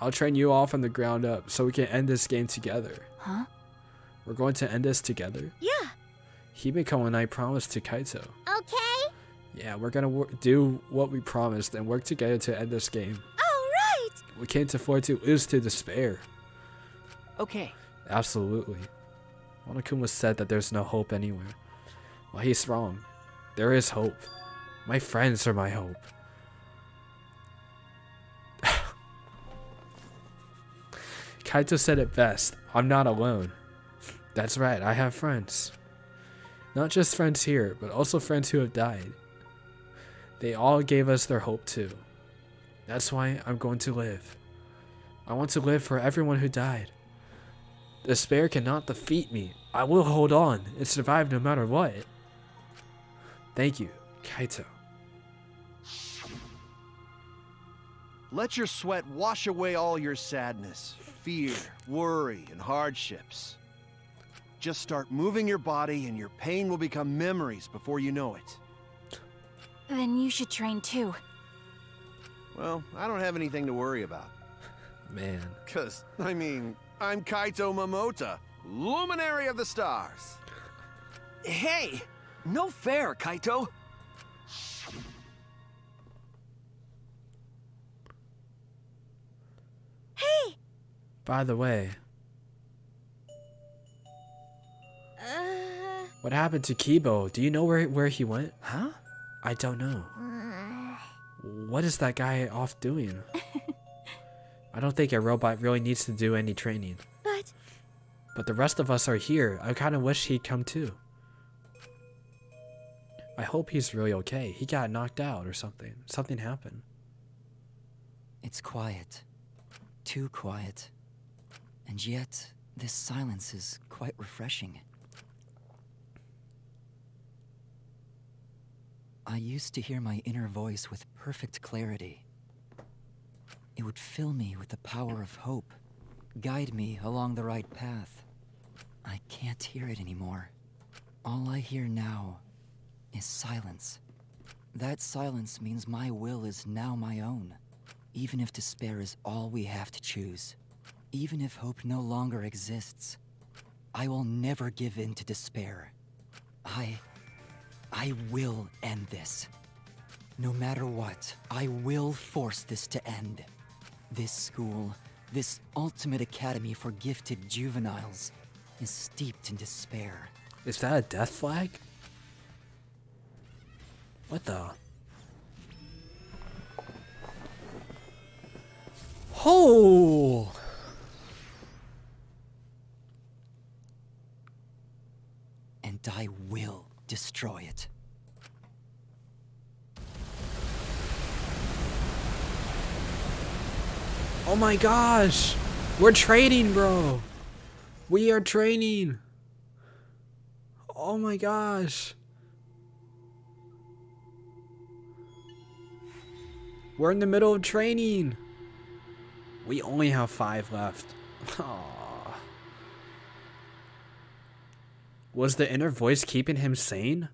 I'll train you all from the ground up so we can end this game together. Huh? We're going to end this together. Yeah. Himiko and I promised to Kaito. Okay. Yeah, we're gonna do what we promised and work together to end this game. All right. We can't afford to lose to despair. Okay. Absolutely. Monokuma said that there's no hope anywhere. Well, he's wrong. There is hope. My friends are my hope. Kaito said it best. I'm not alone. That's right, I have friends. Not just friends here, but also friends who have died. They all gave us their hope too. That's why I'm going to live. I want to live for everyone who died. Despair cannot defeat me. I will hold on and survive no matter what. Thank you, Kaito. Let your sweat wash away all your sadness, fear, worry, and hardships. Just start moving your body and your pain will become memories before you know it. Then you should train too. Well, I don't have anything to worry about. Man. Cause, I mean, I'm Kaito Momota, Luminary of the Stars. Hey! No fair, Kaito! Hey. By the way, Uh, what happened to Keebo? Do you know where where he went? Huh? I don't know. Uh, What is that guy off doing? I don't think a robot really needs to do any training. but But the rest of us are here. I kind of wish he'd come too. I hope he's really okay. He got knocked out or something. Something happened. It's quiet. Too quiet. And yet, this silence is quite refreshing. I used to hear my inner voice with perfect clarity. It would fill me with the power of hope, guide me along the right path. I can't hear it anymore. All I hear now is silence. That silence means my will is now my own. Even if despair is all we have to choose, even if hope no longer exists, I will never give in to despair. I. I will end this. No matter what, I will force this to end. This school, this ultimate academy for gifted juveniles, is steeped in despair. Is that a death flag? What the? Oh! I will destroy it. Oh my gosh! We're training, bro. We are training. Oh my gosh. We're in the middle of training. We only have five left. Aww. Was the inner voice keeping him sane?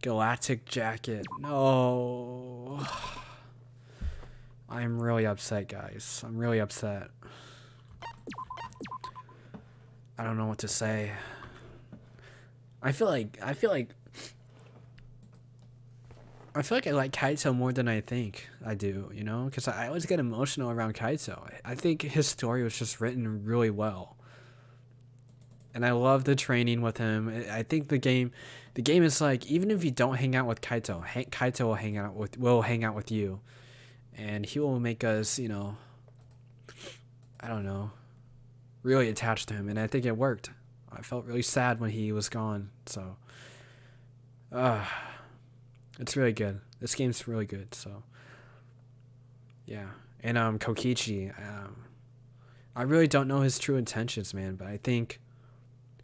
Galactic jacket. No. I'm really upset, guys. I'm really upset. I don't know what to say. I feel like I feel like I feel like I like Kaito more than I think I do, you know? Because I always get emotional around Kaito. I think his story was just written really well. And I love the training with him. I think the game, the game is like even if you don't hang out with Kaito, Kaito will hang out with will hang out with you, and he will make us, you know. I don't know, really attached to him, and I think it worked. I felt really sad when he was gone. So, uh it's really good. This game's really good. So, yeah. And um, Kokichi, um, I really don't know his true intentions, man. But I think,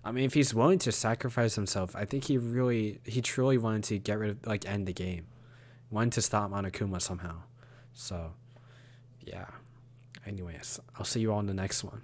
I mean, if he's willing to sacrifice himself, I think he really, he truly wanted to get rid of, like, end the game, wanted to stop Monokuma somehow. So, yeah. Anyways, I'll see you all in the next one.